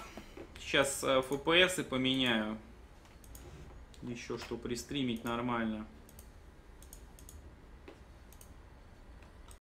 Сейчас э, FPS и поменяю. Еще что пристримить нормально.